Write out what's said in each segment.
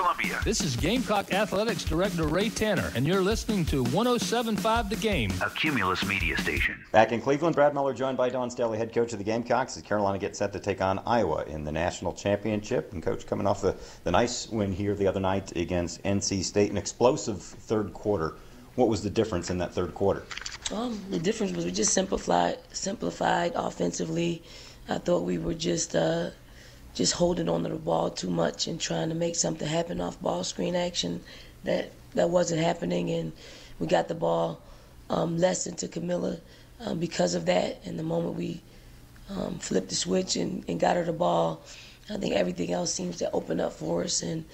Columbia. This is Gamecock Athletics Director Ray Tanner, and you're listening to 1075 The Game, a Cumulus media station. Back in Cleveland, Brad Muller joined by Dawn Staley, head coach of the Gamecocks, as Carolina gets set to take on Iowa in the national championship. And coach coming off the, the nice win here the other night against NC State, an explosive third quarter. What was the difference in that third quarter? Um, the difference was we just simplified, simplified offensively. I thought we were just uh, just holding on to the ball too much and trying to make something happen off ball screen action that that wasn't happening, and we got the ball um, less into Kamilla um, because of that. And the moment we um, flipped the switch and, and got her the ball, I think everything else seems to open up for us, and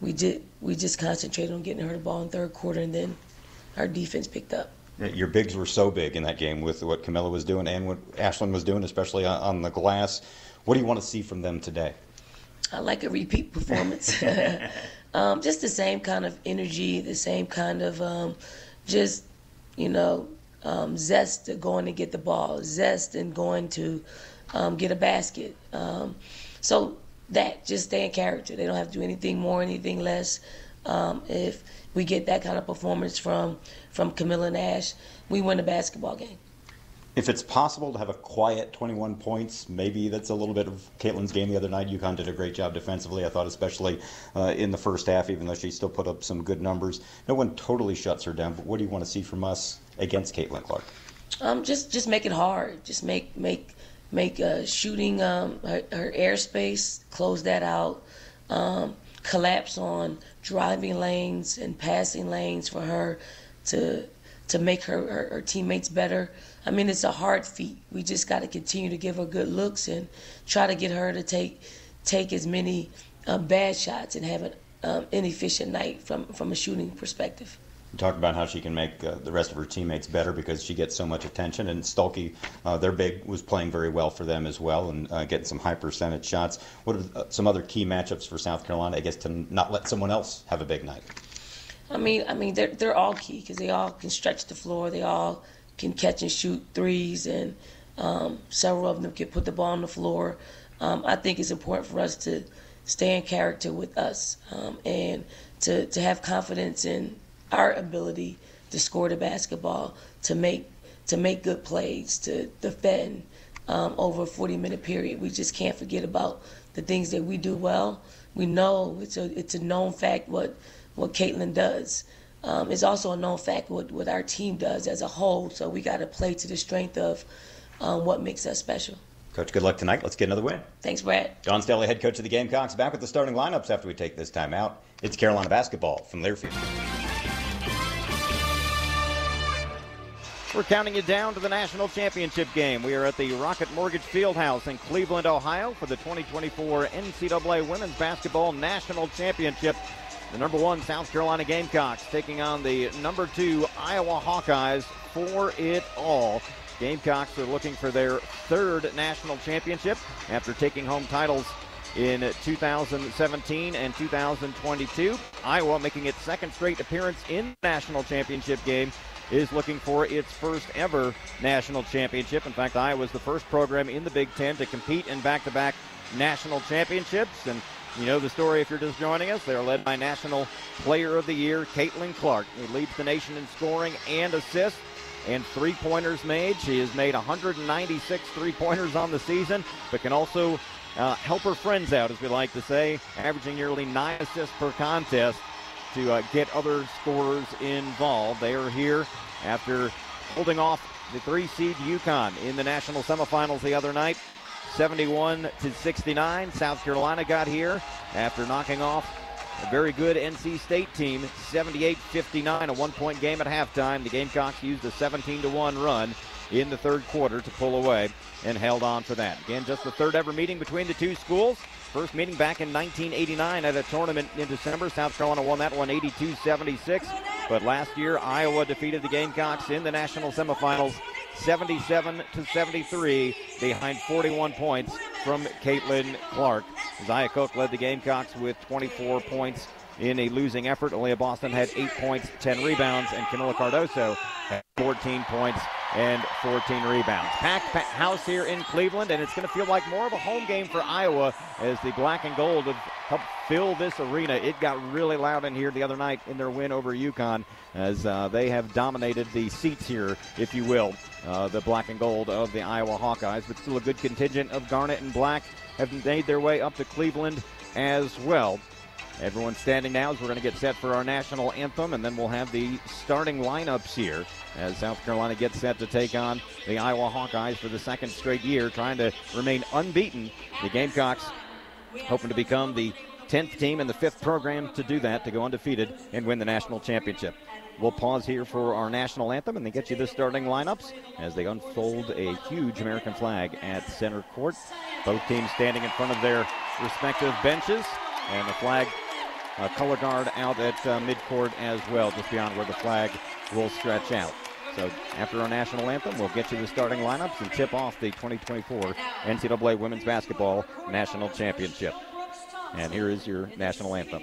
we did we just concentrated on getting her the ball in third quarter, and then our defense picked up. Your bigs were so big in that game with what Kamilla was doing and what Ashlyn was doing, especially on the glass. What do you want to see from them today? I like a repeat performance. um, just the same kind of energy, the same kind of um, just, you know, um, zest to going to get the ball, zest and going to um, get a basket. Um, so that, just stay in character. They don't have to do anything more, anything less. Um, if we get that kind of performance from from Camilla Nash, we win a basketball game if it's possible to have a quiet 21 points, maybe that's a little bit of Caitlin's game the other night. UConn did a great job defensively, I thought, especially uh, in the first half, even though she still put up some good numbers. No one totally shuts her down, but what do you want to see from us against Caitlin Clark? Um, just just make it hard. Just make make make uh, shooting um, her, her airspace, close that out. Um, collapse on driving lanes and passing lanes for her to to make her, her, her teammates better. I mean, it's a hard feat. We just got to continue to give her good looks and try to get her to take take as many uh, bad shots and have an um, inefficient night from from a shooting perspective. You talked about how she can make uh, the rest of her teammates better because she gets so much attention. And Stuelke, uh, their big, was playing very well for them as well and uh, getting some high percentage shots. What are uh, some other key matchups for South Carolina? I guess to not let someone else have a big night. I mean, I mean, they're they're all key because they all can stretch the floor. They all can catch and shoot threes, and um, several of them can put the ball on the floor. Um, I think it's important for us to stay in character with us um, and to, to have confidence in our ability to score the basketball, to make to make good plays, to defend um, over a 40 minute period. We just can't forget about the things that we do well. We know it's a it's a known fact what what Caitlin does um, is also a known fact what, what our team does as a whole. So we got to play to the strength of um, what makes us special. Coach, good luck tonight. Let's get another win. Thanks, Brad. Dawn Staley, head coach of the Gamecocks, back with the starting lineups after we take this time out. It's Carolina basketball from Learfield. We're counting you down to the national championship game. We are at the Rocket Mortgage Fieldhouse in Cleveland, Ohio for the 2024 NCAA Women's Basketball National Championship. The number one South Carolina Gamecocks taking on the number two Iowa Hawkeyes for it all. Gamecocks are looking for their third national championship after taking home titles in 2017 and 2022. Iowa making its second straight appearance in the national championship game is looking for its first ever national championship. In fact, Iowa is the first program in the Big Ten to compete in back-to-back national championships and you know the story if you're just joining us. They're led by National Player of the Year, Caitlin Clark, who leads the nation in scoring and assists and three pointers made. She has made 196 three pointers on the season, but can also uh, help her friends out, as we like to say, averaging nearly nine assists per contest to uh, get other scorers involved. They are here after holding off the three seed UConn in the national semifinals the other night. 71 to 69. South Carolina got here after knocking off a very good NC State team, 78-59, a one-point game at halftime. The Gamecocks used a 17-1 run in the third quarter to pull away and held on for that. Again, just the third ever meeting between the two schools. First meeting back in 1989 at a tournament in December. South Carolina won that one 82-76. But last year, Iowa defeated the Gamecocks in the national semifinals 77 to 73 behind 41 points from Caitlin Clark. Zia Cooke led the Gamecocks with 24 points in a losing effort. Aliyah Boston had eight points, 10 rebounds, and Kamilla Cardoso had 14 points and 14 rebounds. Packed house here in Cleveland, and it's going to feel like more of a home game for Iowa as the black and gold have helped fill this arena. It got really loud in here the other night in their win over UConn as uh, they have dominated the seats here, if you will, uh, the black and gold of the Iowa Hawkeyes. But still a good contingent of garnet and black have made their way up to Cleveland as well. Everyone's standing now as we're going to get set for our national anthem, and then we'll have the starting lineups here as South Carolina gets set to take on the Iowa Hawkeyes for the second straight year, trying to remain unbeaten. The Gamecocks hoping to become the 10th team in the fifth program to do that, to go undefeated and win the national championship. We'll pause here for our national anthem and then get you the starting lineups as they unfold a huge American flag at center court. Both teams standing in front of their respective benches, and the flag uh, color guard out at uh, midcourt as well, just beyond where the flag will stretch out. So after our national anthem, we'll get you the starting lineups and tip off the 2024 NCAA Women's Basketball National Championship. And here is your national anthem.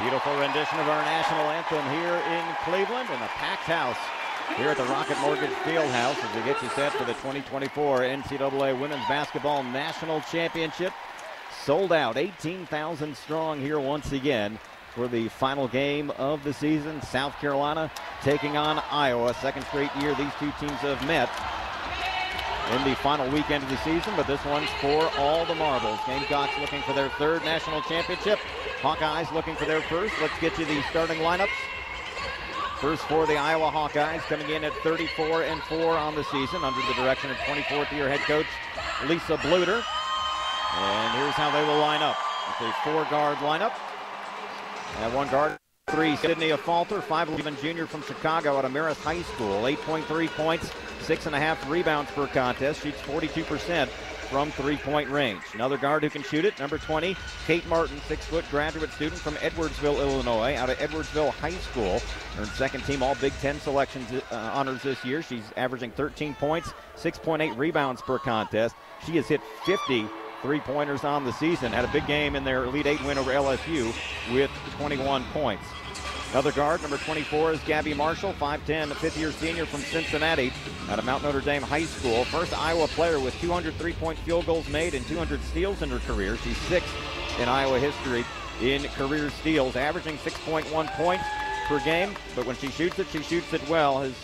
Beautiful rendition of our national anthem here in Cleveland in a packed house here at the Rocket Mortgage Fieldhouse as we get you set for the 2024 NCAA Women's Basketball National Championship. Sold out, 18,000 strong here once again for the final game of the season. South Carolina taking on Iowa. Second straight year these two teams have met in the final weekend of the season, but this one's for all the marbles. Gamecocks looking for their third national championship. Hawkeyes looking for their first. Let's get you the starting lineups. First for the Iowa Hawkeyes, coming in at 34 and 4 on the season under the direction of 24th year head coach Lisa Bluder. And here's how they will line up. With a four guard lineup. And one guard three. Sydney Affolter, 5'11 junior from Chicago at of Marist High School. 8.3 points, six and a half rebounds per contest. Shoots 42% from three-point range. Another guard who can shoot it, number 20, Kate Martin, six-foot graduate student from Edwardsville, Illinois, out of Edwardsville High School. Earned second team All Big Ten selections uh, honors this year. She's averaging 13 points, 6.8 rebounds per contest. She has hit 50 three pointers on the season. Had a big game in their Elite Eight win over LSU with 21 points. Another guard, number 24, is Gabby Marshall, 5'10, a fifth year senior from Cincinnati out of Mount Notre Dame High School. First Iowa player with 200 three point field goals made and 200 steals in her career. She's sixth in Iowa history in career steals, averaging 6.1 points per game. But when she shoots it, she shoots it well. Has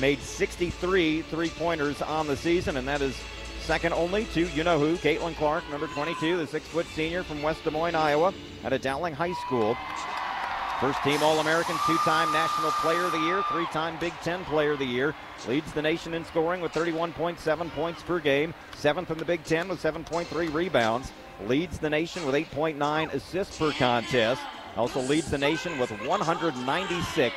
made 63 three pointers on the season, and that is second only to you know who, Caitlin Clark, number 22, the six foot senior from West Des Moines, Iowa, at a Dowling High School. First team All American, two time National Player of the Year, three time Big Ten Player of the Year. Leads the nation in scoring with 31.7 points per game. Seventh in the Big Ten with 7.3 rebounds. Leads the nation with 8.9 assists per contest. Also leads the nation with 196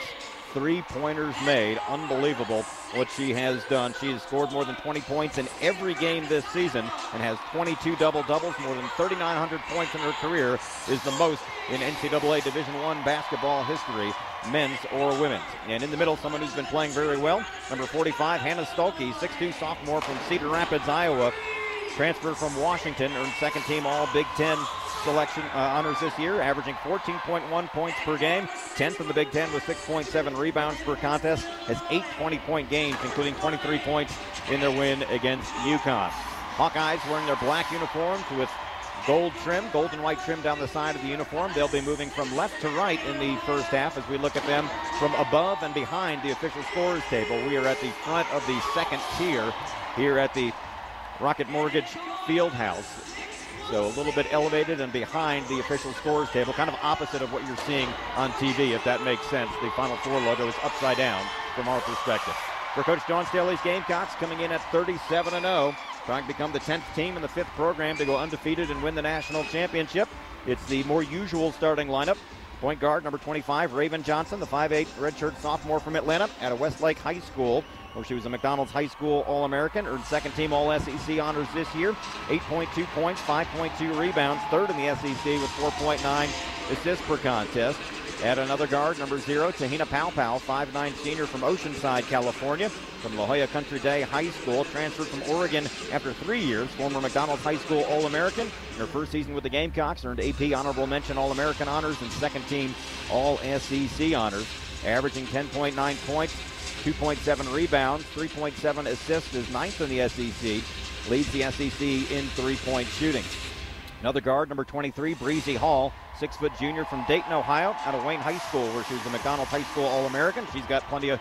three pointers made. Unbelievable what she has done. She has scored more than 20 points in every game this season and has 22 double doubles, more than 3,900 points in her career, is the most in NCAA Division One basketball history, men's or women's. And in the middle, someone who's been playing very well, number 45, Hannah Stuelke, 6'2 sophomore from Cedar Rapids, Iowa. Transferred from Washington, earned second team All Big Ten selection uh, honors this year, averaging 14.1 points per game, 10th in the Big Ten with 6.7 rebounds per contest, has eight 20-point games, including 23 points in their win against UConn. Hawkeyes wearing their black uniforms with gold trim, gold and white trim down the side of the uniform. They'll be moving from left to right in the first half as we look at them from above and behind the official scores table. We are at the front of the second tier here at the Rocket Mortgage Field House. So a little bit elevated and behind the official scores table, kind of opposite of what you're seeing on TV, if that makes sense. The Final Four logo is upside down from our perspective. For Coach Dawn Staley's Gamecocks coming in at 37 0, trying to become the 10th team in the fifth program to go undefeated and win the national championship. It's the more usual starting lineup. Point guard number 25, Raven Johnson, the 5'8 redshirt sophomore from Atlanta at a Westlake High School where she was a McDonald's High School All American, earned second team All SEC honors this year. 8.2 points, 5.2 rebounds, third in the SEC with 4.9 assists per contest. Add another guard, number zero, Te-Hina Paopao, 5'9 senior from Oceanside, California, from La Jolla Country Day High School, transferred from Oregon after three years, former McDonald's High School All American. Her first season with the Gamecocks, earned AP Honorable Mention All American honors and second team All SEC honors, averaging 10.9 points, 2.7 rebounds, 3.7 assists, is ninth in the SEC, leads the SEC in three-point shooting. Another guard, number 23, Breezy Hall, six foot junior from Dayton, Ohio, out of Wayne High School, where she was a McDonald High School All American. She's got plenty of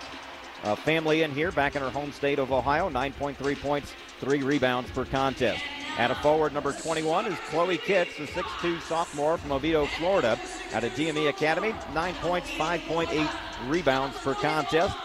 uh, family in here, back in her home state of Ohio. 9.3 points, three rebounds per contest. At a forward, number 21 is Chloe Kitts, the 6'2 sophomore from Oviedo, Florida, at a DME Academy. Nine points, 5.8 rebounds per contest.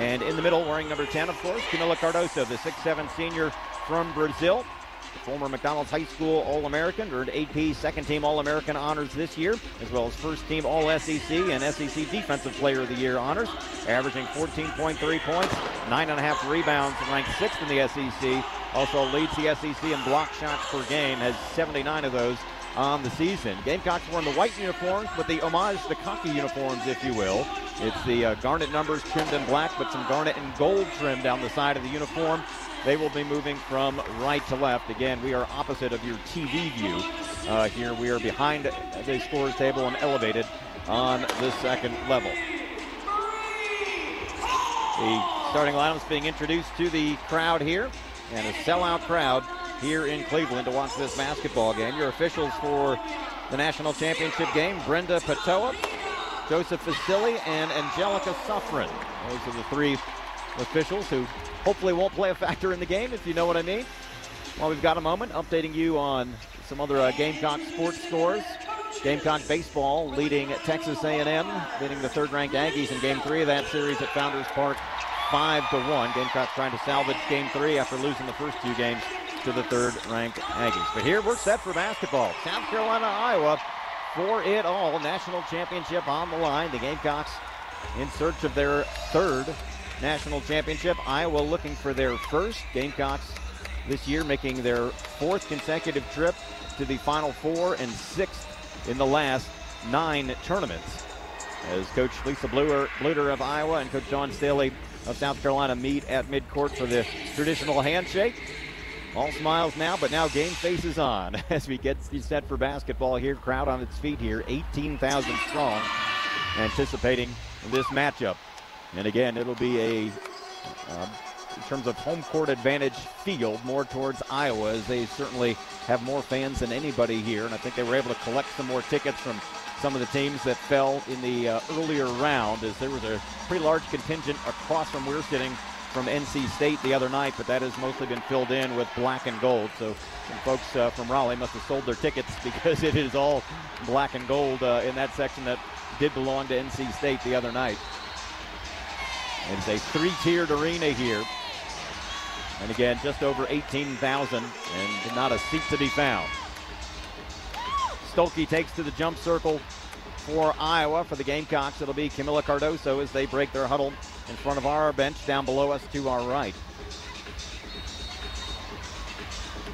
And in the middle, wearing number 10, of course, Kamilla Cardoso, the 6'7 senior from Brazil. The Former McDonald's High School All American, earned AP second team All American honors this year, as well as first team All SEC and SEC Defensive Player of the Year honors, averaging 14.3 points, 9.5 rebounds, and ranked sixth in the SEC. Also leads the SEC in block shots per game, has 79 of those on the season. Gamecocks wearing the white uniforms, but the homage to khaki uniforms, if you will. It's the uh, garnet numbers trimmed in black, but some garnet and gold trim down the side of the uniform. They will be moving from right to left. Again, we are opposite of your TV view. Uh, here we are behind the scores table and elevated on the second level. The starting lineup is being introduced to the crowd here, and a sellout crowd here in Cleveland to watch this basketball game. Your officials for the national championship game, Brenda Pantoja, Joseph Vaszily, and Angelica Suffren. Those are the three officials who hopefully won't play a factor in the game, if you know what I mean. Well, we've got a moment updating you on some other uh, Gamecock sports scores. Gamecock baseball leading Texas A&M, beating the third-ranked Aggies in Game Three of that series at Founders Park, five to one. Gamecocks trying to salvage Game Three after losing the first two games to the third-ranked Aggies. But here we're set for basketball. South Carolina, Iowa, for it all. National championship on the line. The Gamecocks in search of their third national championship. Iowa looking for their first. Gamecocks this year making their fourth consecutive trip to the Final Four and sixth in the last nine tournaments. As Coach Lisa Bluder, Bluder of Iowa and Coach Dawn Staley of South Carolina meet at midcourt for the traditional handshake. All smiles now, but now game faces on as we get set for basketball here. Crowd on its feet here, 18,000 strong, anticipating this matchup. And again, it'll be a, uh, in terms of home court advantage field, more towards Iowa, as they certainly have more fans than anybody here. And I think they were able to collect some more tickets from some of the teams that fell in the uh, earlier round, as there was a pretty large contingent across from where we're sitting from NC State the other night, but that has mostly been filled in with black and gold. So some folks uh, from Raleigh must have sold their tickets because it is all black and gold uh, in that section that did belong to NC State the other night. It's a three-tiered arena here. And again, just over 18,000 and not a seat to be found. Stuelke takes to the jump circle for Iowa. For the Gamecocks, it'll be Kamilla Cardoso as they break their huddle in front of our bench down below us to our right.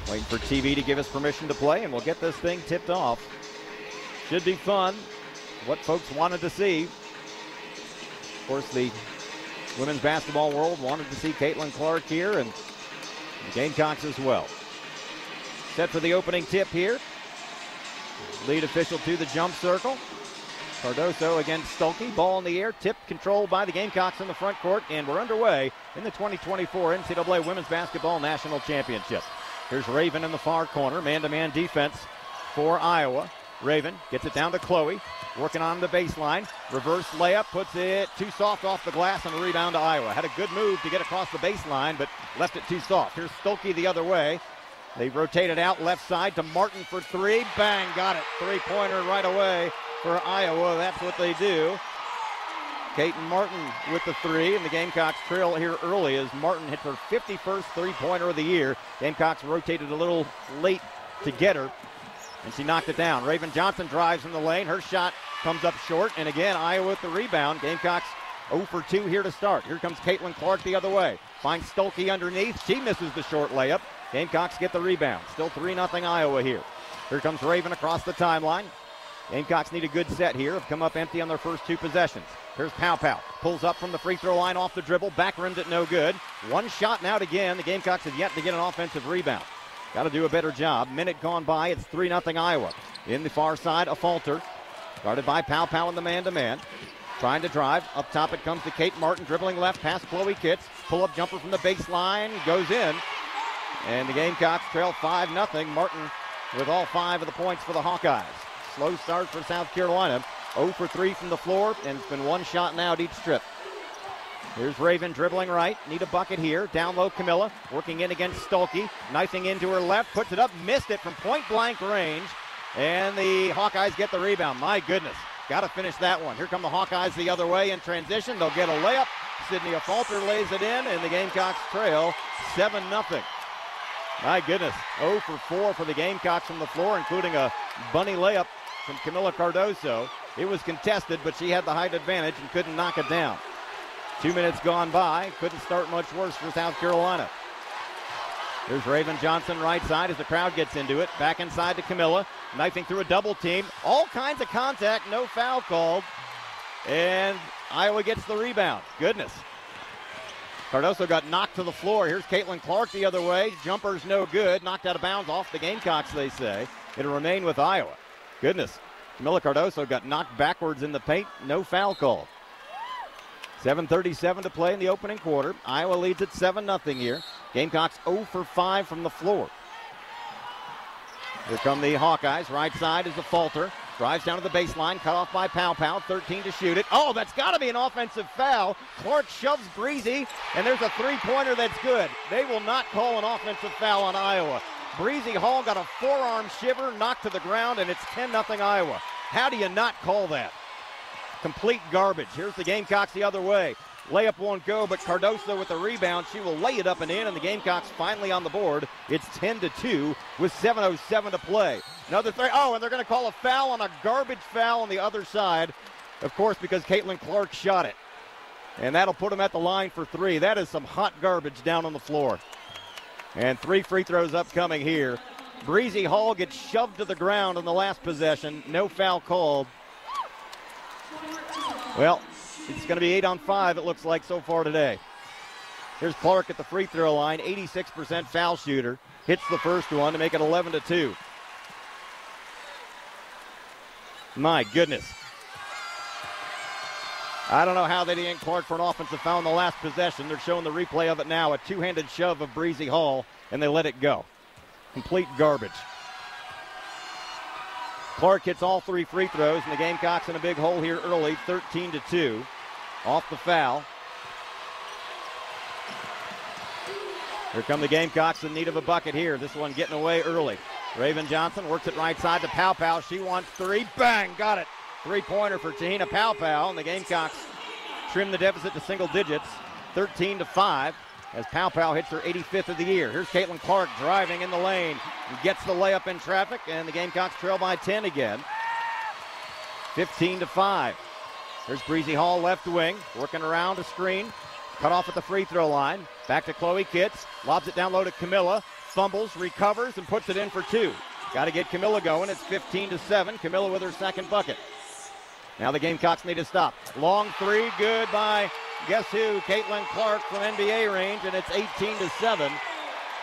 Waiting for TV to give us permission to play, and we'll get this thing tipped off. Should be fun. What folks wanted to see. Of course, the women's basketball world wanted to see Caitlin Clark here, and Gamecocks as well. Set for the opening tip here. Lead official to the jump circle. Cardoso against Stuelke. Ball in the air. Tip controlled by the Gamecocks in the front court. And we're underway in the 2024 NCAA Women's Basketball National Championship. Here's Raven in the far corner. Man to man defense for Iowa. Raven gets it down to Chloe. Working on the baseline. Reverse layup. Puts it too soft off the glass and a rebound to Iowa. Had a good move to get across the baseline, but left it too soft. Here's Stuelke the other way. They rotated out left side to Martin for three. Bang, got it. Three pointer right away for Iowa. That's what they do. Kaiten Martin with the three, and the Gamecocks trail here early as Martin hits her 51st three pointer of the year. Gamecocks rotated a little late to get her, and she knocked it down. Raven Johnson drives in the lane. Her shot comes up short, and again, Iowa with the rebound. Gamecocks 0 for 2 here to start. Here comes Caitlin Clark the other way. Finds Stuelke underneath. She misses the short layup. Gamecocks get the rebound. Still 3 0 Iowa here. Here comes Raven across the timeline. Gamecocks need a good set here. Have come up empty on their first two possessions. Here's Paopao. Pulls up from the free throw line off the dribble. Back rimmed it no good. One shot now again. The Gamecocks have yet to get an offensive rebound. Got to do a better job. Minute gone by. It's 3 0 Iowa. In the far side, Affolter. Guarded by Paopao in the man to man. Trying to drive. Up top it comes to Kate Martin. Dribbling left past Chloe Kitts. Pull up jumper from the baseline. Goes in. And the Gamecocks trail 5 0. Martin with all five of the points for the Hawkeyes. Slow start for South Carolina. 0 for 3 from the floor, and it's been one shot now at each strip. Here's Raven dribbling right. Need a bucket here. Down low, Kamilla working in against Stuelke. Knifing into her left. Puts it up. Missed it from point blank range. And the Hawkeyes get the rebound. My goodness. Got to finish that one. Here come the Hawkeyes the other way in transition. They'll get a layup. Sydney Affolter lays it in, and the Gamecocks trail 7 0. My goodness. 0 for 4 for the Gamecocks from the floor, including a bunny layup from Kamilla Cardoso. It was contested, but she had the height advantage and couldn't knock it down. Two minutes gone by. Couldn't start much worse for South Carolina. Here's Raven Johnson right side as the crowd gets into it. Back inside to Kamilla. Knifing through a double team. All kinds of contact. No foul called. And Iowa gets the rebound. Goodness. Cardoso got knocked to the floor. Here's Caitlin Clark the other way. Jumper's no good. Knocked out of bounds off the Gamecocks, they say. It'll remain with Iowa. Goodness. Kamilla Cardoso got knocked backwards in the paint. No foul call. 7.37 to play in the opening quarter. Iowa leads at 7 0 here. Gamecocks 0 for 5 from the floor. Here come the Hawkeyes. Right side is the falter. Drives down to the baseline, cut off by Paopao. 13 to shoot it. Oh, that's got to be an offensive foul. Clark shoves Breezy, and there's a three pointer that's good. They will not call an offensive foul on Iowa. Breezy Hall got a forearm shiver, knocked to the ground, and it's 10 0 Iowa. How do you not call that? Complete garbage. Here's the Gamecocks the other way. Layup won't go, but Cardoso with the rebound. She will lay it up and in, and the Gamecocks finally on the board. It's 10 to 2 with 7.07 to play. Another three. Oh, and they're going to call a foul on a garbage foul on the other side, of course, because Caitlin Clark shot it. And that'll put them at the line for three. That is some hot garbage down on the floor. And three free throws upcoming here. Breezy Hall gets shoved to the ground on the last possession. No foul called. Well, it's going to be eight on five, it looks like so far today. Here's Clark at the free throw line, 86% foul shooter. Hits the first one to make it 11 to 2. My goodness. I don't know how they didn't Clark for an offensive foul in the last possession. They're showing the replay of it now. A two handed shove of Breezy Hall, and they let it go. Complete garbage. Clark hits all three free throws, and the Gamecocks in a big hole here early, 13 to 2. Off the foul. Here come the Gamecocks in need of a bucket here. This one getting away early. Raven Johnson works it right side to Paopao. She wants three. Bang! Got it. Three pointer for Te-Hina Paopao, and the Gamecocks trim the deficit to single digits, 13 to 5, as Paopao hits her 85th of the year. Here's Caitlin Clark driving in the lane, gets the layup in traffic, and the Gamecocks trail by 10 again. 15 to 5. There's Breezy Hall left wing, working around a screen. Cut off at the free throw line. Back to Chloe Kitts. Lobs it down low to Kamilla. Fumbles, recovers, and puts it in for two. Got to get Kamilla going. It's 15 to 7. Kamilla with her second bucket. Now the Gamecocks need to stop. Long three, good by guess who? Caitlin Clark from NBA range, and it's 18 to 7.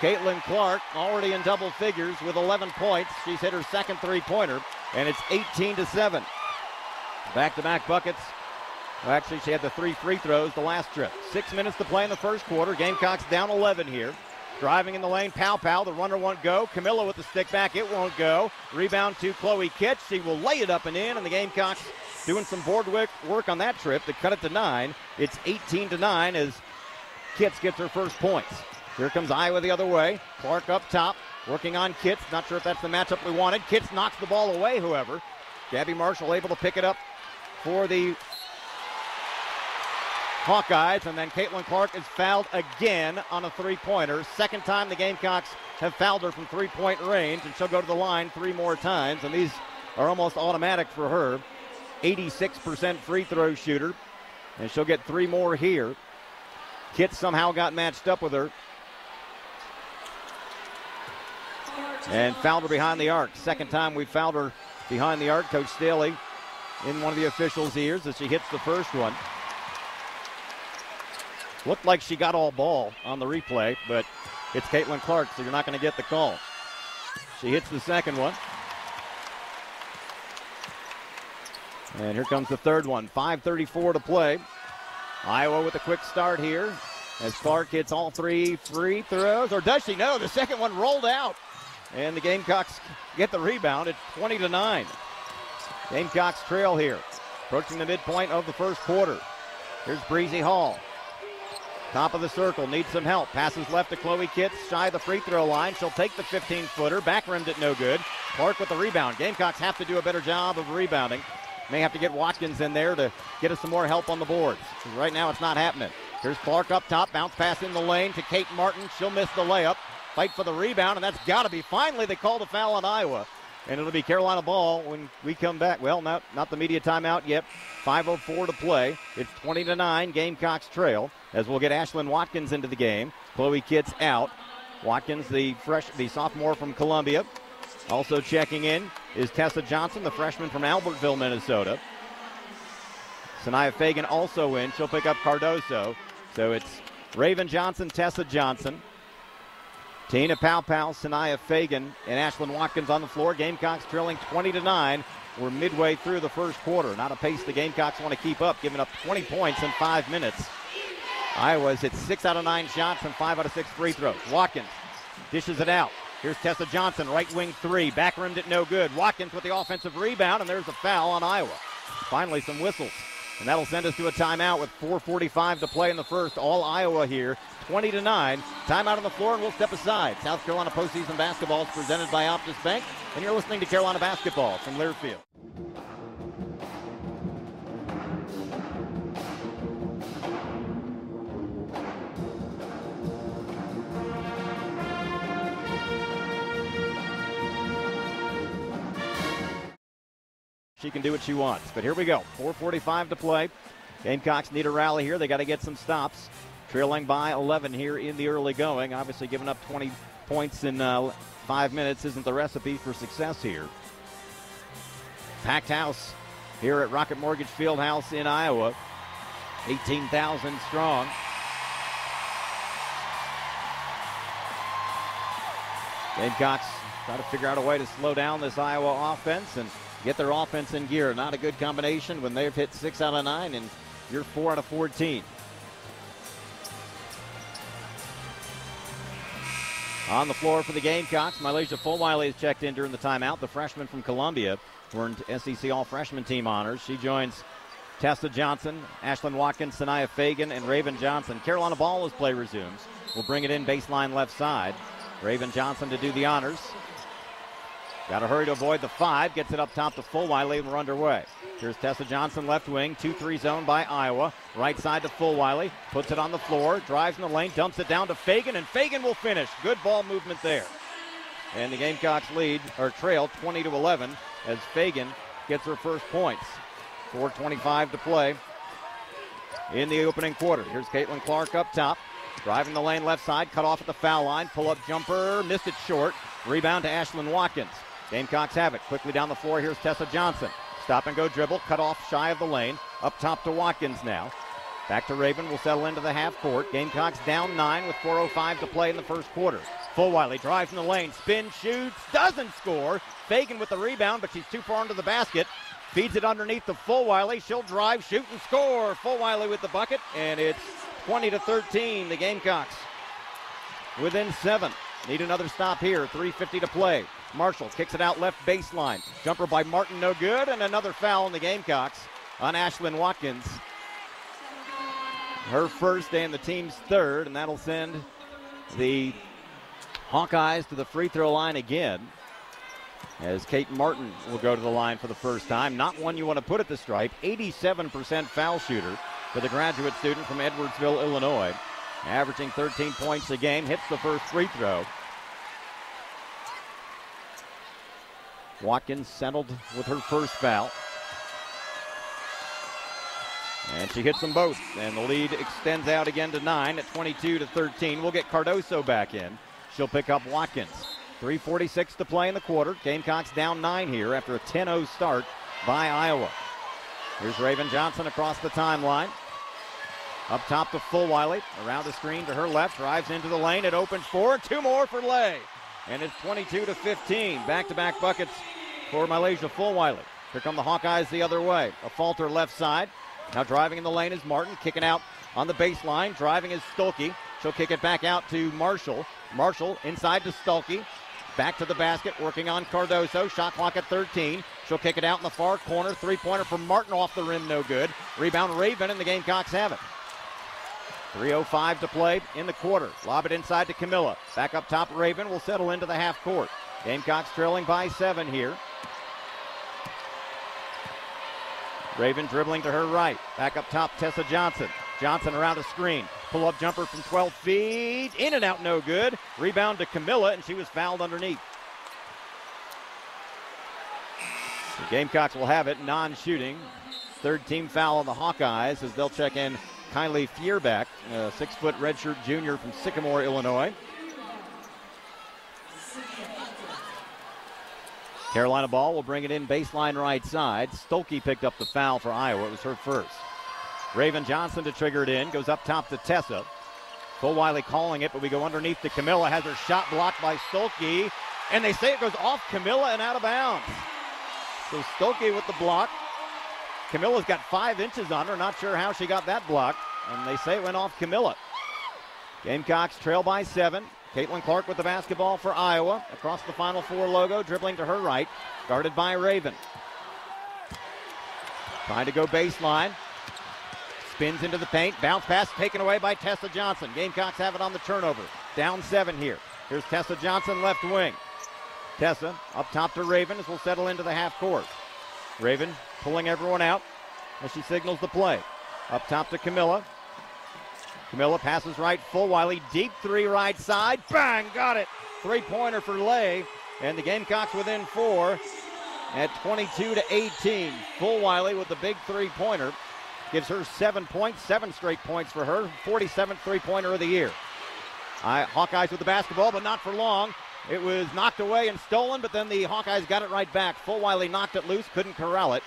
Caitlin Clark already in double figures with 11 points. She's hit her second three-pointer, and it's 18 to 7. Back-to-back buckets. Well, actually, she had the three free throws the last trip. Six minutes to play in the first quarter. Gamecocks down 11 here. Driving in the lane, Paopao. The runner won't go. Kamilla with the stick back. It won't go. Rebound to Chloe Kitts. She will lay it up and in, and the Gamecocks doing some board work on that trip to cut it to nine. It's 18 to nine as Kitts gets her first points. Here comes Iowa the other way. Clark up top, working on Kitts. Not sure if that's the matchup we wanted. Kitts knocks the ball away, however. Gabby Marshall able to pick it up for the Hawkeyes, and then Caitlin Clark is fouled again on a three pointer. Second time the Gamecocks have fouled her from three point range, and she'll go to the line three more times, and these are almost automatic for her. 86% free throw shooter, and she'll get three more here. Kit somehow got matched up with her. And fouled her behind the arc. Second time we fouled her behind the arc. Coach Staley in one of the officials' ears as she hits the first one. Looked like she got all ball on the replay, but it's Caitlin Clark, so you're not going to get the call. She hits the second one. And here comes the third one. 5.34 to play. Iowa with a quick start here as Clark hits all three free throws. Or does she? No, the second one rolled out. And the Gamecocks get the rebound at 20 to 9. Gamecocks trail here. Approaching the midpoint of the first quarter. Here's Breezy Hall. Top of the circle, needs some help. Passes left to Chloe Kitts, shy of the free throw line. She'll take the 15 footer. Back rimmed it no good. Clark with the rebound. Gamecocks have to do a better job of rebounding. May have to get Watkins in there to get us some more help on the boards. Right now, it's not happening. Here's Clark up top, bounce pass in the lane to Kate Martin. She'll miss the layup. Fight for the rebound, and that's got to be. Finally, they call a foul on Iowa. And it'll be Carolina ball when we come back. Well, not, not the media timeout yet. 5.04 to play. It's 20 to 9. Gamecocks trail as we'll get Ashlyn Watkins into the game. Chloe Kitts out. Watkins, the fresh, the sophomore from Columbia, also checking in is Tessa Johnson, the freshman from Albertville, Minnesota. Sanaya Feagin also in. She'll pick up Cardoso. So it's Raven Johnson, Tessa Johnson, Te-Hina Paopao, Sanaya Feagin, and Ashlyn Watkins on the floor. Gamecocks trailing 20 to 9. We're midway through the first quarter. Not a pace the Gamecocks want to keep up, giving up 20 points in five minutes. Iowa's hit six out of nine shots and five out of six free throws. Watkins dishes it out. Here's Tessa Johnson, right wing three. Back rimmed it no good. Watkins with the offensive rebound, and there's a foul on Iowa. Finally, some whistles. And that'll send us to a timeout with 4.45 to play in the first. All Iowa here, 20 to 9. Timeout on the floor, and we'll step aside. South Carolina postseason basketball is presented by Optus Bank, and you're listening to Carolina basketball from Learfield. She can do what she wants. But here we go. 4.45 to play. Gamecocks need a rally here. They got to get some stops. Trailing by 11 here in the early going. Obviously, giving up 20 points in uh, five minutes isn't the recipe for success here. Packed house here at Rocket Mortgage Field House in Iowa. 18,000 strong. Gamecocks try to figure out a way to slow down this Iowa offense and get their offense in gear. Not a good combination when they've hit six out of nine and you're four out of 14. On the floor for the Gamecocks, MiLaysia Fulwiley has checked in during the timeout. The freshman from Columbia earned SEC All Freshman Team honors. She joins Tessa Johnson, Ashlyn Watkins, Sanaya Feagin, and Raven Johnson. Carolina ball as play resumes. We'll bring it in baseline left side. Raven Johnson to do the honors. Got to hurry to avoid the five. Gets it up top to Fulwiley, and we're underway. Here's Tessa Johnson, left wing, 2 3 zone by Iowa. Right side to Fulwiley. Puts it on the floor, drives in the lane, dumps it down to Feagin, and Feagin will finish. Good ball movement there. And the Gamecocks lead, or trail 20 to 11, as Feagin gets her first points. 4.25 to play in the opening quarter. Here's Caitlin Clark up top. Driving the lane left side, cut off at the foul line. Pull up jumper, missed it short. Rebound to Ashlyn Watkins. Gamecocks have it. Quickly down the floor, here's Tessa Johnson. Stop and go dribble, cut off shy of the lane. Up top to Watkins now. Back to Raven, will settle into the half court. Gamecocks down nine with 4.05 to play in the first quarter. Fulwiley drives in the lane, spin, shoots, doesn't score. Feagin with the rebound, but she's too far into the basket. Feeds it underneath the Fulwiley. She'll drive, shoot, and score. Fulwiley with the bucket, and it's 20 to 13. The Gamecocks within seven. Need another stop here. 3.50 to play. Marshall kicks it out left baseline. Jumper by Martin, no good, and another foul in the Gamecocks on Ashlyn Watkins. Her first and the team's third, and that'll send the Hawkeyes to the free throw line again as Kate Martin will go to the line for the first time. Not one you want to put at the stripe. 87% foul shooter for the graduate student from Edwardsville, Illinois. Averaging 13 points a game, hits the first free throw. Watkins settled with her first foul. And she hits them both, and the lead extends out again to nine at 22 to 13. We'll get Cardoso back in. She'll pick up Watkins. 3.46 to play in the quarter. Gamecocks down nine here after a 10 0 start by Iowa. Here's Raven Johnson across the timeline. Up top to Fulwiley. Around the screen to her left. Drives into the lane. It opens four. Two more for Lay. And it's 22 to 15. Back to back buckets for MiLaysia Fulwiley. Here come the Hawkeyes the other way. Affolter left side. Now driving in the lane is Martin. Kicking out on the baseline. Driving is Stuelke. She'll kick it back out to Marshall. Marshall inside to Stuelke. Back to the basket, working on Cardoso. Shot clock at 13. She'll kick it out in the far corner. Three pointer from Martin off the rim, no good. Rebound Raven, and the Gamecocks have it. 3.05 to play in the quarter. Lob it inside to Kamilla. Back up top, Raven will settle into the half court. Gamecocks trailing by seven here. Raven dribbling to her right. Back up top, Tessa Johnson. Johnson around the screen. Pull up jumper from 12 feet. In and out, no good. Rebound to Kamilla, and she was fouled underneath. The Gamecocks will have it, non shooting. Third team foul on the Hawkeyes as they'll check in Kylie Feuerbach, a six foot redshirt junior from Sycamore, Illinois. Carolina ball will bring it in baseline right side. Stuelke picked up the foul for Iowa. It was her first. Raven Johnson to trigger it in. Goes up top to Tessa. Cole Fulwiley calling it, but we go underneath to Kamilla. Has her shot blocked by Stuelke. And they say it goes off Kamilla and out of bounds. So Stuelke with the block. Kamilla's got five inches on her. Not sure how she got that block. And they say it went off Kamilla. Gamecocks trail by seven. Caitlin Clark with the basketball for Iowa. Across the Final Four logo, dribbling to her right. Guarded by Raven. Trying to go baseline. Spins into the paint. Bounce pass taken away by Tessa Johnson. Gamecocks have it on the turnover. Down seven here. Here's Tessa Johnson, left wing. Tessa up top to Raven as we'll settle into the half court. Raven pulling everyone out as she signals the play. Up top to Kamilla. Kamilla passes right, Fulwiley, deep three right side. Bang, got it. Three pointer for Lay. And the Gamecocks within four at 22 to 18. Fulwiley with the big three pointer gives her seven points, seven straight points for her. 47th three pointer of the year. I, Hawkeyes with the basketball, but not for long. It was knocked away and stolen, but then the Hawkeyes got it right back. Fulwiley knocked it loose, couldn't corral it,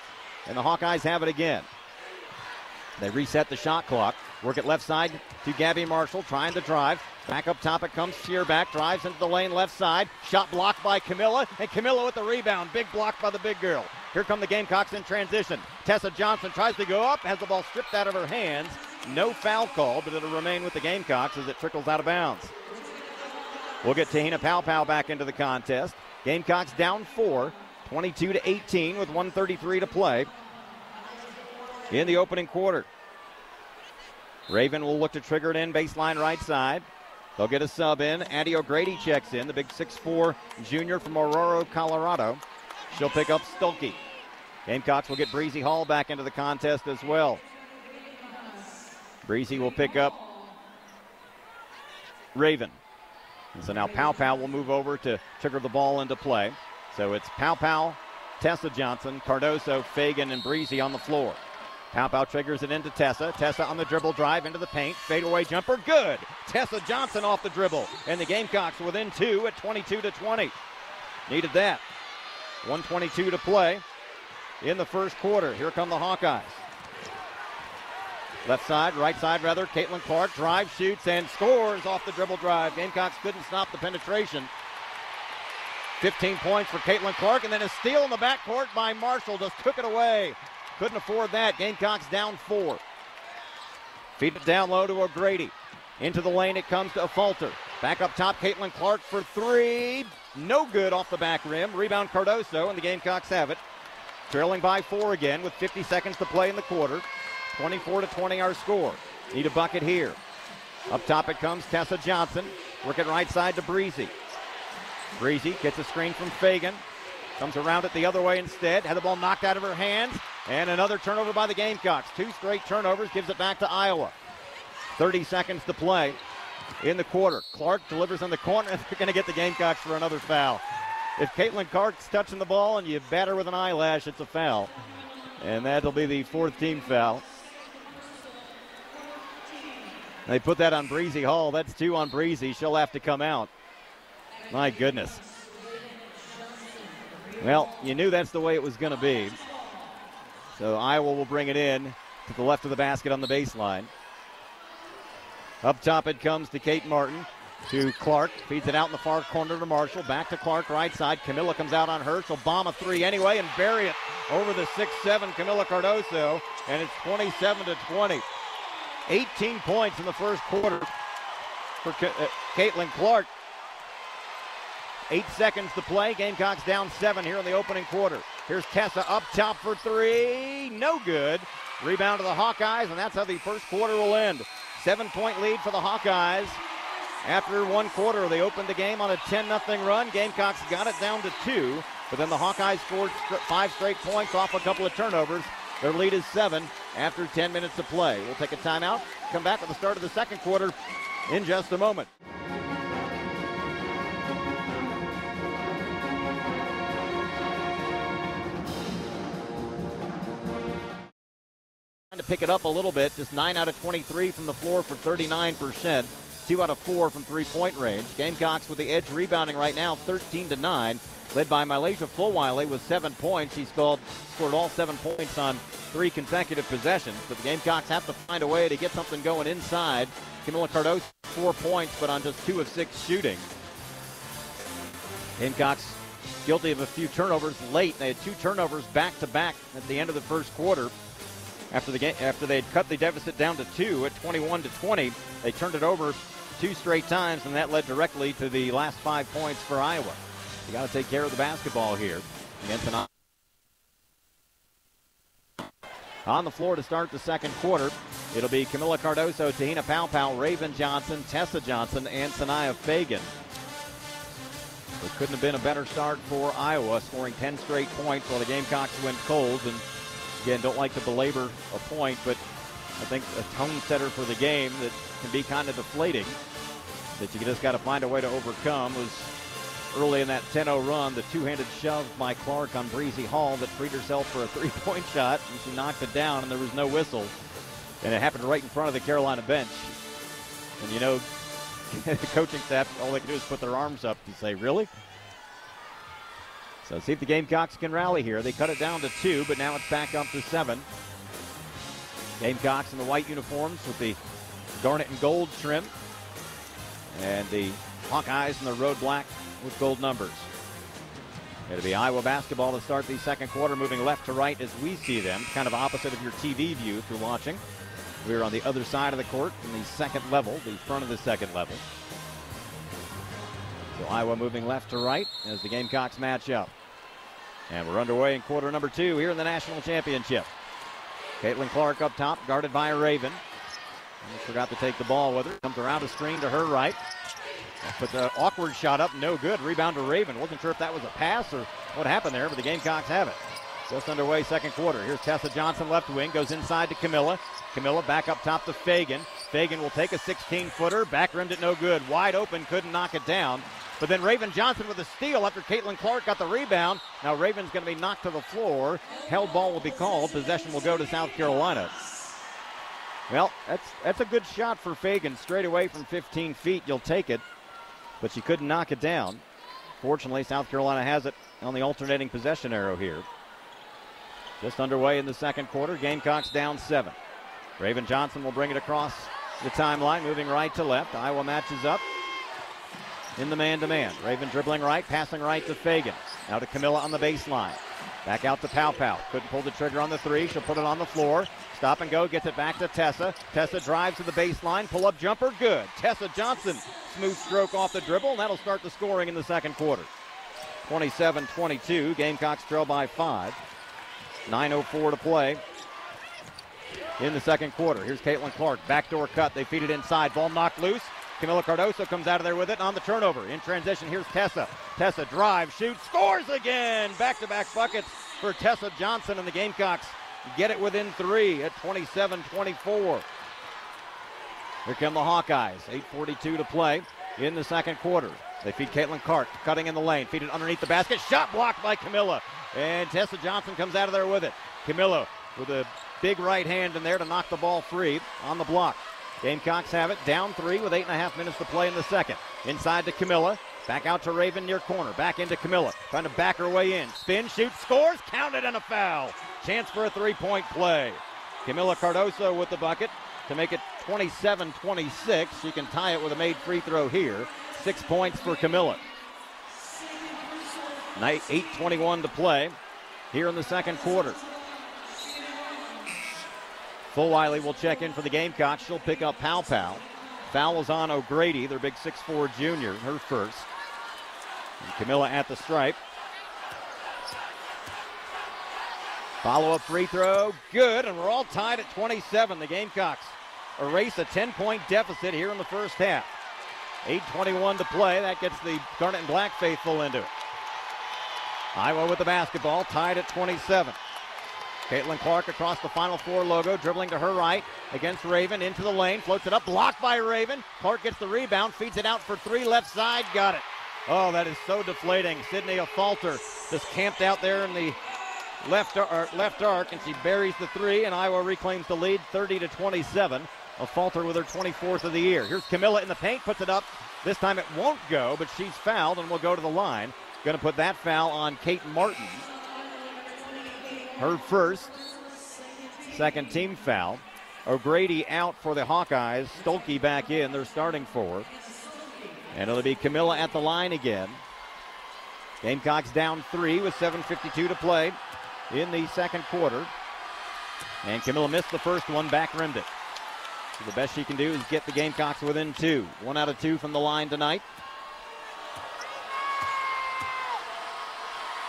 and the Hawkeyes have it again. They reset the shot clock. Work it left side to Gabby Marshall, trying to drive. Back up top, it comes Feuerbach, drives into the lane left side. Shot blocked by Kamilla, and Kamilla with the rebound. Big block by the big girl. Here come the Gamecocks in transition. Tessa Johnson tries to go up, has the ball stripped out of her hands. No foul call, but it'll remain with the Gamecocks as it trickles out of bounds. We'll get Te-Hina Paopao back into the contest. Gamecocks down four, 22 to 18 with 133 to play in the opening quarter. Raven will look to trigger it in baseline right side. They'll get a sub in. Addie O'Grady checks in, the big 6'4 junior from Aurora, Colorado. She'll pick up Stuelke. Gamecocks will get Breezy Hall back into the contest as well. Breezy will pick up Raven. And so now Paopao will move over to trigger the ball into play. So it's Paopao Tessa Johnson, Cardoso, Feagin, and Breezy on the floor. Paopao triggers it into Tessa. Tessa on the dribble drive into the paint. Fadeaway jumper, good. Tessa Johnson off the dribble. And the Gamecocks within two at 22 to 20. Needed that. 122 to play in the first quarter. Here come the Hawkeyes. Left side, right side rather. Caitlin Clark drives, shoots, and scores off the dribble drive. Gamecocks couldn't stop the penetration. 15 points for Caitlin Clark, and then a steal in the backcourt by Marshall. Just took it away. Couldn't afford that. Gamecocks down four. Feed it down low to O'Grady. Into the lane it comes to Affolter. Back up top, Caitlin Clark for three. No good off the back rim. Rebound Cardoso, and the Gamecocks have it. Trailing by four again with 50 seconds to play in the quarter. 24 to 20 our score. Need a bucket here. Up top it comes Tessa Johnson. Working right side to Breezy. Breezy gets a screen from Feagin. Comes around it the other way instead. Had the ball knocked out of her hands. And another turnover by the Gamecocks. Two straight turnovers gives it back to Iowa. 30 seconds to play in the quarter. Clark delivers on the corner. They're going to get the Gamecocks for another foul. If Caitlin Clark's touching the ball and you bat her with an eyelash, it's a foul. And that'll be the fourth team foul. They put that on Breezy Hall. That's two on Breezy. She'll have to come out. My goodness. Well, you knew that's the way it was going to be. So Iowa will bring it in to the left of the basket on the baseline. Up top it comes to Kate Martin. To Clark. Feeds it out in the far corner to Marshall. Back to Clark, right side. Kamilla comes out on her. She'll bomb a three anyway and bury it over the 6-7 Kamilla Cardoso. And it's 27 to 20. 18 points in the first quarter for uh, Caitlin Clark. Eight seconds to play. Gamecocks down seven here in the opening quarter. Here's Tessa up top for three. No good. Rebound to the Hawkeyes, and that's how the first quarter will end. Seven point lead for the Hawkeyes. After one quarter, they opened the game on a 10 0 run. Gamecocks got it down to two, but then the Hawkeyes scored five straight points off a couple of turnovers. Their lead is seven after 10 minutes of play. We'll take a timeout, come back at the start of the second quarter in just a moment. To pick it up a little bit, just 9 out of 23 from the floor for 39%. Two out of four from three-point range. Gamecocks with the edge rebounding right now, 13 to 9 led by MiLaysia Fulwiley with seven points. He scored, scored all seven points on three consecutive possessions. But the Gamecocks have to find a way to get something going inside. Kamilla Cardoso, four points, but on just two of six shooting. Gamecocks guilty of a few turnovers late. They had two turnovers back to back at the end of the first quarter. After the game, after they had cut the deficit down to two at 21 to 20, they turned it over two straight times, and that led directly to the last five points for Iowa. You got to take care of the basketball here against an on the floor to start the second quarter. It'll be Kamilla Cardoso, Te-Hina Paopao Raven Johnson, Tessa Johnson, and Sania Feagin. It couldn't have been a better start for Iowa, scoring 10 straight points while the Gamecocks went cold. And again, don't like to belabor a point, but I think a tone setter for the game that can be kind of deflating that you just got to find a way to overcome was early in that 10-0 run, the two-handed shove by Clark on Breezy Hall that freed herself for a three-point shot, and she knocked it down, and there was no whistle. And it happened right in front of the Carolina bench. And you know, the coaching staff, all they can do is put their arms up to say, really? So see if the Gamecocks can rally here. They cut it down to two, but now it's back up to seven. Gamecocks in the white uniforms with the garnet and gold trim. And the Hawkeyes in the road black with gold numbers. It'll be Iowa basketball to start the second quarter, moving left to right as we see them, kind of opposite of your TV view if you're watching. We're on the other side of the court in the second level, the front of the second level. So Iowa moving left to right as the Gamecocks match up. And we're underway in quarter number two here in the national championship. Caitlin Clark up top, guarded by Raven. forgot to take the ball with her. Comes around a screen to her right. But the awkward shot up, no good. Rebound to Raven. Wasn't sure if that was a pass or what happened there, but the Gamecocks have it. Just underway, second quarter. Here's Tessa Johnson, left wing, goes inside to Kamilla. Kamilla back up top to Feagin. Feagin will take a 16 footer, back rimmed it no good. Wide open, couldn't knock it down. But then Raven Johnson with a steal after Caitlin Clark got the rebound. Now Raven's going to be knocked to the floor. Held ball will be called. Possession will go to South Carolina. Well, that's that's a good shot for Feagin. Straight away from 15 feet, you'll take it. But she couldn't knock it down. Fortunately, South Carolina has it on the alternating possession arrow here. Just underway in the second quarter. Gamecocks down seven. Raven Johnson will bring it across the timeline, moving right to left. Iowa matches up in the man to man. Raven dribbling right, passing right to Feagin. Now to Kamilla on the baseline. Back out to Paopao. Couldn't pull the trigger on the three. She'll put it on the floor. Stop and go. Gets it back to Tessa. Tessa drives to the baseline. Pull up jumper. Good. Tessa Johnson. Smooth stroke off the dribble. And that'll start the scoring in the second quarter. 27 22. Gamecocks trail by five. 9.04 to play in the second quarter. Here's Caitlin Clark. Backdoor cut. They feed it inside. Ball knocked loose. Kamilla Cardoso comes out of there with it on the turnover. In transition, here's Tessa. Tessa drives, shoots, scores again. Back to back buckets for Tessa Johnson and the Gamecocks get it within three at 27 24. Here come the Hawkeyes. 8.42 to play in the second quarter. They feed Caitlin Clark, cutting in the lane, feed it underneath the basket. Shot blocked by Kamilla. And Tessa Johnson comes out of there with it. Kamilla with a big right hand in there to knock the ball free on the block. Gamecocks have it down three with eight and a half minutes to play in the second. Inside to Kamilla. Back out to Raven near corner. Back into Kamilla. Trying to back her way in. Spin, shoots, scores. Counted and a foul. Chance for a three point play. Kamilla Cardoso with the bucket to make it 27 26. She can tie it with a made free throw here. Six points for Kamilla. Night 8.21 to play here in the second quarter. Fulwiley will check in for the Gamecocks. She'll pick up Paopao. Foul is on O'Grady, their big 6'4 junior, her first. And Kamilla at the stripe. Follow up free throw, good, and we're all tied at 27. The Gamecocks erase a 10 point deficit here in the first half. 8.21 to play. That gets the Garnet and Black faithful into it. Iowa with the basketball, tied at 27. Caitlin Clark across the Final Four logo, dribbling to her right against Raven into the lane, floats it up, blocked by Raven. Clark gets the rebound, feeds it out for three, left side, got it. Oh, that is so deflating. Sydney Affolter just camped out there in the left arc, left arc, and she buries the three, and Iowa reclaims the lead, 30 to 27. Affolter with her 24th of the year. Here's Kamilla in the paint, puts it up. This time it won't go, but she's fouled and will go to the line. Going to put that foul on Kate Martin. Her first, second team foul. O'Grady out for the Hawkeyes. Stuelke back in, They're starting forward. And it'll be Kamilla at the line again. Gamecocks down three with 7.52 to play in the second quarter. And Kamilla missed the first one, back rimmed it. So the best she can do is get the Gamecocks within two. One out of two from the line tonight.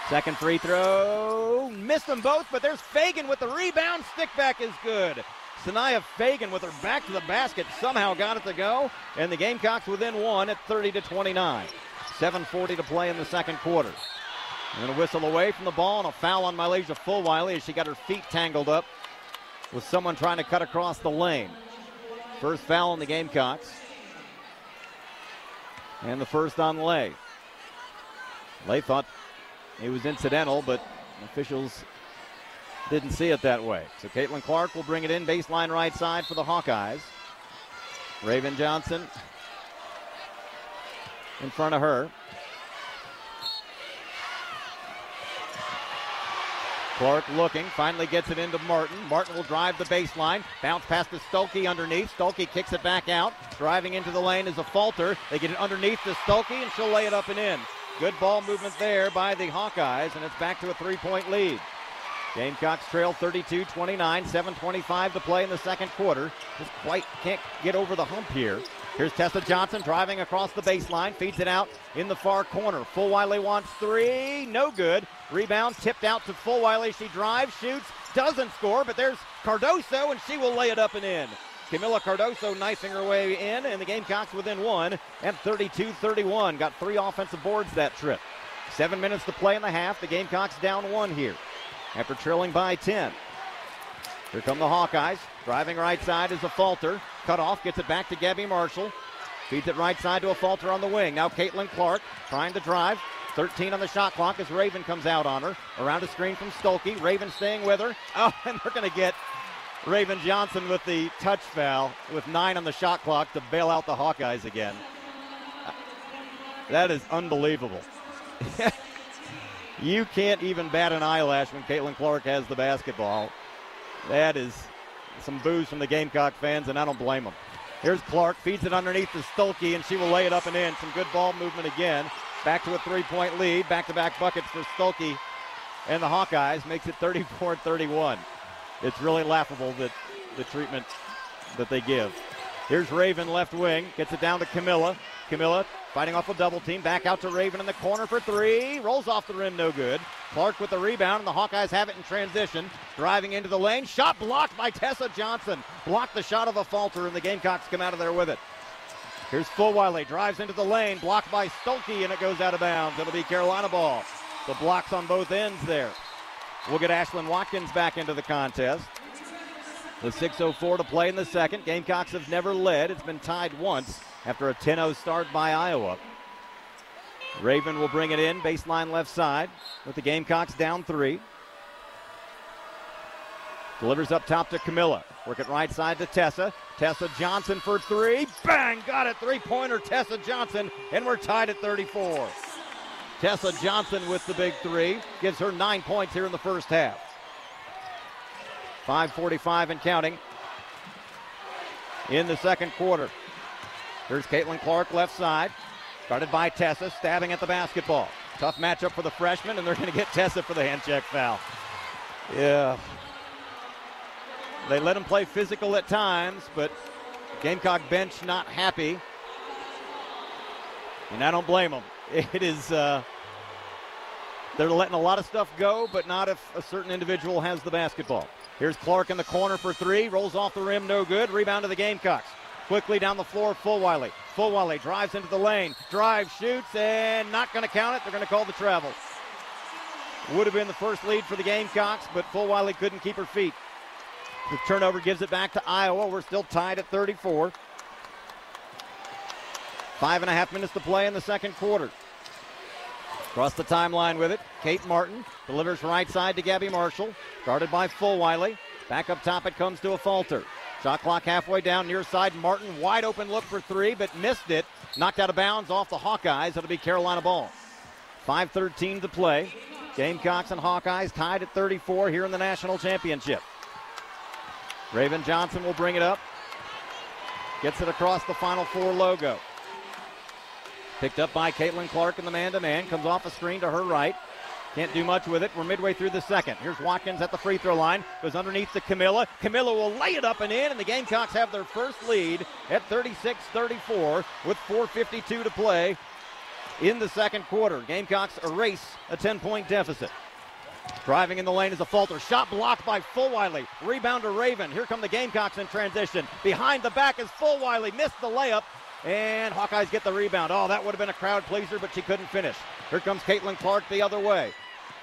Second free throw. Missed them both, but there's Feagin with the rebound. Stick back is good. Sania Feagin with her back to the basket somehow got it to go. And the Gamecocks within one at 30 to 29. 7.40 to play in the second quarter. And a whistle away from the ball and a foul on MiLaysia Fulwiley as she got her feet tangled up with someone trying to cut across the lane. First foul on the Gamecocks. And the first on Lay. Lay thought it was incidental, but officials didn't see it that way. So Caitlin Clark will bring it in baseline right side for the Hawkeyes. Raven Johnson in front of her. Clark looking, finally gets it into Martin. Martin will drive the baseline, bounce past to Stuelke underneath. Stuelke kicks it back out. Driving into the lane is Affolter. They get it underneath to Stuelke, and she'll lay it up and in. Good ball movement there by the Hawkeyes, and it's back to a three point lead. Gamecocks trail 32 29, 7.25 to play in the second quarter. Just quite can't get over the hump here. Here's Tessa Johnson driving across the baseline, feeds it out in the far corner. Fulwiley wants three, no good. Rebound tipped out to Fulwiley. She drives, shoots, doesn't score, but there's Cardoso, and she will lay it up and in. Camilla Cardoso knifing her way in, and the Gamecocks within one at 32 31. Got three offensive boards that trip. Seven minutes to play in the half. The Gamecocks down one here after trailing by 10. Here come the Hawkeyes. Driving right side is Affolter. Cut off, gets it back to Gabby Marshall. Feeds it right side to Affolter on the wing. Now Caitlin Clark trying to drive. 13 on the shot clock as Raven comes out on her. Around a screen from Stuelke. Raven staying with her. Oh, and they're going to get Raven Johnson with the touch foul with nine on the shot clock to bail out the Hawkeyes again. That is unbelievable. you can't even bat an eyelash when Caitlin Clark has the basketball. That is some booze from the Gamecock fans, and I don't blame them. Here's Clark, feeds it underneath to Stuelke, and she will lay it up and in. Some good ball movement again. Back to a three point lead. Back to back buckets for Stuelke and the Hawkeyes. Makes it 34 31. It's really laughable that the treatment that they give. Here's Raven left wing. Gets it down to Kamilla. Kamilla fighting off a double team. Back out to Raven in the corner for three. Rolls off the rim, no good. Clark with the rebound, and the Hawkeyes have it in transition. Driving into the lane. Shot blocked by Tessa Johnson. Blocked the shot of Affolter, and the Gamecocks come out of there with it. Here's Fulwiley. Drives into the lane. Blocked by Stuelke, and it goes out of bounds. It'll be Carolina ball. The blocks on both ends there. We'll get Ashlyn Watkins back into the contest. The 6.04 to play in the second. Gamecocks have never led. It's been tied once after a 10 0 start by Iowa. Raven will bring it in, baseline left side, with the Gamecocks down three. Delivers up top to Kamilla. Work it right side to Tessa. Tessa Johnson for three. Bang! Got it. Three pointer, Tessa Johnson, and we're tied at 34. Tessa Johnson with the big three. Gives her nine points here in the first half. 5.45 and counting in the second quarter. Here's Caitlin Clark left side. Guarded by Tessa, stabbing at the basketball. Tough matchup for the freshman, and they're going to get Tessa for the hand check foul. Yeah. They let him play physical at times, but Gamecock bench not happy. And I don't blame them. It is, uh, they're letting a lot of stuff go, but not if a certain individual has the basketball. Here's Clark in the corner for three. Rolls off the rim, no good. Rebound to the Gamecocks. Quickly down the floor, Fulwiley. Fulwiley drives into the lane. Drive, shoots, and not going to count it. They're going to call the travel. Would have been the first lead for the Gamecocks, but Fulwiley couldn't keep her feet. The turnover gives it back to Iowa. We're still tied at 34. Five and a half minutes to play in the second quarter. Across the timeline with it, Kate Martin delivers right side to Gabby Marshall. Guarded by Fulwiley. Back up top, it comes to a falter. Shot clock halfway down near side. Martin wide open look for three, but missed it. Knocked out of bounds off the Hawkeyes. It'll be Carolina ball. 5.13 to play. Gamecocks and Hawkeyes tied at 34 here in the national championship. Raven Johnson will bring it up. Gets it across the Final Four logo. Picked up by Caitlin Clark in the man to man. Comes off a screen to her right. Can't do much with it. We're midway through the second. Here's Watkins at the free throw line. Goes underneath to Kamilla. Kamilla will lay it up and in, and the Gamecocks have their first lead at 36 34 with 4.52 to play in the second quarter. Gamecocks erase a 10 point deficit. Driving in the lane is Affolter. Shot blocked by Fulwiley. Rebound to Raven. Here come the Gamecocks in transition. Behind the back is Fulwiley. Missed the layup. And Hawkeyes get the rebound. Oh, that would have been a crowd pleaser, but she couldn't finish. Here comes Caitlin Clark the other way.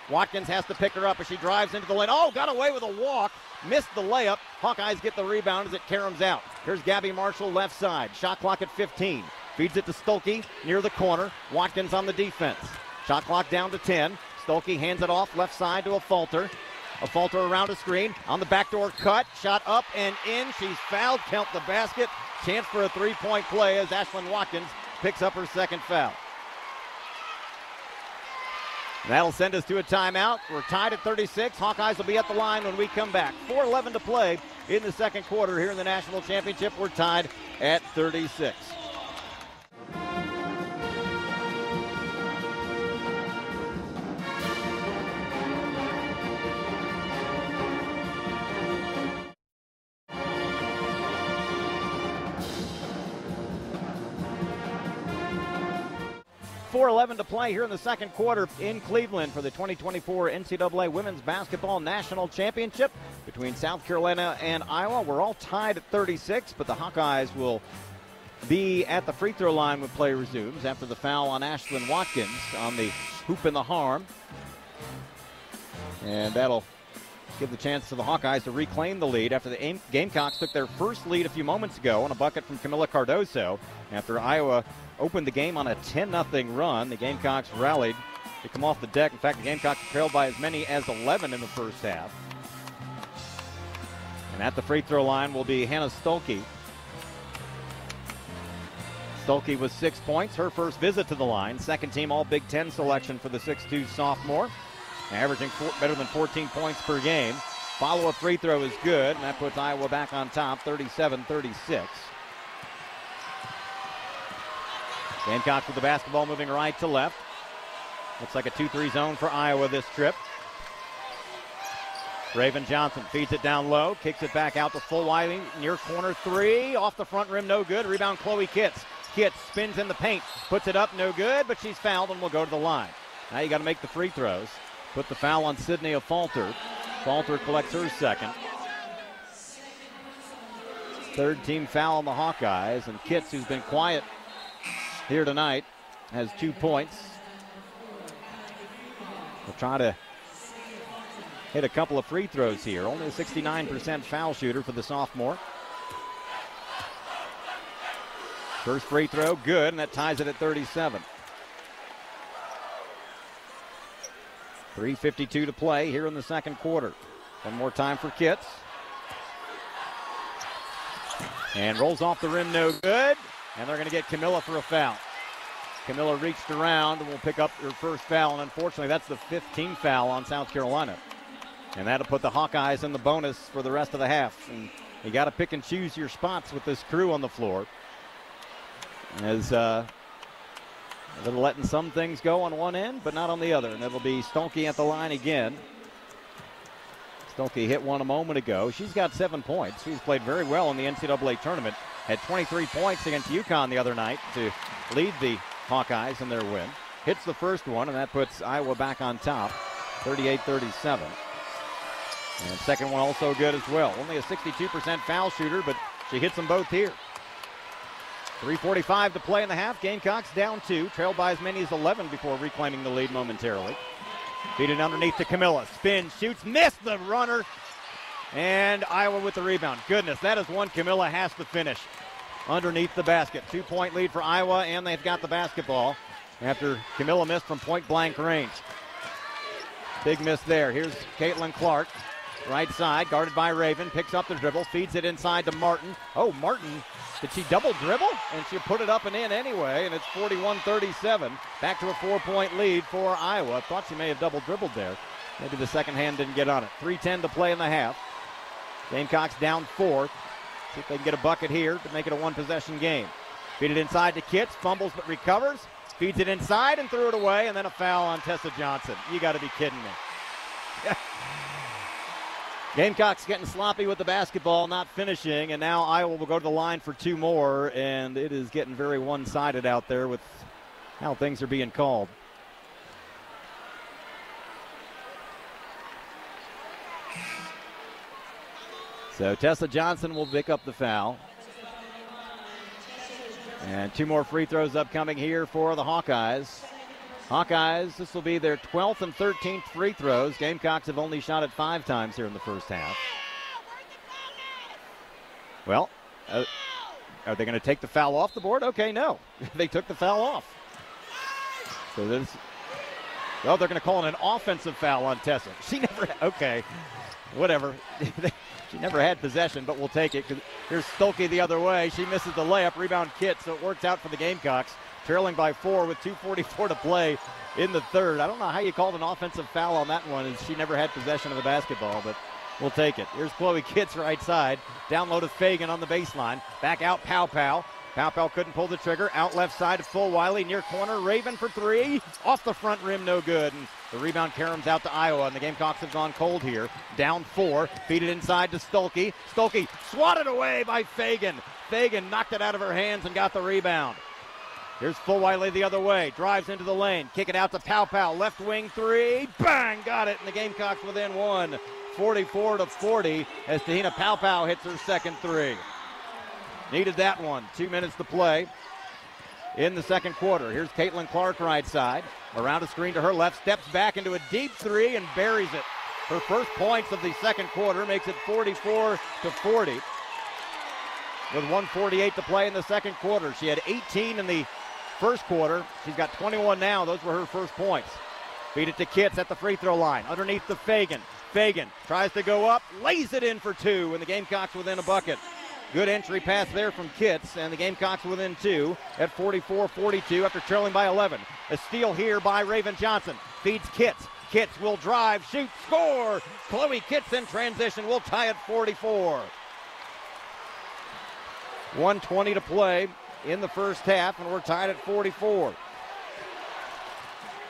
Watkins has to pick her up as she drives into the lane. Oh, got away with a walk. Missed the layup. Hawkeyes get the rebound as it caroms out. Here's Gabby Marshall left side. Shot clock at 15. Feeds it to Stuelke near the corner. Watkins on the defense. Shot clock down to 10. Stuelke hands it off left side to Affolter. A falter around a screen. On the backdoor cut. Shot up and in. She's fouled. Count the basket. Chance for a three point play as Ashlyn Watkins picks up her second foul. That'll send us to a timeout. We're tied at 36. Hawkeyes will be at the line when we come back. 4:11 to play in the second quarter here in the national championship. We're tied at 36. 4.11 to play here in the second quarter in Cleveland for the 2024 NCAA Women's Basketball National Championship between South Carolina and Iowa. We're all tied at 36, but the Hawkeyes will be at the free throw line when play resumes after the foul on Ashlyn Watkins on the hoop and the harm. And that'll give the chance to the Hawkeyes to reclaim the lead after the Gamecocks took their first lead a few moments ago on a bucket from Camilla Cardoso. After Iowa opened the game on a 10 0 run, the Gamecocks rallied to come off the deck. In fact, the Gamecocks trailed by as many as 11 in the first half. And at the free throw line will be Hannah Stuelke. Stuelke with six points, her first visit to the line. Second team All Big Ten selection for the 6'2 sophomore, averaging four, better than 14 points per game. Follow up free throw is good, and that puts Iowa back on top 37 36. Gamecocks with the basketball moving right to left. Looks like a 2 3 zone for Iowa this trip. Raven Johnson feeds it down low, kicks it back out to Fulwiley, near corner three, off the front rim, no good. Rebound Chloe Kitts. Kitts spins in the paint, puts it up, no good, but she's fouled and will go to the line. Now you got to make the free throws. Put the foul on Sydney of Falter. Affolter collects her second. Third team foul on the Hawkeyes, and Kitts, who's been quiet here tonight, has two points. We'll try to hit a couple of free throws here. Only a 69% foul shooter for the sophomore. First free throw, good, and that ties it at 37. 3.52 to play here in the second quarter. One more time for Kitts. And rolls off the rim, no good. And they're going to get Kamilla for a foul. Kamilla reached around and will pick up her first foul, and unfortunately, that's the 15th foul on South Carolina. And that'll put the Hawkeyes in the bonus for the rest of the half. And you got to pick and choose your spots with this crew on the floor. As uh, they're letting some things go on one end, but not on the other. And it'll be Stuelke at the line again. Stuelke hit one a moment ago. She's got seven points. She's played very well in the NCAA tournament. Had 23 points against UConn the other night to lead the Hawkeyes in their win. Hits the first one, and that puts Iowa back on top, 38 37. And second one also good as well. Only a 62% foul shooter, but she hits them both here. 3.45 to play in the half. Gamecocks down two, trailed by as many as 11 before reclaiming the lead momentarily. Feed it underneath to Kamilla. Spin, shoots, missed the runner. And Iowa with the rebound. Goodness, that is one Kamilla has to finish underneath the basket. Two point lead for Iowa, and they've got the basketball after Kamilla missed from point blank range. Big miss there. Here's Caitlin Clark. Right side, guarded by Raven, picks up the dribble, feeds it inside to Martin. Oh, Martin, did she double dribble? And she put it up and in anyway, and it's 41 37. Back to a four point lead for Iowa. Thought she may have double dribbled there. Maybe the second hand didn't get on it. 3.10 to play in the half. Gamecocks down four. See if they can get a bucket here to make it a one possession game. Feed it inside to Kitts, fumbles but recovers. Feeds it inside and threw it away, and then a foul on Tessa Johnson. You got to be kidding me. Gamecocks getting sloppy with the basketball, not finishing, and now Iowa will go to the line for two more, and it is getting very one sided out there with how things are being called. So Tessa Johnson will pick up the foul. And two more free throws upcoming here for the Hawkeyes. Hawkeyes, this will be their 12th and 13th free throws. Gamecocks have only shot it five times here in the first half. Well, uh, are they going to take the foul off the board? Okay, no. they took the foul off. So this, well, they're going to call it an offensive foul on Tessa. She never, okay, whatever. she never had possession, but we'll take it. Here's Stuelke the other way. She misses the layup, rebound Kit, so it works out for the Gamecocks trailing by four with 2.44 to play in the third. I don't know how you called an offensive foul on that one, and she never had possession of the basketball, but we'll take it. Here's Chloe Kitts right side. Down low to Feagin on the baseline. Back out, Paopao. Paopao couldn't pull the trigger. Out left side to Fulwiley. Near corner, Raven for three. Off the front rim, no good. And the rebound caroms out to Iowa, and the Gamecocks have gone cold here. Down four. Feed it inside to Stuelke. Stuelke swatted away by Feagin. Feagin knocked it out of her hands and got the rebound. Here's Fulwiley the other way. Drives into the lane. Kick it out to Paopao. Left wing three. Bang! Got it. And the Gamecocks within one. 44 to 40 as Te-Hina Paopao hits her second three. Needed that one. Two minutes to play in the second quarter. Here's Caitlin Clark right side. Around a screen to her left. Steps back into a deep three and buries it. Her first points of the second quarter makes it 44 to 40. With 148 to play in the second quarter. She had 18 in the first quarter. She's got 21 now. Those were her first points. Feed it to Kitts at the free throw line. Underneath the Feagin. Feagin tries to go up, lays it in for two, and the Gamecocks within a bucket. Good entry pass there from Kitts, and the Gamecocks within two at 44 42 after trailing by 11. A steal here by Raven Johnson. Feeds Kitts. Kitts will drive, shoot, score. Chloe Kitts in transition will tie at 44. 120 to play in the first half, and we're tied at 44.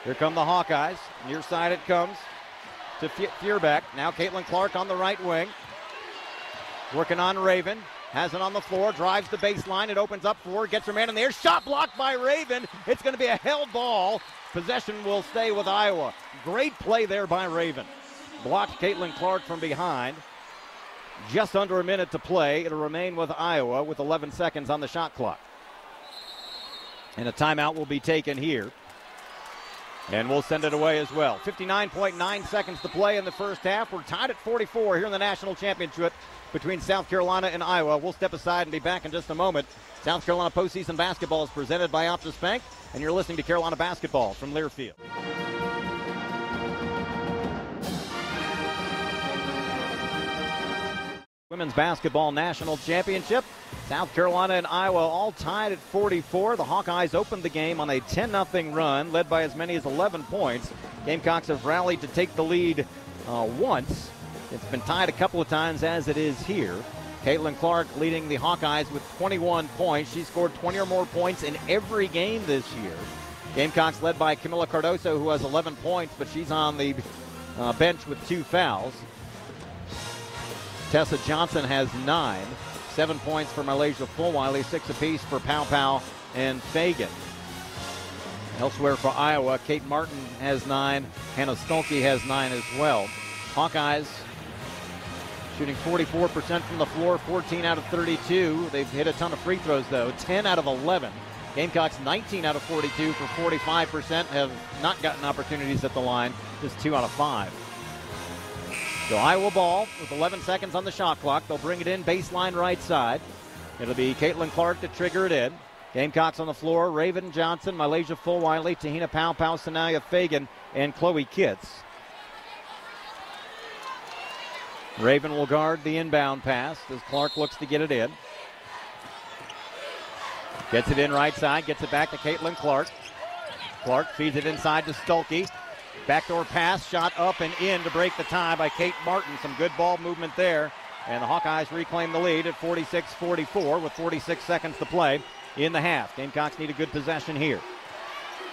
Here come the Hawkeyes. Near side it comes to Feuerbach. Now Caitlin Clark on the right wing. Working on Raven. Has it on the floor, drives the baseline. It opens up for, gets her man in the air. Shot blocked by Raven. It's going to be a held ball. Possession will stay with Iowa. Great play there by Raven. Blocked Caitlin Clark from behind. Just under a minute to play. It'll remain with Iowa with 11 seconds on the shot clock. And a timeout will be taken here. And we'll send it away as well. 59.9 seconds to play in the first half. We're tied at 44 here in the national championship between South Carolina and Iowa. We'll step aside and be back in just a moment. South Carolina postseason basketball is presented by Optus Bank, and you're listening to Carolina basketball from Learfield. Women's Basketball National Championship. South Carolina and Iowa all tied at 44. The Hawkeyes opened the game on a 10 0 run, led by as many as 11 points. Gamecocks have rallied to take the lead uh, once. It's been tied a couple of times as it is here. Caitlin Clark leading the Hawkeyes with 21 points. She scored 20 or more points in every game this year. Gamecocks led by Kamilla Cardoso, who has 11 points, but she's on the uh, bench with two fouls. Tessa Johnson has nine. Seven points for MiLaysia Fulwiley, six apiece for Paopao and Feagin. Elsewhere for Iowa, Kate Martin has nine. Hannah Stuelke has nine as well. Hawkeyes shooting 44% from the floor, 14 out of 32. They've hit a ton of free throws, though, 10 out of 11. Gamecocks 19 out of 42 for 45%, have not gotten opportunities at the line, just two out of five. So Iowa ball with 11 seconds on the shot clock. They'll bring it in baseline right side. It'll be Caitlin Clark to trigger it in. Gamecocks on the floor. Raven Johnson, MiLaysia Fulwiley, Tahina Pow Pow, Sania Feagin, and Chloe Kitts. Raven will guard the inbound pass as Clark looks to get it in. Gets it in right side, gets it back to Caitlin Clark. Clark feeds it inside to Stuelke. Backdoor pass, shot up and in to break the tie by Kate Martin. Some good ball movement there. And the Hawkeyes reclaim the lead at 46 44 with 46 seconds to play in the half. Gamecocks need a good possession here.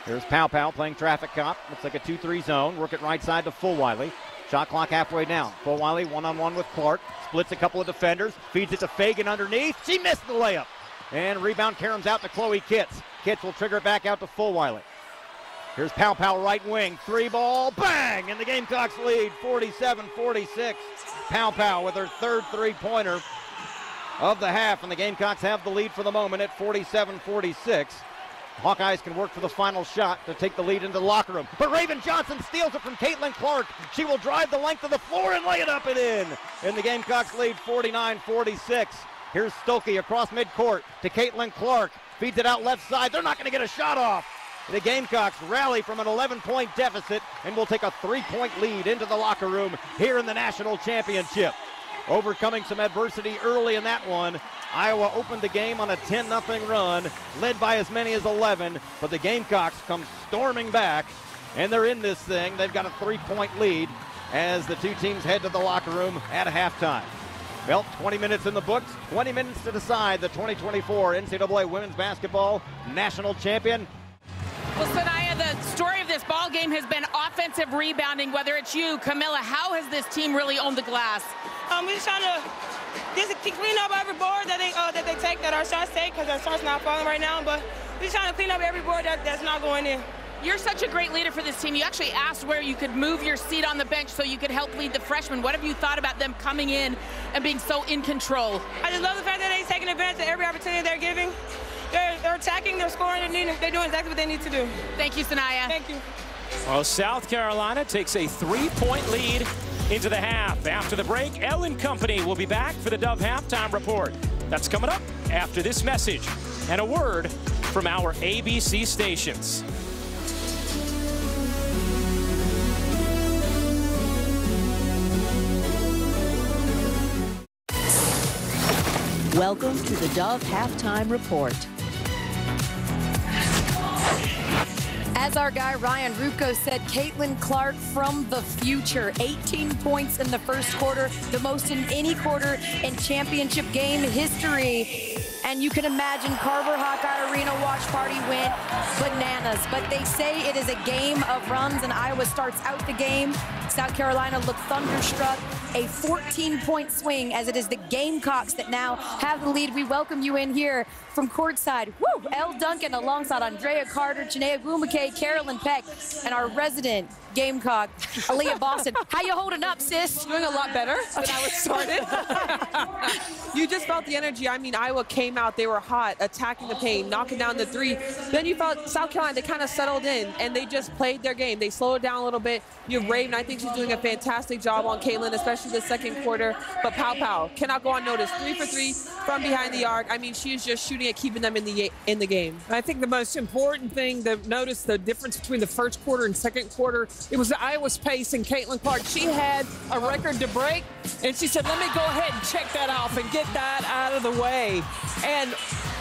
Here's Paopao playing traffic cop. Looks like a 2 3 zone. Work it right side to Fulwiley. Shot clock halfway down. Fulwiley one on one with Clark. Splits a couple of defenders. Feeds it to Feagin underneath. She missed the layup. And rebound caroms out to Chloe Kitts. Kitts will trigger it back out to Fulwiley. Here's Paopao right wing. Three ball. Bang! And the Gamecocks lead 47 46. Paopao with her third three pointer of the half. And the Gamecocks have the lead for the moment at 47 46. Hawkeyes can work for the final shot to take the lead into the locker room. But Raven Johnson steals it from Caitlin Clark. She will drive the length of the floor and lay it up and in. And the Gamecocks lead 49 46. Here's Stuelke across midcourt to Caitlin Clark. Feeds it out left side. They're not going to get a shot off. The Gamecocks rally from an 11 point deficit and will take a three point lead into the locker room here in the national championship. Overcoming some adversity early in that one, Iowa opened the game on a 10 0 run, led by as many as 11, but the Gamecocks come storming back, and they're in this thing. They've got a three point lead as the two teams head to the locker room at halftime. Well, 20 minutes in the books, 20 minutes to decide the 2024 NCAA Women's Basketball National Champion. Well, Sania, the story of this ball game has been offensive rebounding. Whether it's you, Kamilla, how has this team really owned the glass? Um, we're just trying to just clean up every board that they uh, that they take, that our shots take, because our shots not falling right now. But we're trying to clean up every board that, that's not going in. You're such a great leader for this team. You actually asked where you could move your seat on the bench so you could help lead the freshmen. What have you thought about them coming in and being so in control? I just love the fact that they're taking advantage of every opportunity they're giving. They're, they're attacking, they're scoring, they're, they're doing exactly what they need to do. Thank you, Sania. Thank you. Well, South Carolina takes a three-point lead into the half. After the break, Ellen Company will be back for the Dove halftime report. That's coming up after this message and a word from our ABC stations. Welcome to the Dove Halftime Report. As our guy Ryan Ruocco said, Caitlin Clark from the future. 18 points in the first quarter, the most in any quarter in championship game history. And you can imagine Carver Hawkeye Arena watch party went bananas. But they say it is a game of runs, and Iowa starts out the game. South Carolina looked thunderstruck. A 14-point swing as it is the Gamecocks that now have the lead. We welcome you in here from courtside. Woo! Elle Duncan alongside Andraya Carter, Chiney Ogwumike, Carolyn Peck, and our resident Gamecock, Aliyah Boston. How you holding up, sis? Doing a lot better than I was started. you just felt the energy. I mean, Iowa came out. They were hot, attacking the paint, knocking down the three. Then you felt South Carolina, they kind of settled in, and they just played their game. They slowed it down a little bit. You have Raven. I think she's doing a fantastic job on Caitlin, especially the second quarter. But Paopao cannot go unnoticed. Three for three from behind the arc. I mean, she is just shooting at keeping them in the in the game. I think the most important thing to notice the difference between the first quarter and second quarter it was the Iowa's pace and Caitlin Clark. She had a record to break, and she said, let me go ahead and check that off and get that out of the way. And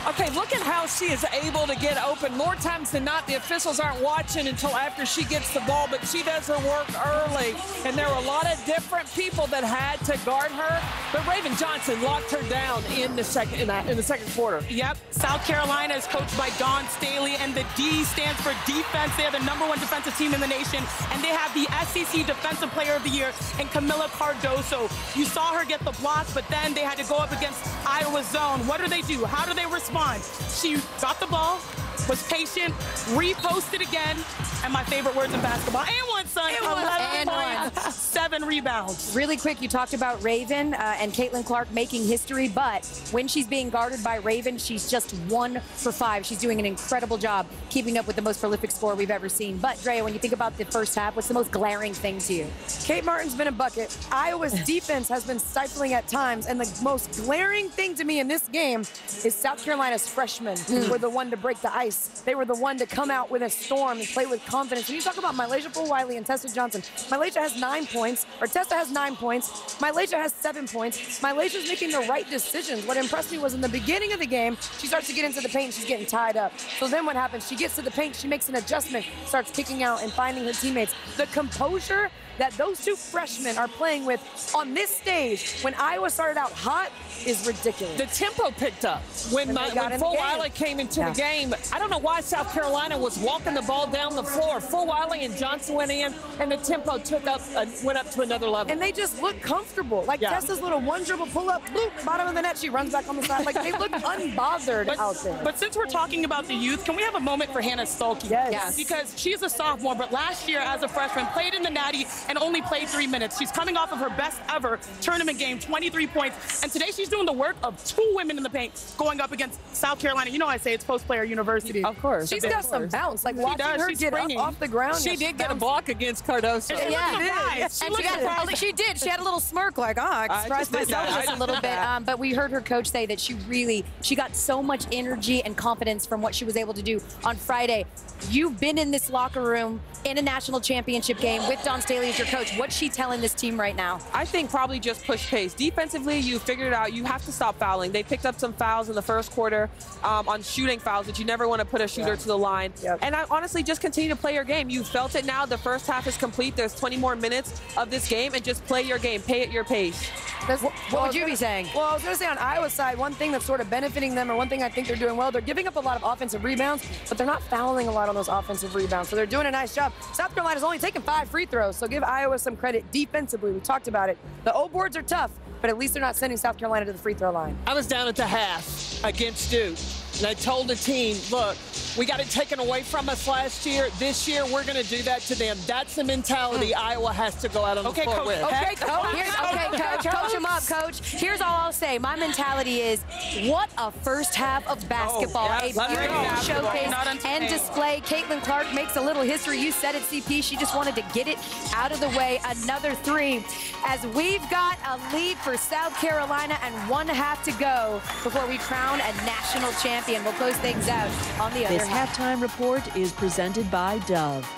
Okay, look at how she is able to get open. More times than not, the officials aren't watching until after she gets the ball, but she does her work early. And there were a lot of different people that had to guard her, but Raven Johnson locked her down in the second in, the, in the second quarter. Yep, South Carolina is coached by Dawn Staley, and the D stands for defense. They are the number one defensive team in the nation, and they have the SEC Defensive Player of the Year and Kamilla Cardoso. You saw her get the block, but then they had to go up against Iowa zone. What do they do? How do they respond? respond. She got the ball, was patient, reposted again, and my favorite words in basketball, and one, son, 11 points, seven rebounds. Really quick, you talked about Raven uh, and Caitlin Clark making history, but when she's being guarded by Raven, she's just one for five. She's doing an incredible job keeping up with the most prolific score we've ever seen. But, Drea, when you think about the first half, what's the most glaring thing to you? Kate Martin's been a bucket. Iowa's defense has been stifling at times, and the most glaring thing to me in this game is South Carolina's freshmen mm. were the one to break the ice. They were the one to come out with a storm and play with confidence. When you talk about MiLaysia Fulwiley and Tessa Johnson, MiLaysia has nine points, or Tessa has nine points. MiLaysia has seven points. MiLaysia's making the right decisions. What impressed me was in the beginning of the game, she starts to get into the paint, she's getting tied up. So then what happens? She gets to the paint, she makes an adjustment, starts kicking out and finding her teammates. The composure that those two freshmen are playing with on this stage when Iowa started out hot is ridiculous. The tempo picked up when, my, when Fulwiley came into yeah. the game. I don't know why South Carolina was walking the ball down the floor. Fulwiley and Johnson went in, and the tempo took up uh, went up to another level. And they just look comfortable. Like yeah. Tessa's little one dribble pull up, bloop, bottom of the net, she runs back on the side. Like they look unbothered but, out there. But since we're talking about the youth, can we have a moment for Hannah Stuelke? Yes. yes. Because she's a sophomore, but last year as a freshman played in the Natty and only played three minutes. She's coming off of her best ever tournament game, 23 points. And today she's doing the work of two women in the paint going up against South Carolina. You know I say it's post player university. Of course. She's got some bounce. Like watching does. her she's get up off the ground. She did get a block against Cardoso. And yeah, she, and she, got, she did. She had a little smirk like, oh, I expressed myself just a little bit. Um, but we heard her coach say that she really, she got so much energy and confidence from what she was able to do on Friday. You've been in this locker room in a national championship game with Dawn Staley as your coach. What's she telling this team right now? I think probably just push pace. Defensively, you figured it out. You have to stop fouling. They picked up some fouls in the first quarter um, on shooting fouls that you never want to put a shooter yeah. to the line. Yep. And I honestly just continue to play your game. You felt it now. The first half is complete. There's 20 more minutes of this game, and just play your game. Pay at your pace. What, what well, would you be saying? Well, I was going to say on Iowa's side, one thing that's sort of benefiting them, or one thing I think they're doing well, they're giving up a lot of offensive rebounds, but they're not fouling a lot on those offensive rebounds. So they're doing a nice job. South Carolina's only taken five free throws, so give Iowa some credit defensively. We talked about it. The O boards are tough, but at least they're not sending South Carolina to the free throw line. I was down at the half against Duke And I told the team, look, we got it taken away from us last year. This year, we're going to do that to them. That's the mentality mm. Iowa has to go out on okay, the floor coach. with. Okay, coach. Here's, okay, coach. Coach him up, coach. Here's all I'll say. My mentality is, what a first half of basketball. Oh, yeah, a beautiful showcase and display. Caitlin Clark makes a little history. You said it, CP. She just wanted to get it out of the way. Another three. As we've got a lead for South Carolina and one half to go before we crown a national champion. We'll close things out on the other This half. halftime report is presented by Dove.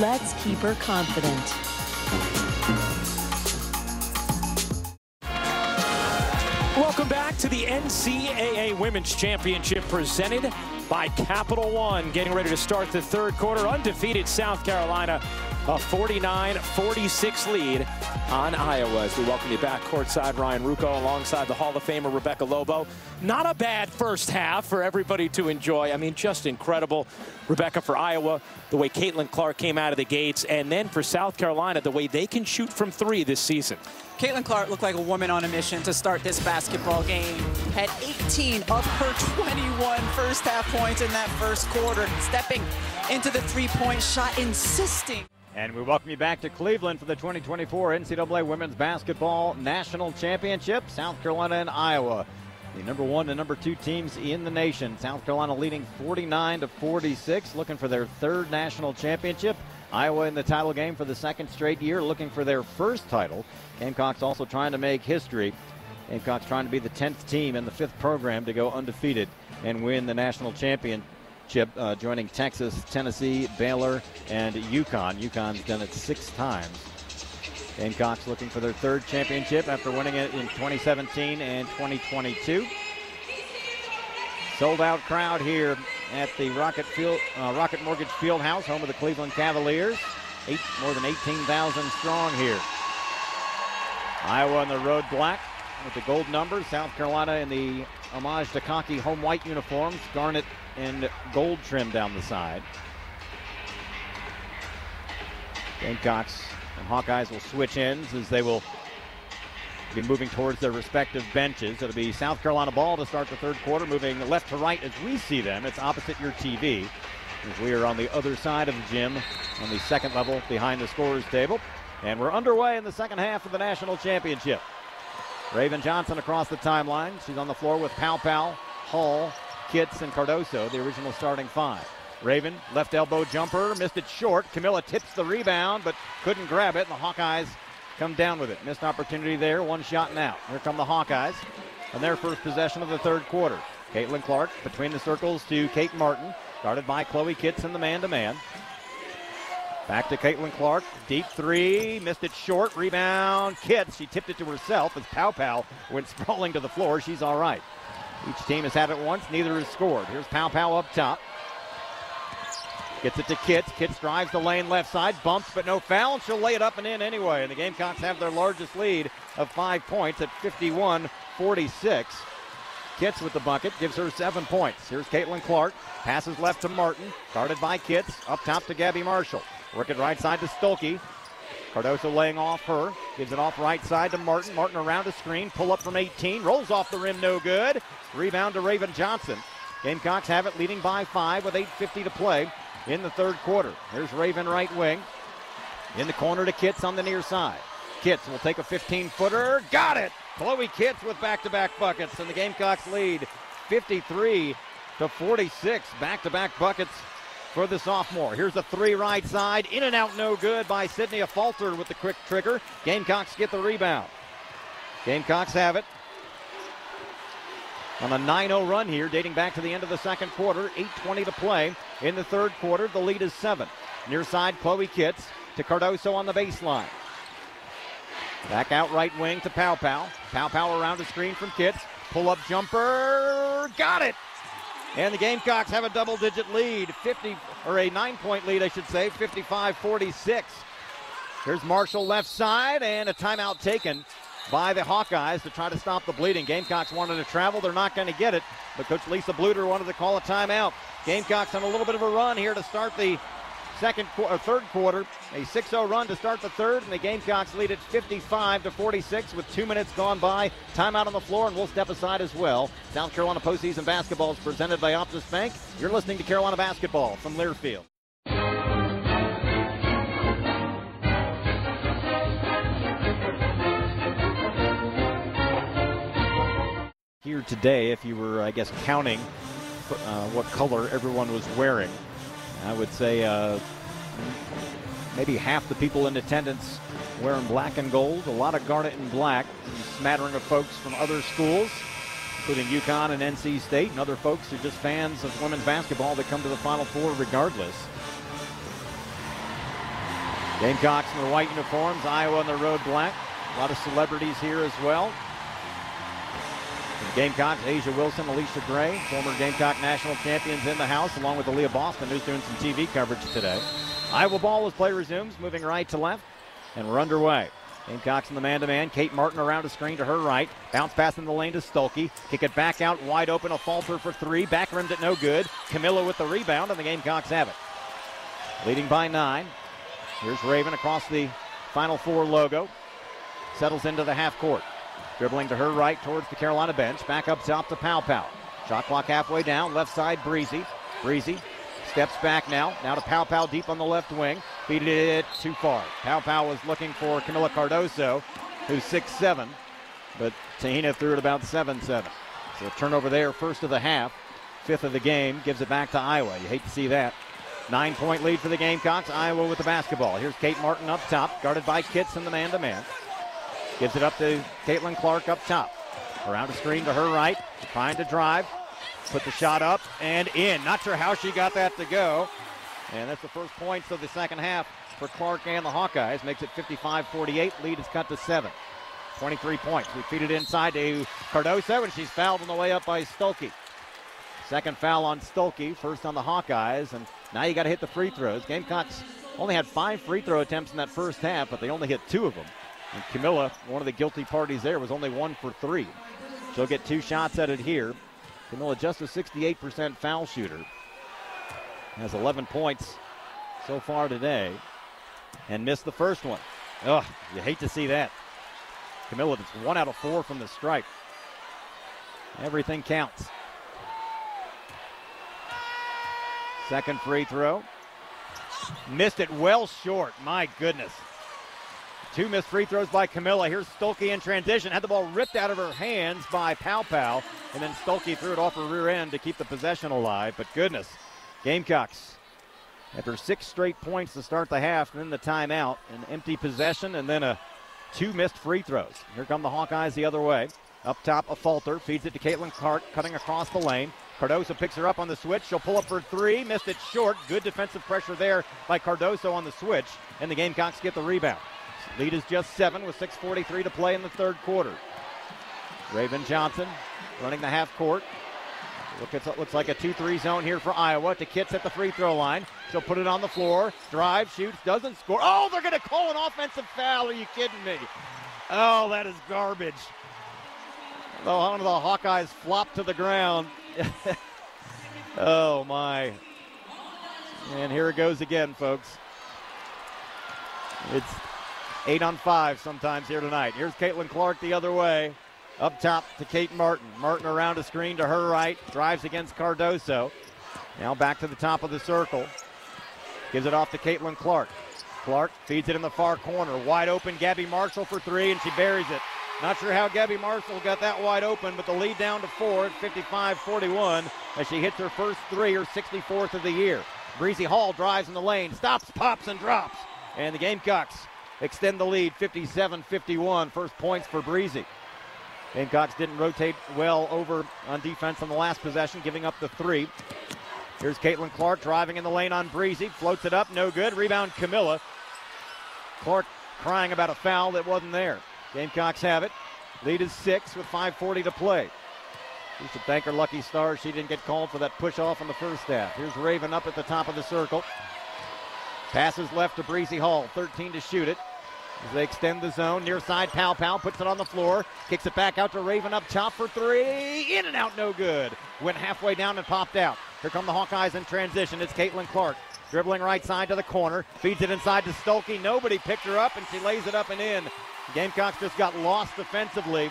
Let's keep her confident. Welcome back to the NCAA Women's Championship presented by Capital One. Getting ready to start the third quarter. Undefeated South Carolina a 49-46 lead on Iowa. As we welcome you back courtside, Ryan Ruocco alongside the Hall of Famer Rebecca Lobo. Not a bad first half for everybody to enjoy. I mean, just incredible. Rebecca for Iowa, the way Caitlin Clark came out of the gates, and then for South Carolina, the way they can shoot from three this season. Caitlin Clark looked like a woman on a mission to start this basketball game. Had 18 of her 21 first half points in that first quarter, stepping into the three-point shot, insisting. And we welcome you back to Cleveland for the 2024 NCAA Women's Basketball National Championship. South Carolina and Iowa, the number one and number two teams in the nation. South Carolina leading 49 to 46, looking for their third national championship. Iowa in the title game for the second straight year, looking for their first title. Gamecocks also trying to make history. Gamecocks trying to be the 10th team in the fifth program to go undefeated and win the national championship Chip uh, joining Texas, Tennessee, Baylor, and UConn. UConn's done it six times. Gamecocks looking for their third championship after winning it in 2017 and 2022. Sold out crowd here at the Rocket Field, uh, Rocket Mortgage Field House, home of the Cleveland Cavaliers. Eight, more than 18,000 strong here. Iowa on the road black with the gold numbers. South Carolina in the homage to Cocky home white uniforms. Garnet and gold trim down the side. Gamecocks and Hawkeyes will switch ends as they will be moving towards their respective benches. It'll be South Carolina ball to start the third quarter, moving left to right as we see them. It's opposite your TV as we are on the other side of the gym on the second level behind the scorers table. And we're underway in the second half of the national championship. Raven Johnson across the timeline. She's on the floor with Paopao, Hall, Kitts, and Cardoso, the original starting five. Raven, left elbow jumper, missed it short. Kamilla tips the rebound, but couldn't grab it, and the Hawkeyes come down with it. Missed opportunity there, one shot out. Here come the Hawkeyes on their first possession of the third quarter. Caitlin Clark between the circles to Kate Martin, guarded by Chloe Kitts in the man-to-man. Back to Caitlin Clark, deep three, missed it short, rebound, Kitts. She tipped it to herself as Paopao went sprawling to the floor. She's all right. Each team has had it once, neither has scored. Here's Paopao up top. Gets it to Kitts. Kitts drives the lane left side, bumps but no foul, and she'll lay it up and in anyway. And the Gamecocks have their largest lead of five points at 51 46. Kitts with the bucket gives her seven points. Here's Caitlin Clark. Passes left to Martin. Guarded by Kitts. Up top to Gabby Marshall. Work it right side to Stuelke. Cardoso laying off her. Gives it off right side to Martin. Martin around a screen. Pull up from 18. Rolls off the rim. No good. Rebound to Raven Johnson. Gamecocks have it leading by five with 8.50 to play in the third quarter. Here's Raven right wing. In the corner to Kitts on the near side. Kitts will take a 15 footer. Got it! Chloe Kitts with back to back buckets, and the Gamecocks lead 53 to 46. Back to back buckets for the sophomore. Here's a three right side. In and out, no good by Sydney. Affolter with the quick trigger. Gamecocks get the rebound. Gamecocks have it. On a 9 0 run here, dating back to the end of the second quarter. 8.20 to play in the third quarter. The lead is seven. Near side, Chloe Kitts to Cardoso on the baseline. Back out right wing to Paopao. Pow Pow around the screen from Kitts. Pull up jumper. Got it. And the Gamecocks have a double digit lead, 50 or a 9-point lead I should say, 55-46. Here's Marshall left side and a timeout taken by the Hawkeyes to try to stop the bleeding. Gamecocks wanted to travel, they're not going to get it, but coach Lisa Bluder wanted to call a timeout. Gamecocks on a little bit of a run here to start the second or uh, third quarter. A 6-0 run to start the third, and the Gamecocks lead at 55 to 46 with two minutes gone by. Timeout on the floor, and we'll step aside as well. South Carolina postseason basketball is presented by Optus Bank. You're listening to Carolina basketball from Learfield. Here today, if you were, I guess, counting uh, what color everyone was wearing, I would say uh, maybe half the people in attendance wearing black and gold, a lot of garnet and black, a smattering of folks from other schools, including UConn and NC State, and other folks who are just fans of women's basketball that come to the Final Four regardless. Gamecocks in their white uniforms, Iowa on the road black. A lot of celebrities here as well. Gamecocks, A'ja Wilson, Allisha Gray, former Gamecock national champions in the house, along with Aliyah Boston, who's doing some TV coverage today. Iowa ball as play resumes, moving right to left, and we're underway. Gamecocks in the man-to-man. Kate Martin around a screen to her right. Bounce pass in the lane to Stuelke. Kick it back out wide open. Affolter for three. Back rims it no good. Kamilla with the rebound, and the Gamecocks have it. Leading by nine. Here's Raven across the Final Four logo. Settles into the half court. Dribbling to her right towards the Carolina bench. Back up top to Paopao. Shot clock halfway down. Left side, Breezy. Breezy steps back now. Now to Paopao deep on the left wing. Feed it too far. Paopao was looking for Kamilla Cardoso, who's 6'7, but Te-Hina threw it about 7 7. So turnover there, first of the half. Fifth of the game. Gives it back to Iowa. You hate to see that. Nine point lead for the Gamecocks. Iowa with the basketball. Here's Kate Martin up top, guarded by Kitts in the man to man. Gives it up to Caitlin Clark up top. Around a screen to her right, trying to drive. Put the shot up and in. Not sure how she got that to go. And that's the first points of the second half for Clark and the Hawkeyes. Makes it 55 48. Lead is cut to seven. 23 points. We feed it inside to Cardoso, and she's fouled on the way up by Stuelke. Second foul on Stuelke, first on the Hawkeyes, and now you got to hit the free throws. Gamecocks only had five free throw attempts in that first half, but they only hit two of them. And Kamilla, one of the guilty parties there, was only one for three. She'll get two shots at it here. Kamilla just a 68% foul shooter. Has 11 points so far today and missed the first one. Ugh, you hate to see that. Kamilla, that's one out of four from the stripe. Everything counts. Second free throw. Missed it well short. My goodness. Two missed free throws by Kamilla. Here's Stuelke in transition. Had the ball ripped out of her hands by Paopao. And then Stuelke threw it off her rear end to keep the possession alive. But goodness, Gamecocks, after six straight points to start the half, and then the timeout, an empty possession, and then a two missed free throws. Here come the Hawkeyes the other way. Up top, Affolter. Feeds it to Caitlin Clark, cutting across the lane. Cardoso picks her up on the switch. She'll pull up for three. Missed it short. Good defensive pressure there by Cardoso on the switch. And the Gamecocks get the rebound. Lead is just seven with 6.43 to play in the third quarter. Raven Johnson running the half court. Look, it looks like a 2 3 zone here for Iowa. To Kitts at the free throw line. She'll put it on the floor. Drive, shoots, doesn't score. Oh, they're going to call an offensive foul. Are you kidding me? Oh, that is garbage. One of the Hawkeyes flopped to the ground. oh, my. And here it goes again, folks. It's eight on five sometimes here tonight. Here's Caitlin Clark the other way. Up top to Kate Martin. Martin around a screen to her right. Drives against Cardoso. Now back to the top of the circle. Gives it off to Caitlin Clark. Clark feeds it in the far corner. Wide open. Gabby Marshall for three, and she buries it. Not sure how Gabby Marshall got that wide open, but the lead down to four at 55 41 as she hits her first three, her 64th of the year. Breezy Hall drives in the lane, stops, pops, and drops. And the Gamecocks extend the lead 57 51. First points for Breezy. Gamecocks didn't rotate well over on defense on the last possession, giving up the three. Here's Caitlin Clark driving in the lane on Breezy. Floats it up, no good. Rebound Kamilla. Clark crying about a foul that wasn't there. Gamecocks have it. Lead is six with 5.40 to play. We should thank our lucky stars she didn't get called for that push off in the first half. Here's Raven up at the top of the circle. Passes left to Breezy Hall, 13 to shoot it. As they extend the zone, near side, Pow puts it on the floor, kicks it back out to Raven up top for three. In and out, no good. Went halfway down and popped out. Here come the Hawkeyes in transition. It's Caitlin Clark. Dribbling right side to the corner. Feeds it inside to Stuelke. Nobody picked her up, and she lays it up and in. Gamecocks just got lost defensively.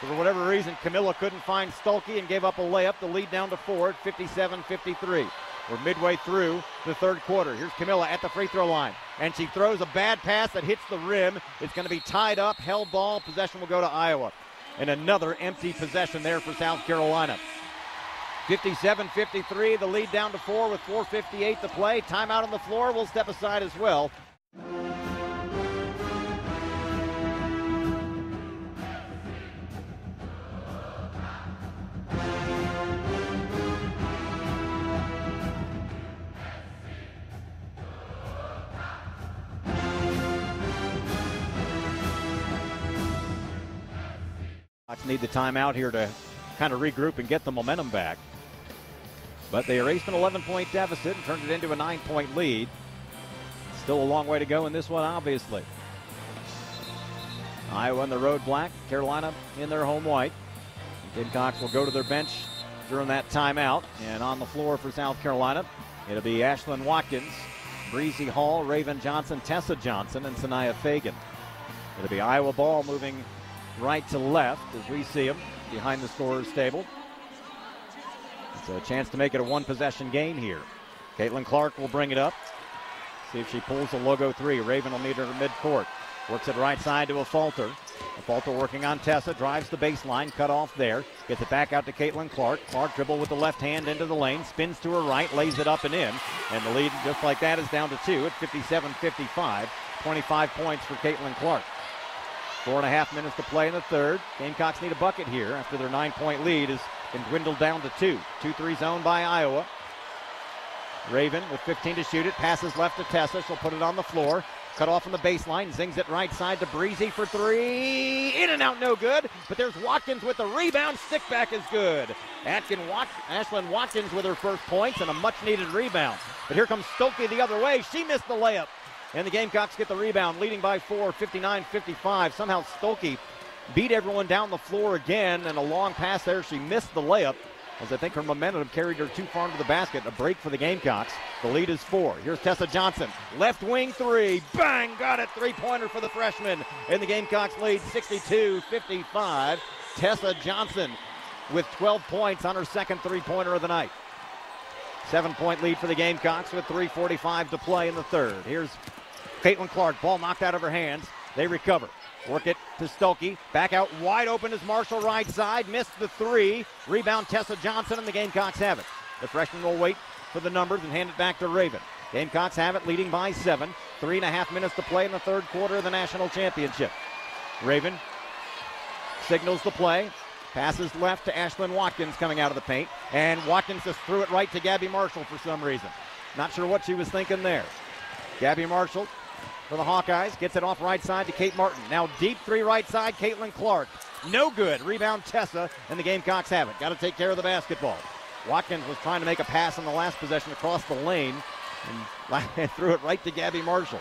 For whatever reason, Kamilla couldn't find Stuelke and gave up a layup. The lead down to four at 57 53. We're midway through the third quarter. Here's Kamilla at the free throw line. And she throws a bad pass that hits the rim. It's going to be tied up, held ball. Possession will go to Iowa. And another empty possession there for South Carolina. 57 53, the lead down to four with 4.58 to play. Timeout on the floor. We'll step aside as well. Need the timeout here to kind of regroup and get the momentum back. But they erased an 11 point deficit and turned it into a nine point lead. Still a long way to go in this one, obviously. Iowa in the road black, Carolina in their home white. Gamecocks will go to their bench during that timeout. And on the floor for South Carolina, it'll be Ashlyn Watkins, Breezy Hall, Raven Johnson, Tessa Johnson, and Sania Feagin. It'll be Iowa ball moving right to left as we see him behind the scorer's table. It's a chance to make it a one possession game here. Caitlin Clark will bring it up. See if she pulls the logo three. Raven will meet her midcourt. Works it right side to Affolter. A falter working on Tessa. Drives the baseline. Cut off there. Gets it back out to Caitlin Clark. Clark dribble with the left hand into the lane. Spins to her right. Lays it up and in. And the lead just like that is down to two at 57-55. 25 points for Caitlin Clark. Four and a half minutes to play in the third. Gamecocks need a bucket here after their nine point lead has been dwindled down to two. 2 3 zone by Iowa. Raven with 15 to shoot it. Passes left to Tessa. She'll put it on the floor. Cut off from the baseline. Zings it right side to Breezy for three. In and out, no good. But there's Watkins with the rebound. Stick back is good. Atkin Wat- Ashlyn Watkins with her first points and a much needed rebound. But here comes Stuelke the other way. She missed the layup. And the Gamecocks get the rebound, leading by four, 59 55. Somehow Stuelke beat everyone down the floor again, and a long pass there. She missed the layup, as I think her momentum carried her too far into the basket. A break for the Gamecocks. The lead is four. Here's Tessa Johnson. Left wing three. Bang! Got it. Three pointer for the freshman. And the Gamecocks lead 62 55. Tessa Johnson with 12 points on her second three pointer of the night. Seven point lead for the Gamecocks with 3.45 to play in the third. Here's Caitlin Clark, ball knocked out of her hands. They recover. Work it to Stuelke. Back out wide open is Marshall right side. Missed the three. Rebound Tessa Johnson, and the Gamecocks have it. The freshman will wait for the numbers and hand it back to Raven. Gamecocks have it leading by seven. Three and a half minutes to play in the third quarter of the national championship. Raven signals the play. Passes left to Ashlyn Watkins coming out of the paint. And Watkins just threw it right to Gabby Marshall for some reason. Not sure what she was thinking there. Gabby Marshall for the Hawkeyes. Gets it off right side to Kate Martin. Now deep three right side, Caitlin Clark. No good. Rebound Tessa, and the Gamecocks have it. Got to take care of the basketball. Watkins was trying to make a pass on the last possession across the lane and threw it right to Gabby Marshall.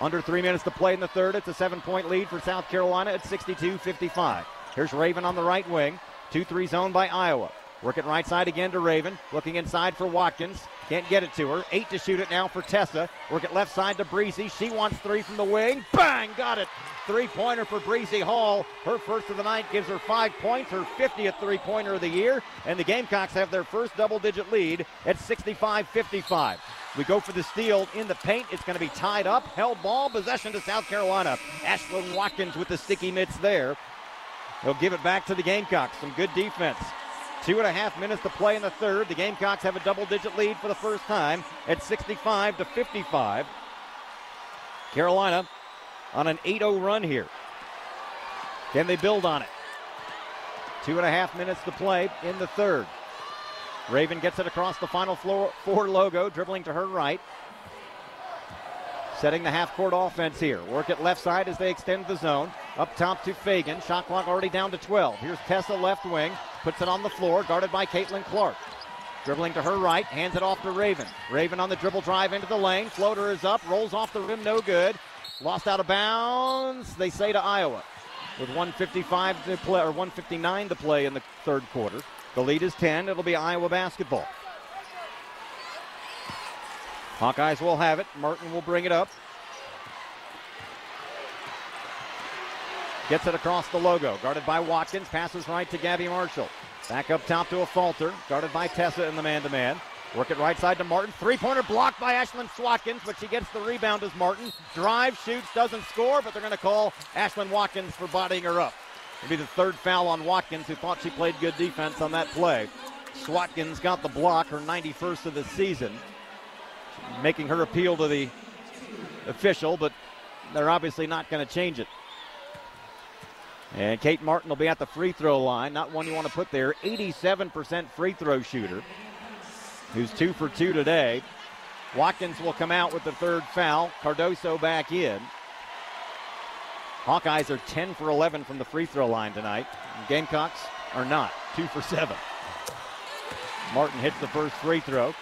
Under three minutes to play in the third. It's a seven point lead for South Carolina at 62 55. Here's Raven on the right wing. 2 3 zone by Iowa. Working right side again to Raven. Looking inside for Watkins. Can't get it to her. Eight to shoot it now for Tessa. Work it left side to Breezy. She wants three from the wing. Bang! Got it. Three pointer for Breezy Hall. Her first of the night gives her five points, her 50th three pointer of the year. And the Gamecocks have their first double digit lead at 65 55. We go for the steal in the paint. It's going to be tied up. Held ball. Possession to South Carolina. Ashlyn Watkins with the sticky mitts there. They'll give it back to the Gamecocks. Some good defense. Two and a half minutes to play in the third. The Gamecocks have a double digit lead for the first time at 65 to 55. Carolina on an 8 0 run here. Can they build on it? Two and a half minutes to play in the third. Raven gets it across the final floor four logo, dribbling to her right. Setting the half court offense here. Work at left side as they extend the zone. Up top to Feagin. Shot clock already down to 12. Here's Tessa left wing. Puts it on the floor, guarded by Caitlin Clark. Dribbling to her right, hands it off to Raven. Raven on the dribble drive into the lane. Floater is up, rolls off the rim, no good. Lost out of bounds, they say to Iowa. With 155 to play, or 159 to play in the third quarter. The lead is 10. It'll be Iowa basketball. Hawkeyes will have it. Martin will bring it up. Gets it across the logo. Guarded by Watkins. Passes right to Gabby Marshall. Back up top to Affolter. Guarded by Tessa in the man to man. Work it right side to Martin. Three pointer blocked by Ashlyn Swatkins, but she gets the rebound as Martin. Drive, shoots, doesn't score, but they're going to call Ashlyn Watkins for bodying her up. It'll be the third foul on Watkins, who thought she played good defense on that play. Swatkins got the block, her 91st of the season, making her appeal to the official, but they're obviously not going to change it. And Kate Martin will be at the free throw line. Not one you want to put there. 87% free throw shooter, who's two for two today. Watkins will come out with the third foul. Cardoso back in. Hawkeyes are 10 for 11 from the free throw line tonight. Gamecocks are not. Two for seven. Martin hits the first free throw.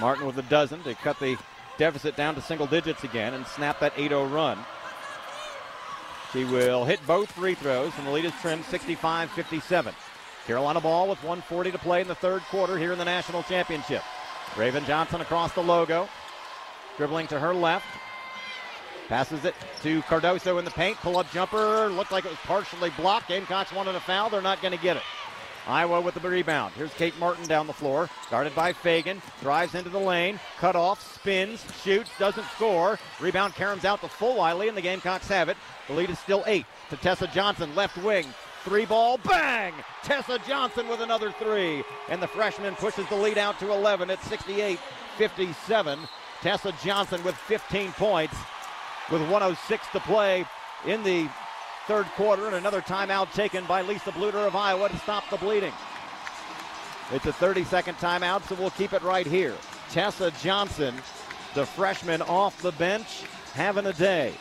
Martin with a dozen to cut the deficit down to single digits again and snap that 8 0 run. She will hit both free throws, and the lead is trimmed 65 57. Carolina ball with 140 to play in the third quarter here in the national championship. Raven Johnson across the logo, dribbling to her left. Passes it to Cardoso in the paint. Pull up jumper. Looked like it was partially blocked. Gamecocks wanted a foul. They're not going to get it. Iowa with the rebound. Here's Kate Martin down the floor. Guarded by Feagin. Drives into the lane. Cut off. Spins. Shoots. Doesn't score. Rebound caroms out to Fulwiley, and the Gamecocks have it. The lead is still eight to Tessa Johnson, left wing. Three ball, bang! Tessa Johnson with another three. And the freshman pushes the lead out to 11 at 68 57. Tessa Johnson with 15 points with 106 to play in the third quarter, and another timeout taken by Lisa Bluder of Iowa to stop the bleeding. It's a 30 second timeout, so we'll keep it right here. Tessa Johnson, the freshman off the bench, having a day.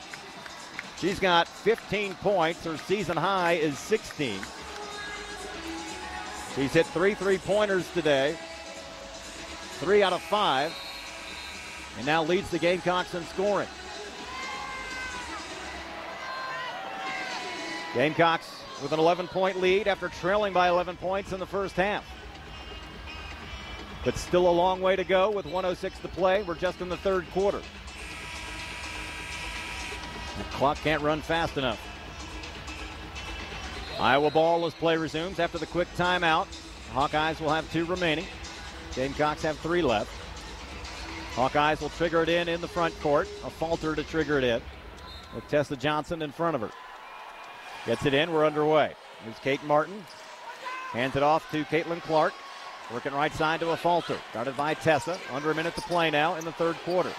She's got 15 points. Her season high is 16. She's hit three three pointers today, three out of five, and now leads the Gamecocks in scoring. Gamecocks with an 11 point lead after trailing by 11 points in the first half. But still a long way to go with 106 to play. We're just in the third quarter. The clock can't run fast enough. Iowa ball as play resumes after the quick timeout. Hawkeyes will have two remaining. Gamecocks have three left. Hawkeyes will trigger it in in the front court. Affolter to trigger it in with Tessa Johnson in front of her. Gets it in. We're underway. Here's Kate Martin. Hands it off to Caitlin Clark. Working right side to Affolter. Guarded by Tessa. Under a minute to play now in the third quarter.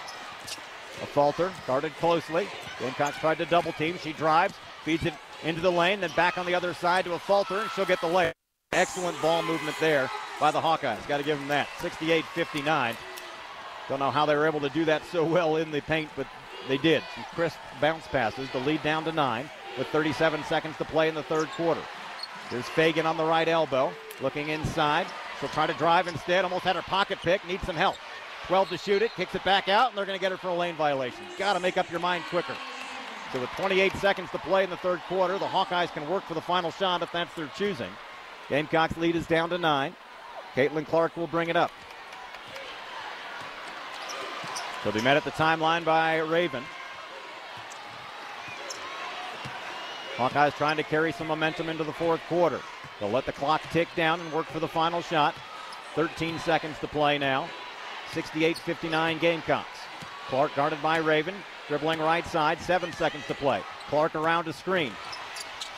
Affolter, guarded closely. Gamecocks tried to double team. She drives, feeds it into the lane, then back on the other side to Affolter, and she'll get the lay. Excellent ball movement there by the Hawkeyes. Got to give them that. 68 59. Don't know how they were able to do that so well in the paint, but they did. Some crisp bounce passes. The lead down to nine with 37 seconds to play in the third quarter. There's Feagin on the right elbow, looking inside. She'll try to drive instead. Almost had her pocket pick. Needs some help. 12 to shoot it. Kicks it back out, and they're going to get her for a lane violation. Got to make up your mind quicker. So with 28 seconds to play in the third quarter, the Hawkeyes can work for the final shot if that's their choosing. Gamecocks lead is down to nine. Caitlin Clark will bring it up. She'll be met at the timeline by Raven. Hawkeyes trying to carry some momentum into the fourth quarter. They'll let the clock tick down and work for the final shot. 13 seconds to play now. 68 59 Gamecocks. Clark guarded by Raven, dribbling right side, seven seconds to play. Clark around to screen.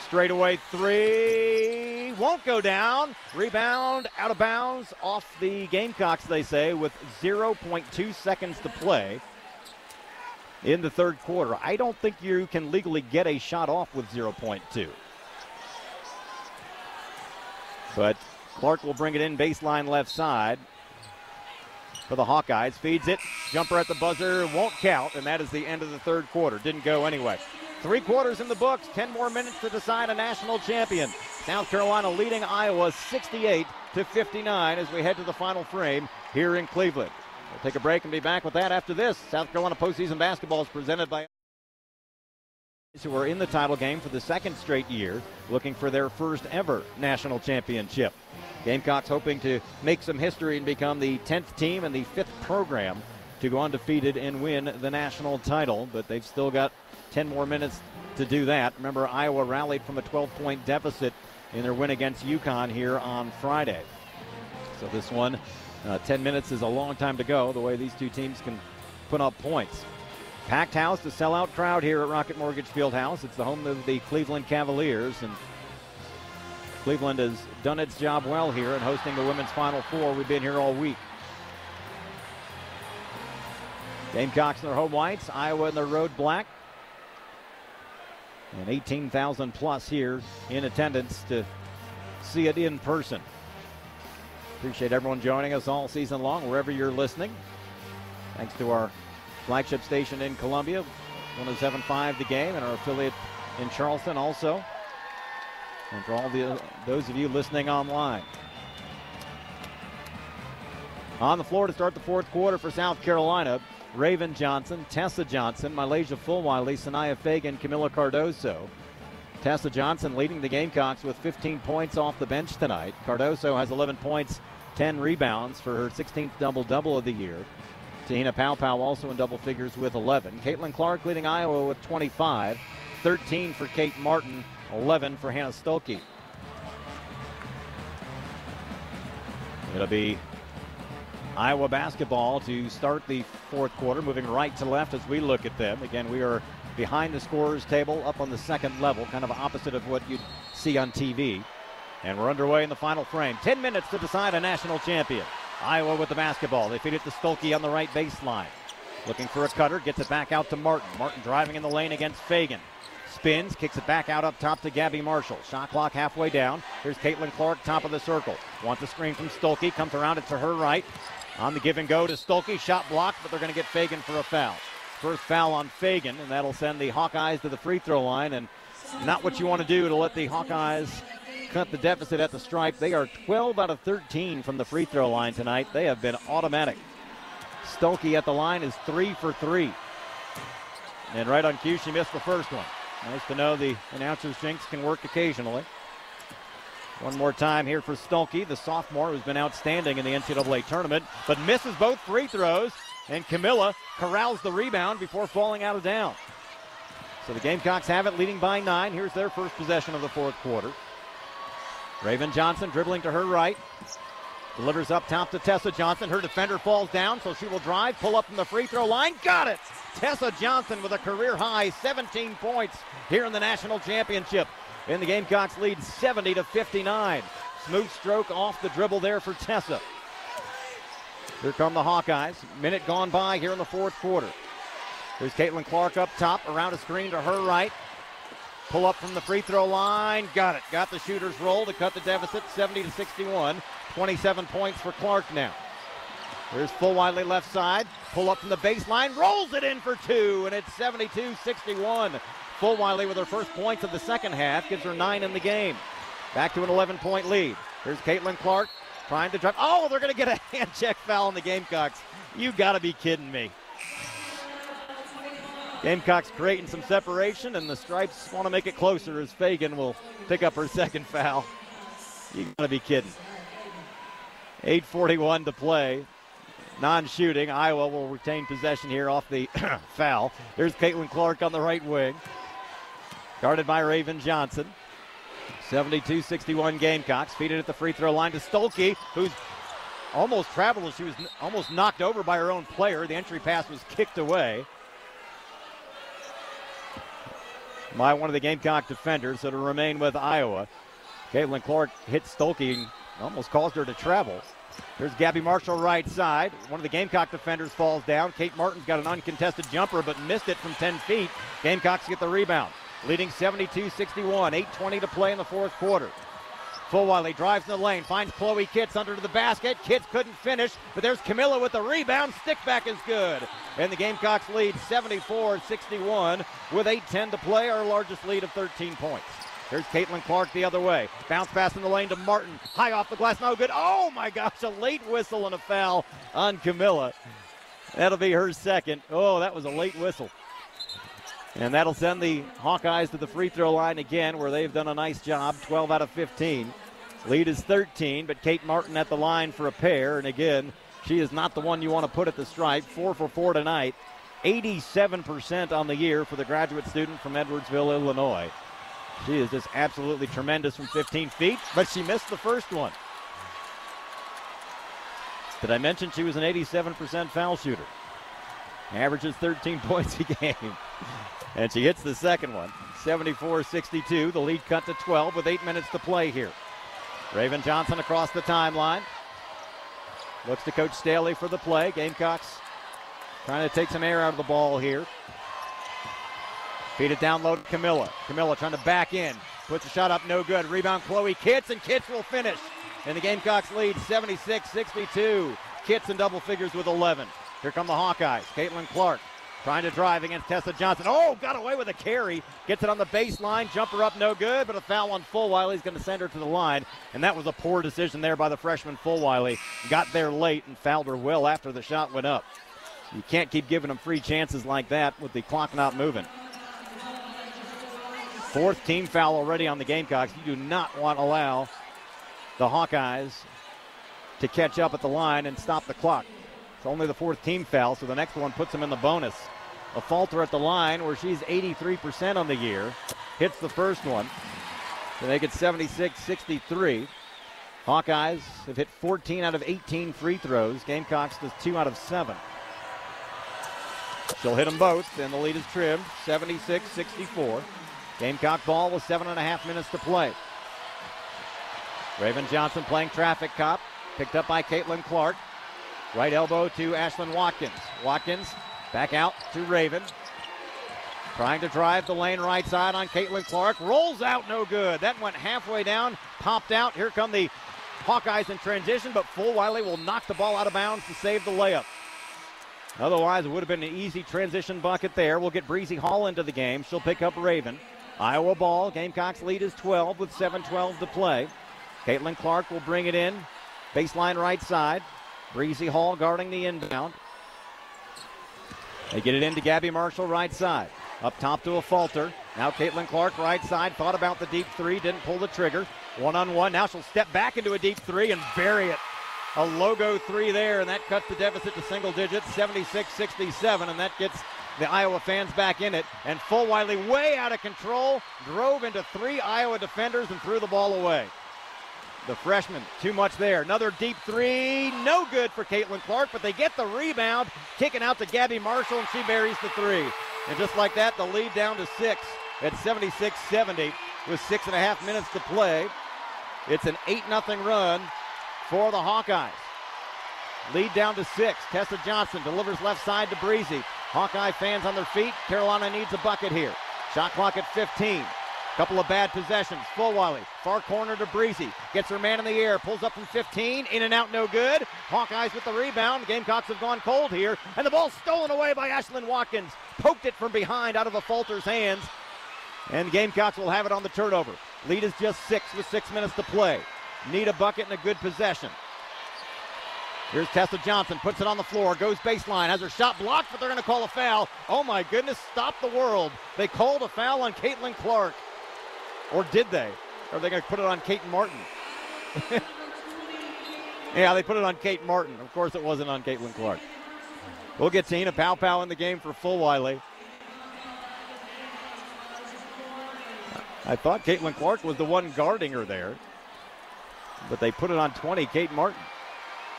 Straightaway three won't go down. Rebound out of bounds off the Gamecocks, they say, with 0.2 seconds to play in the third quarter. I don't think you can legally get a shot off with 0.2. But Clark will bring it in baseline left side for the Hawkeyes. Feeds it. Jumper at the buzzer won't count, and that is the end of the third quarter. Didn't go anyway. Three quarters in the books, 10 more minutes to decide a national champion. South Carolina leading Iowa 68 to 59 as we head to the final frame here in Cleveland. We'll take a break and be back with that after this. South Carolina postseason basketball is presented by who are in the title game for the second straight year, looking for their first ever national championship. Gamecocks hoping to make some history and become the 10th team and the fifth program to go undefeated and win the national title, but they've still got 10 more minutes to do that. Remember, Iowa rallied from a 12 point deficit in their win against UConn here on Friday. So this one, uh, 10 minutes is a long time to go, the way these two teams can put up points. Packed house, the sellout crowd here at Rocket Mortgage Field House. It's the home of the Cleveland Cavaliers, and Cleveland has done its job well here in hosting the women's Final Four. We've been here all week. Gamecocks in their home whites, Iowa in their road black. And 18,000 plus here in attendance to see it in person. Appreciate everyone joining us all season long, wherever you're listening. Thanks to our flagship station in Columbia, 107.5 the game, and our affiliate in Charleston also. And for all the those of you listening online. On the floor to start the fourth quarter for South Carolina, Raven Johnson, Tessa Johnson, MiLaysia Fulwiley, Sania Feagin, Kamilla Cardoso. Tessa Johnson leading the Gamecocks with 15 points off the bench tonight. Cardoso has 11 points, 10 rebounds for her 16th double double of the year. Te-Hina Paopao also in double figures with 11. Caitlin Clark leading Iowa with 25. 13 for Kate Martin, 11 for Hannah Stuelke. It'll be Iowa basketball to start the fourth quarter, moving right to left as we look at them. Again, we are behind the scorers table up on the second level, kind of opposite of what you'd see on TV. And we're underway in the final frame. 10 minutes to decide a national champion. Iowa with the basketball. They feed it to Stuelke on the right baseline. Looking for a cutter, gets it back out to Martin. Martin driving in the lane against Feagin. Spins, kicks it back out up top to Gabby Marshall. Shot clock halfway down. Here's Caitlin Clark, top of the circle. Wants a screen from Stuelke, comes around it to her right. On the give and go to Stuelke, shot blocked, but they're going to get Feagin for a foul. First foul on Feagin, and that'll send the Hawkeyes to the free throw line, and not what you want to do to let the Hawkeyes cut the deficit at the stripe. They are 12 out of 13 from the free throw line tonight. They have been automatic. Stuelke at the line is three for three. And right on cue, she missed the first one. Nice to know the announcer's jinx can work occasionally. One more time here for Stuelke, the sophomore who's been outstanding in the NCAA tournament, but misses both free throws. And Kamilla corrals the rebound before falling out of down. So the Gamecocks have it, leading by nine. Here's their first possession of the fourth quarter. Raven Johnson dribbling to her right. Delivers up top to Tessa Johnson. Her defender falls down, so she will drive, pull up from the free throw line. Got it! Tessa Johnson with a career high 17 points here in the national championship. And the Gamecocks lead 70 to 59. Smooth stroke off the dribble there for Tessa. Here come the Hawkeyes. Minute gone by here in the fourth quarter. There's Caitlin Clark up top, around a screen to her right. Pull up from the free throw line. Got it. Got the shooter's roll to cut the deficit 70 to 61. 27 points for Clark now. There's Fulwiley left side. Pull up from the baseline. Rolls it in for two, and it's 72 61. Fulwiley with her first points of the second half gives her nine in the game. Back to an 11 point lead. Here's Caitlin Clark trying to drive. Oh, they're going to get a hand check foul on the Gamecocks. You got to be kidding me. Gamecocks creating some separation, and the Stripes want to make it closer as Feagin will pick up her second foul. You gotta be kidding. 8.41 to play. Non shooting. Iowa will retain possession here off the foul. There's Caitlin Clark on the right wing. Guarded by Raven Johnson. 72 61 Gamecocks. Feed it at the free throw line to Stuelke, who's almost traveled. She was almost knocked over by her own player. The entry pass was kicked away. By one of the Gamecock defenders. So to remain with Iowa. Caitlin Clark hit Stuelke and almost caused her to travel. There's Gabby Marshall right side. One of the Gamecock defenders falls down. Kate Martin's got an uncontested jumper but missed it from 10 feet. Gamecocks get the rebound. Leading 72 61. 8.20 to play in the fourth quarter. Fulwiley drives in the lane, finds Chloe Kitts under the basket. Kitts couldn't finish, but there's Kamilla with the rebound. Stick back is good. And the Gamecocks lead 74 61 with 8.10 to play, our largest lead of 13 points. Here's Caitlin Clark the other way. Bounce pass in the lane to Martin. High off the glass, no good. Oh my gosh, a late whistle and a foul on Kamilla. That'll be her second. Oh, that was a late whistle. And that'll send the Hawkeyes to the free throw line again, where they've done a nice job 12 out of 15. Lead is 13, but Kate Martin at the line for a pair. And again, she is not the one you want to put at the stripe. Four for four tonight. 87% on the year for the graduate student from Edwardsville, Illinois. She is just absolutely tremendous from 15 feet, but she missed the first one. Did I mention she was an 87% foul shooter? Averages 13 points a game. And she hits the second one. 74 62. The lead cut to 12 with eight minutes to play here. Raven Johnson across the timeline. Looks to Coach Staley for the play. Gamecocks trying to take some air out of the ball here. Feed it down low to Kamilla. Kamilla trying to back in. Puts a shot up, no good. Rebound, Chloe Kitts, and Kitts will finish. And the Gamecocks lead 76 62. Kitts in double figures with 11. Here come the Hawkeyes. Caitlin Clark trying to drive against Tessa Johnson. Oh, got away with a carry. Gets it on the baseline. Jumper up, no good, but a foul on Fulwiley. He's going to send her to the line. And that was a poor decision there by the freshman Fulwiley. Got there late and fouled her well after the shot went up. You can't keep giving them free chances like that with the clock not moving. Fourth team foul already on the Gamecocks. You do not want to allow the Hawkeyes to catch up at the line and stop the clock. It's only the fourth team foul, so the next one puts them in the bonus. Affolter at the line where she's 83% on the year. Hits the first one to make it 76 63. Hawkeyes have hit 14 out of 18 free throws. Gamecocks does 2 out of 7. She'll hit them both, and the lead is trimmed 76 64. Gamecock ball with seven and a half minutes to play. Raven Johnson playing traffic cop, picked up by Caitlin Clark. Right elbow to Ashlyn Watkins. Watkins back out to Raven. Trying to drive the lane right side on Caitlin Clark. Rolls out, no good. That went halfway down, popped out. Here come the Hawkeyes in transition, but Fulwiley will knock the ball out of bounds to save the layup. Otherwise, it would have been an easy transition bucket there. We'll get Breezy Hall into the game. She'll pick up Raven. Iowa ball. Gamecocks lead is 12 with 7-12 to play. Caitlin Clark will bring it in. Baseline right side. Breezy Hall guarding the inbound. They get it into Gabby Marshall right side. Up top to Affolter. Now Caitlin Clark right side. Thought about the deep three. Didn't pull the trigger. One on one. Now she'll step back into a deep three and bury it. A logo three there, and that cuts the deficit to single digits, 76 67, and that gets the Iowa fans back in it. And Fulwiley, way out of control, drove into three Iowa defenders and threw the ball away. The freshman, too much there. Another deep three, no good for Caitlin Clark, but they get the rebound, kicking out to Gabby Marshall, and she buries the three. And just like that, the lead down to six at 76 70 with six and a half minutes to play. It's an 8 0 run for the Hawkeyes. Lead down to six. Tessa Johnson delivers left side to Breezy. Hawkeye fans on their feet. Carolina needs a bucket here. Shot clock at 15. Couple of bad possessions. Fulwiley, far corner to Breezy. Gets her man in the air. Pulls up from 15. In and out, no good. Hawkeyes with the rebound. Gamecocks have gone cold here. And the ball stolen away by Ashlyn Watkins. Poked it from behind out of Affolter's hands. And Gamecocks will have it on the turnover. Lead is just six with six minutes to play. Need a bucket and a good possession. Here's Tessa Johnson, puts it on the floor, goes baseline, has her shot blocked, but they're going to call a foul. Oh my goodness, stop the world. They called a foul on Caitlin Clark. Or did they? Or are they going to put it on Kate Martin? yeah, they put it on Kate Martin. Of course, it wasn't on Caitlin Clark. We'll get Te-Hina Paopao in the game for Fulwiley. I thought Caitlin Clark was the one guarding her there, but they put it on 20, Kate Martin.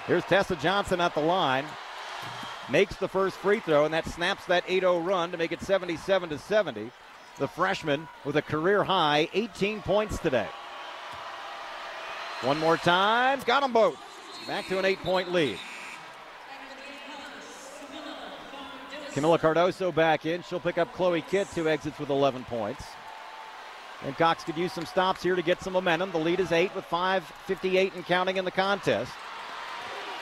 Here's Tessa Johnson at the line. Makes the first free throw, and that snaps that 8 0 run to make it 77 to 70. The freshman with a career high 18 points today. One more time. Got them both. Back to an eight point lead. Kamilla Cardoso back in. She'll pick up Chloe Kitts, who exits with 11 points. And Cox could use some stops here to get some momentum. The lead is eight with 5.58 and counting in the contest.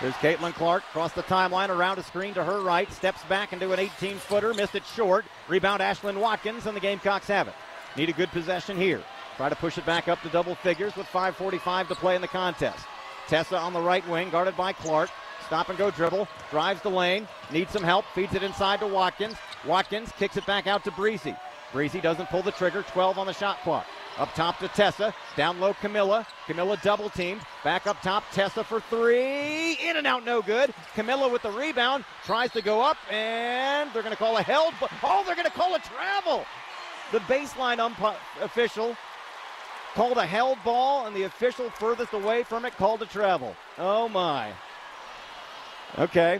There's Caitlin Clark across the timeline, around a screen to her right, steps back into an 18 footer, missed it short. Rebound Ashlyn Watkins, and the Gamecocks have it. Need a good possession here. Try to push it back up to double figures with 5.45 to play in the contest. Tessa on the right wing, guarded by Clark. Stop and go dribble, drives the lane, needs some help, feeds it inside to Watkins. Watkins kicks it back out to Breezy. Breezy doesn't pull the trigger. 12 on the shot clock. Up top to Tessa. Down low, Kamilla. Kamilla double teamed. Back up top, Tessa for three. In and out, no good. Kamilla with the rebound. Tries to go up, and they're going to call a held. Oh, they're going to call a travel. The baseline ump- official called a held ball, and the official furthest away from it called a travel. Oh, my. Okay.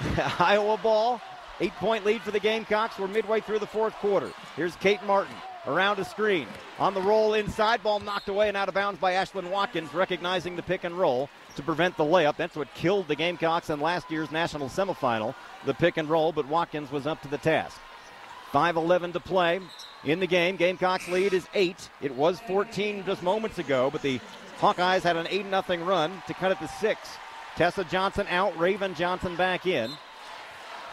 Iowa ball. Eight point lead for the Gamecocks. We're midway through the fourth quarter. Here's Kate Martin around a screen. On the roll inside, ball knocked away and out of bounds by Ashlyn Watkins, recognizing the pick and roll to prevent the layup. That's what killed the Gamecocks in last year's national semifinal, the pick and roll, but Watkins was up to the task. 5.11 to play in the game. Gamecocks lead is 8. It was 14 just moments ago, but the Hawkeyes had an 8 0 run to cut it to 6. Tessa Johnson out, Raven Johnson back in.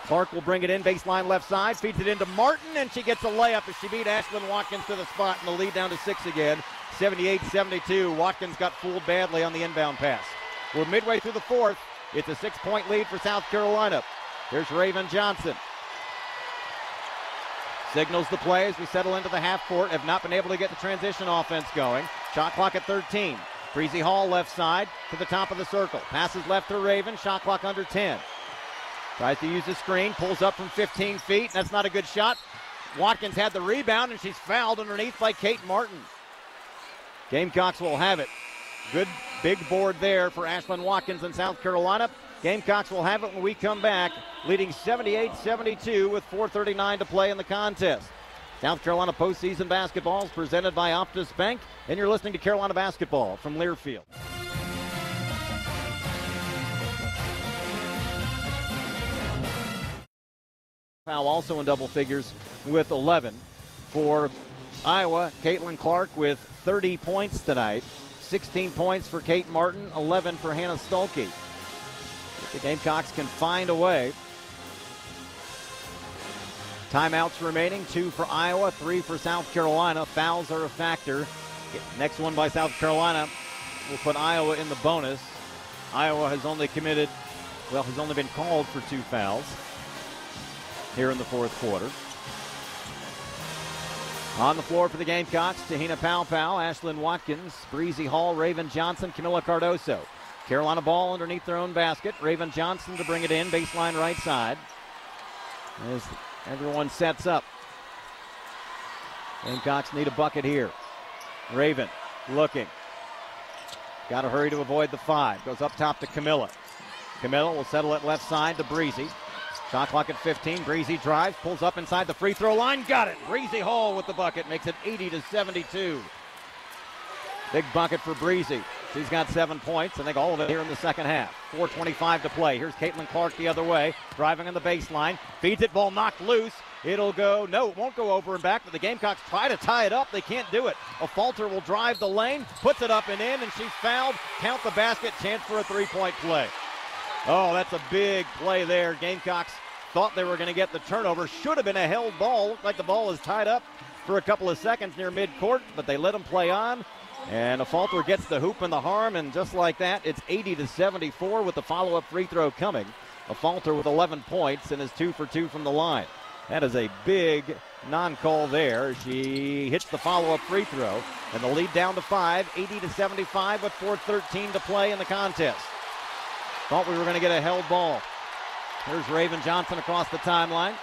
Clark will bring it in, baseline left side, feeds it into Martin, and she gets a layup as she beat Ashlyn Watkins to the spot, and the lead down to six again. 78 72. Watkins got fooled badly on the inbound pass. We're midway through the fourth. It's a six point lead for South Carolina. Here's Raven Johnson. Signals the play as we settle into the half court. Have not been able to get the transition offense going. Shot clock at 13. Breezy Hall left side to the top of the circle. Passes left to Raven. Shot clock under 10. Tries to use the screen. Pulls up from 15 feet. That's not a good shot. Watkins had the rebound and she's fouled underneath by Kate Martin. Gamecocks will have it. Good big board there for Ashlyn Watkins in South Carolina. Gamecocks will have it when we come back, leading 78 72 with 4.39 to play in the contest. South Carolina postseason basketball is presented by Optus Bank, and you're listening to Carolina basketball from Learfield. Foul also in double figures with 11 for Iowa. Caitlin Clark with 30 points tonight. 16 points for Kate Martin, 11 for Hannah Stuelke. The Gamecocks can find a way. Timeouts remaining, two for Iowa, three for South Carolina. Fouls are a factor. Next one by South Carolina will put Iowa in the bonus. Iowa has only committed, well, has only been called for two fouls here in the fourth quarter. On the floor for the Gamecocks, Te-Hina Powell Paopao, Ashlyn Watkins, Breezy Hall, Raven Johnson, Kamilla Cardoso. Carolina ball underneath their own basket. Raven Johnson to bring it in, baseline right side. As everyone sets up. Gamecocks need a bucket here. Raven looking. Got to hurry to avoid the five. Goes up top to Kamilla. Kamilla will settle it left side to Breezy. Shot clock at 15. Breezy drives, pulls up inside the free throw line. Got it. Breezy Hall with the bucket makes it 80 to 72. Big bucket for Breezy. She's got seven points. I think all of it here in the second half. 4:25 to play. Here's Caitlin Clark the other way, driving on the baseline, feeds it, ball knocked loose. It'll go. No, it won't go over and back. But the Gamecocks try to tie it up. They can't do it. Affolter will drive the lane, puts it up and in, and she's fouled. Count the basket. Chance for a three-point play. Oh, that's a big play there. Gamecocks thought they were going to get the turnover. Should have been a held ball. Looked like the ball is tied up for a couple of seconds near midcourt, but they let them play on. And Affolter gets the hoop and the harm, and just like that, it's 80 to 74 with the follow-up free throw coming. Affolter with 11 points and is two for two from the line. That is a big non-call there. She hits the follow-up free throw, and the lead down to five, 80 to 75 with 4:13 to play in the contest. Thought we were going to get a held ball. Here's Raven Johnson across the timeline.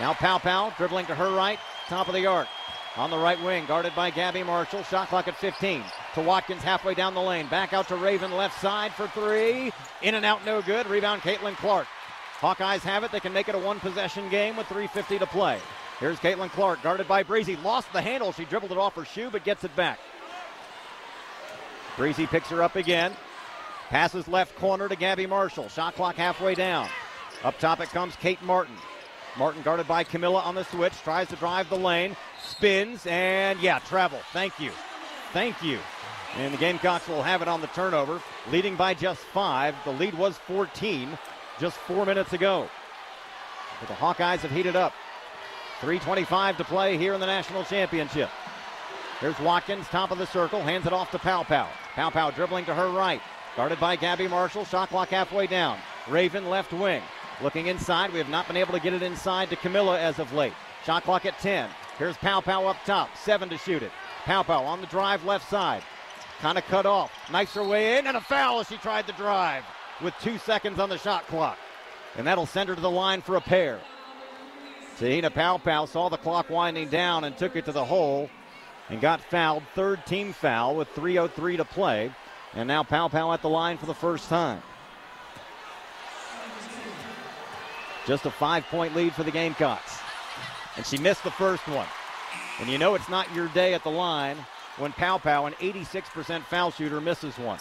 Now Paopao dribbling to her right, top of the arc. On the right wing, guarded by Gabby Marshall. Shot clock at 15. To Watkins halfway down the lane. Back out to Raven left side for three. In and out, no good. Rebound, Caitlin Clark. Hawkeyes have it. They can make it a one possession game with 3.50 to play. Here's Caitlin Clark, guarded by Breezy. Lost the handle. She dribbled it off her shoe, but gets it back. Breezy picks her up again. Passes left corner to Gabby Marshall. Shot clock halfway down. Up top it comes Kate Martin. Martin guarded by Kamilla on the switch. Tries to drive the lane. Spins and yeah, travel. Thank you. Thank you. And the Gamecocks will have it on the turnover, leading by just five. The lead was 14 just four minutes ago. But the Hawkeyes have heated up. 3.25 to play here in the national championship. Here's Watkins, top of the circle, hands it off to Paopao. Pow Pow dribbling to her right. Guarded by Gabby Marshall. Shot clock halfway down. Raven left wing. Looking inside, we have not been able to get it inside to Kamilla as of late. Shot clock at 10. Here's Paopao up top, seven to shoot it. Paopao on the drive left side. Kind of cut off. Nicer way in, and a foul as she tried to drive with two seconds on the shot clock. And that'll send her to the line for a pair. Te-Hina Paopao saw the clock winding down and took it to the hole and got fouled. Third team foul with 3.03 to play. And now Paopao at the line for the first time. Just a five point lead for the Gamecocks. And she missed the first one. And you know it's not your day at the line when Paopao, an 86% foul shooter, misses one.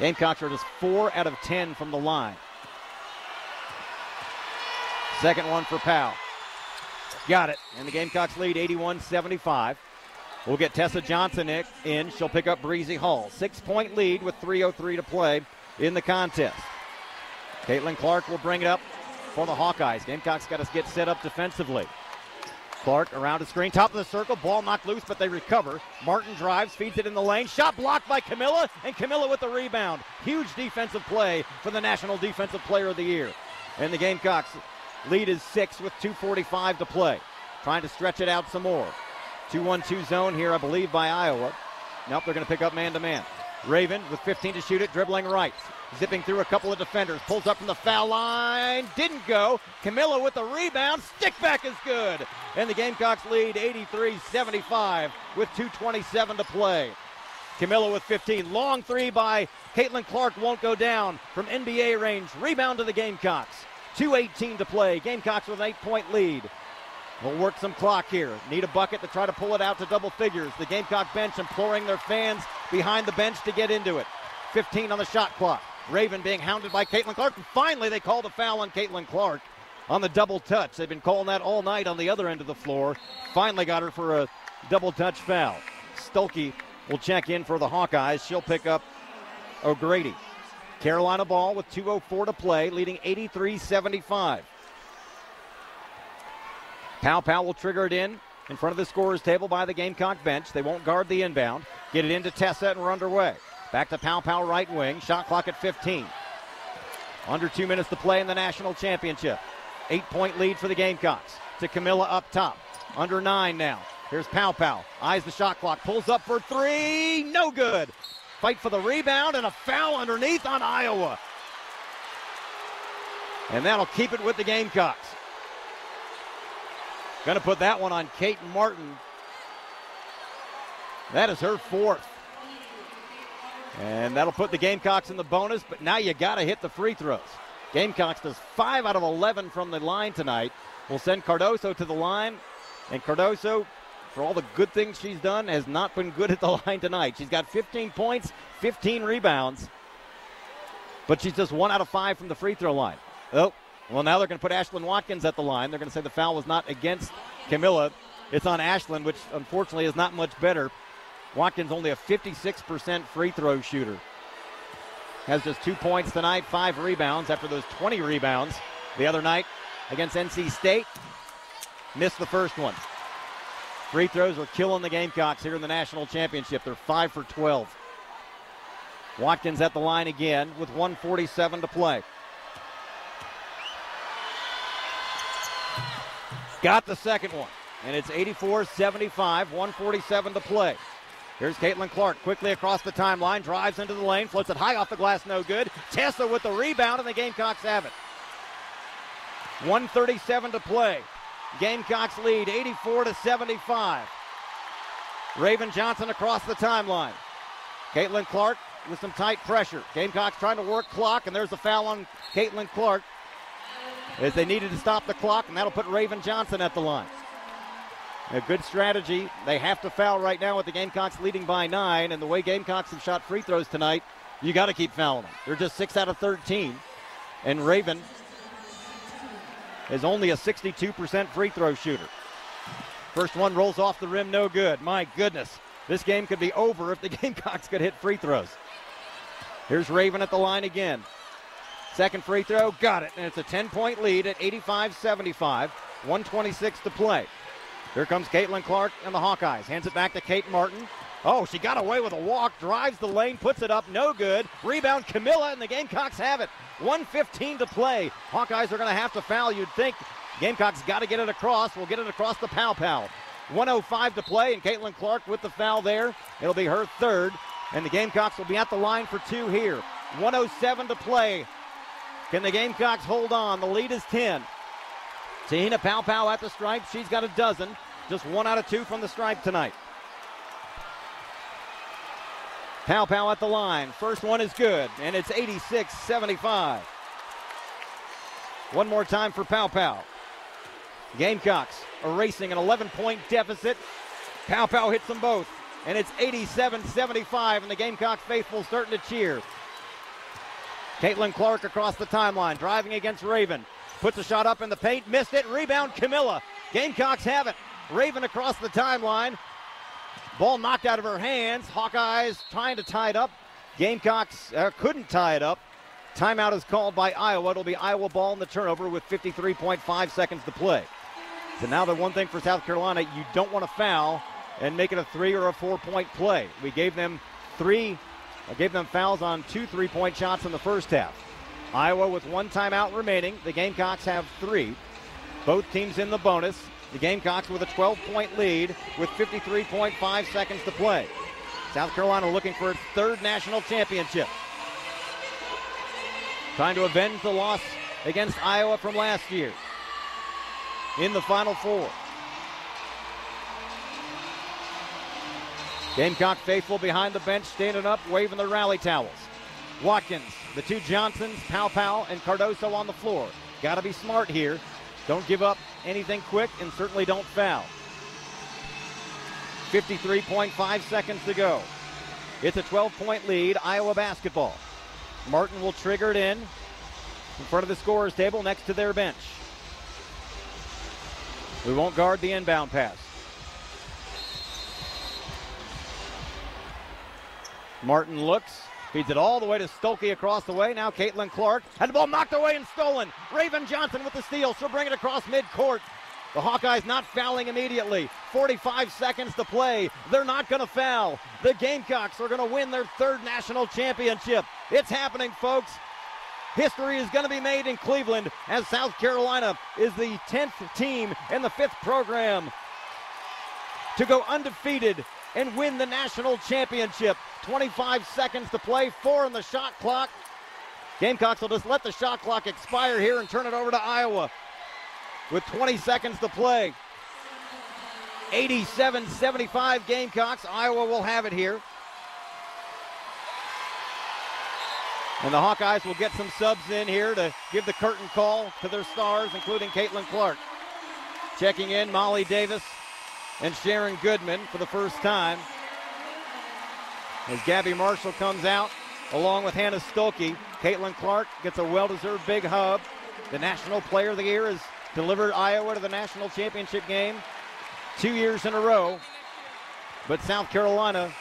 Gamecocks are just four out of 10 from the line. Second one for Pow. Got it. And the Gamecocks lead 81 75. We'll get Tessa Johnson in. She'll pick up Breezy Hall. Six point lead with 3.03 to play in the contest. Caitlin Clark will bring it up for the Hawkeyes. Gamecocks got to get set up defensively. Clark around the screen, top of the circle, ball knocked loose, but they recover. Martin drives, feeds it in the lane, shot blocked by Kamilla, and Kamilla with the rebound. Huge defensive play for the National Defensive Player of the Year. And the Gamecocks lead is six with 2.45 to play. Trying to stretch it out some more. 2 1 2 zone here, I believe, by Iowa. Nope, they're going to pick up man to man. Raven with 15 to shoot it, dribbling right. Zipping through a couple of defenders. Pulls up from the foul line. Didn't go. Kamilla with the rebound. Stick back is good. And the Gamecocks lead 83 75 with 2.27 to play. Kamilla with 15. Long three by Caitlin Clark won't go down from NBA range. Rebound to the Gamecocks. 2.18 to play. Gamecocks with an eight point lead. We'll work some clock here. Need a bucket to try to pull it out to double figures. The Gamecock bench imploring their fans behind the bench to get into it. 15 on the shot clock. Raven being hounded by Caitlin Clark. And finally, they called a foul on Caitlin Clark on the double touch. They've been calling that all night on the other end of the floor. Finally got her for a double touch foul. Stuelke will check in for the Hawkeyes. She'll pick up O'Grady. Carolina ball with 2.04 to play, leading 83 75. Paopao will trigger it in in front of the scorer's table by the Gamecock bench. They won't guard the inbound. Get it into Tessa and we're underway. Back to Paopao right wing. Shot clock at 15. Under two minutes to play in the national championship. Eight point lead for the Gamecocks. To Kamilla up top. Under nine now. Here's Paopao. Eyes the shot clock. Pulls up for three. No good. Fight for the rebound and a foul underneath on Iowa. And that'll keep it with the Gamecocks. Going to put that one on Kate Martin. That is her fourth. And that'll put the Gamecocks in the bonus, but now you got to hit the free throws. Gamecocks does 5 out of 11 from the line tonight. We'll send Cardoso to the line. And Cardoso, for all the good things she's done, has not been good at the line tonight. She's got 15 points, 15 rebounds, but she's just 1 out of 5 from the free throw line. Oh, well, now they're going to put Ashlyn Watkins at the line. They're going to say the foul was not against Kamilla. It's on Ashlyn, which unfortunately is not much better. Watkins only a 56% free throw shooter. Has just two points tonight, five rebounds after those 20 rebounds the other night against NC State. Missed the first one. Free throws are killing the Gamecocks here in the national championship. They're 5 for 12. Watkins at the line again with 147 to play. Got the second one. And it's 84 75, 147 to play. Here's Caitlin Clark quickly across the timeline, drives into the lane, floats it high off the glass, no good. Tessa with the rebound, and the Gamecocks have it. 137 to play. Gamecocks lead 84 to 75. Raven Johnson across the timeline. Caitlin Clark with some tight pressure. Gamecocks trying to work clock, and there's a foul on Caitlin Clark as they needed to stop the clock, and that'll put Raven Johnson at the line. A good strategy. They have to foul right now with the Gamecocks leading by nine, and the way Gamecocks have shot free throws tonight, you got to keep fouling them. They're just six out of 13, and Raven is only a 62% free throw shooter. First one rolls off the rim, no good. My goodness, this game could be over if the Gamecocks could hit free throws. Here's Raven at the line again. Second free throw, got it. And it's a 10 point lead at 85 75, 126 to play. Here comes Caitlin Clark and the Hawkeyes. Hands it back to Kate Martin. Oh, she got away with a walk, drives the lane, puts it up, no good. Rebound Kamilla, and the Gamecocks have it. 115 to play. Hawkeyes are going to have to foul, you'd think. Gamecocks got to get it across. We'll get it across the Paopao. 105 to play, and Caitlin Clark with the foul there. It'll be her third, and the Gamecocks will be at the line for two here. 107 to play. Can the Gamecocks hold on? The lead is 10. Te-Hina Paopao at the stripe. She's got a dozen. Just one out of two from the stripe tonight. Paopao at the line. First one is good, and it's 86 75. One more time for Paopao. Gamecocks erasing an 11 point deficit. Paopao hits them both, and it's 87 75, and the Gamecock faithful starting to cheer. Caitlin Clark across the timeline, driving against Raven. Puts a shot up in the paint, missed it. Rebound, Kamilla. Gamecocks have it. Raven across the timeline. Ball knocked out of her hands. Hawkeyes trying to tie it up. Gamecocks uh, couldn't tie it up. Timeout is called by Iowa. It'll be Iowa ball in the turnover with 53.5 seconds to play. So now the one thing for South Carolina, you don't want to foul and make it a three or a four point play. We gave them three, gave them fouls on two three point shots in the first half. Iowa with one timeout remaining. The Gamecocks have three. Both teams in the bonus. The Gamecocks with a 12 point lead with 53.5 seconds to play. South Carolina looking for its third national championship. Trying to avenge the loss against Iowa from last year in the Final Four. Gamecock faithful behind the bench, standing up, waving their rally towels. Watkins, the two Johnsons, Paopao, and Cardoso on the floor. Got to be smart here. Don't give up anything quick, and certainly don't foul. 53.5 seconds to go. It's a 12 point lead, Iowa basketball. Martin will trigger it in in front of the scorer's table next to their bench. We won't guard the inbound pass. Martin looks, feeds it all the way to Stuelke across the way. Now Caitlin Clark had the ball knocked away and stolen. Raven Johnson with the steal. She'll bring it across midcourt. The Hawkeyes not fouling immediately. 45 seconds to play. They're not going to foul. The Gamecocks are going to win their third national championship. It's happening, folks. History is going to be made in Cleveland as South Carolina is the 10th team in the fifth program to go undefeated and win the national championship. 25 seconds to play, four on the shot clock. Gamecocks will just let the shot clock expire here and turn it over to Iowa with 20 seconds to play. 87 75 Gamecocks. Iowa will have it here. And the Hawkeyes will get some subs in here to give the curtain call to their stars, including Caitlin Clark. Checking in, Molly Davis and Sharon Goodman for the first time. As Gabby Marshall comes out, along with Hannah Stuelke, Caitlin Clark gets a well-deserved big hub. The National Player of the Year has delivered Iowa to the national championship game two years in a row. But South Carolina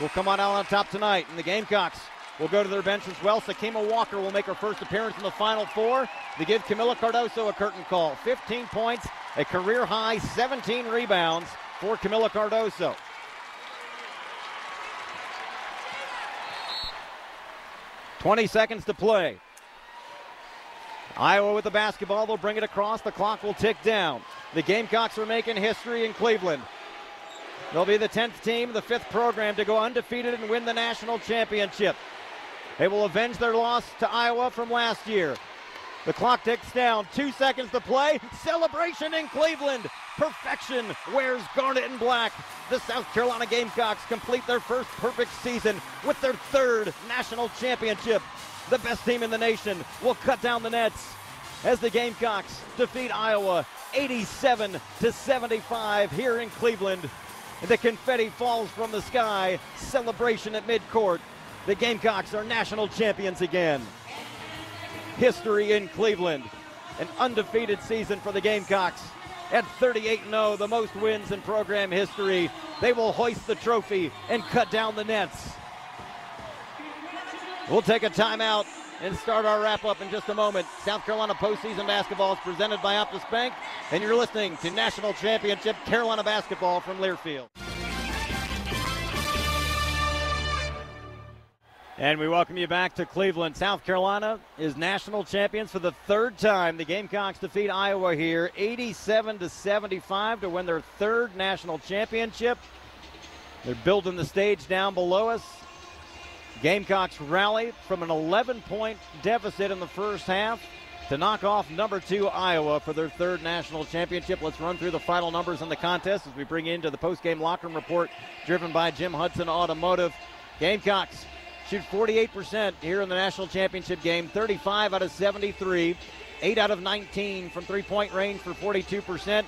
will come on out on top tonight, and the Gamecocks will go to their bench as well. Sakima Walker will make her first appearance in the Final Four to give Kamilla Cardoso a curtain call. 15 points, a career high 17 rebounds for Kamilla Cardoso. Twenty seconds to play. Iowa with the basketball. They'll bring it across. The clock will tick down. The Gamecocks are making history in Cleveland. They'll be the 10th team, the fifth program to go undefeated and win the national championship. They will avenge their loss to Iowa from last year. The clock ticks down. Two seconds to play. Celebration in Cleveland. Perfection wears garnet and black. The South Carolina Gamecocks complete their first perfect season with their third national championship. The best team in the nation will cut down the nets as the Gamecocks defeat Iowa 87 to 75 here in Cleveland. The confetti falls from the sky. Celebration at midcourt. The Gamecocks are national champions again. History in Cleveland. An undefeated season for the Gamecocks. At 38 0, the most wins in program history. They will hoist the trophy and cut down the nets. We'll take a timeout and start our wrap up in just a moment. South Carolina postseason basketball is presented by Optus Bank, and you're listening to National Championship Carolina basketball from Learfield. And we welcome you back to Cleveland. South Carolina is national champions for the third time. The Gamecocks defeat Iowa here 87 to 75 to win their third national championship. They're building the stage down below us. Gamecocks rally from an 11 point deficit in the first half to knock off number two Iowa for their third national championship. Let's run through the final numbers in the contest as we bring into the post-game locker room report driven by Jim Hudson Automotive. Gamecocks shoot 48% here in the national championship game, 35 out of 73, 8 out of 19 from three-point range for 42%.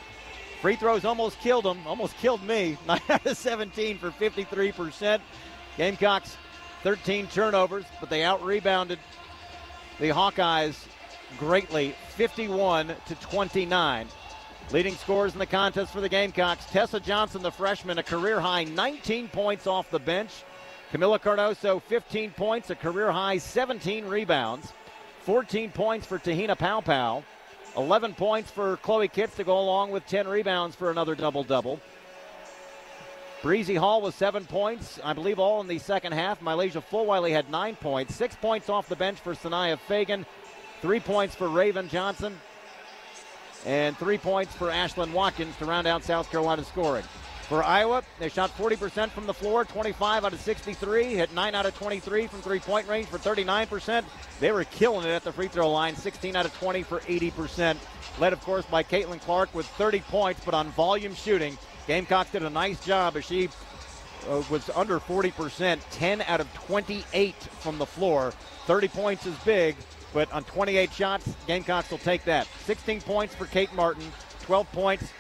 Free throws almost killed them, almost killed me. 9 out of 17 for 53%. Gamecocks 13 turnovers, but they out rebounded the Hawkeyes greatly, 51 to 29. Leading scores in the contest for the Gamecocks. Tessa Johnson, the freshman, a career high 19 points off the bench. Kamilla Cardoso, 15 points, a career high 17 rebounds. 14 points for Te-Hina Paopao. 11 points for Chloe Kitts to go along with 10 rebounds for another double double. Breezy Hall was seven points, I believe, all in the second half. MiLaysia Fulwiley had nine points, six points off the bench for Sania Feagin, Three points for Raven Johnson. And three points for Ashlyn Watkins to round out South Carolina scoring. For Iowa, they shot 40% from the floor, 25 out of 63, hit 9 out of 23 from three point range for 39%. They were killing it at the free throw line, 16 out of 20 for 80%. Led, of course, by Caitlin Clark with 30 points, but on volume shooting. Gamecocks did a nice job as she uh, was under 40%, 10 out of 28 from the floor. 30 points is big, but on 28 shots, Gamecocks will take that. 16 points for Kate Martin, 12 points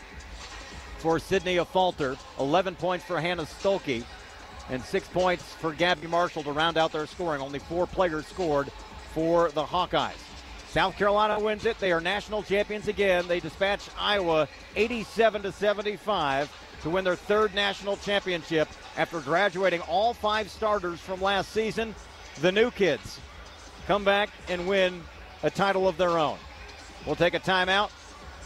for Sydney Affolter, 11 points for Hannah Stuelke, and six points for Gabby Marshall to round out their scoring. Only four players scored for the Hawkeyes. South Carolina wins it. They are national champions again. They dispatch Iowa 87 to 75 to win their third national championship after graduating all five starters from last season. The new kids come back and win a title of their own. We'll take a timeout.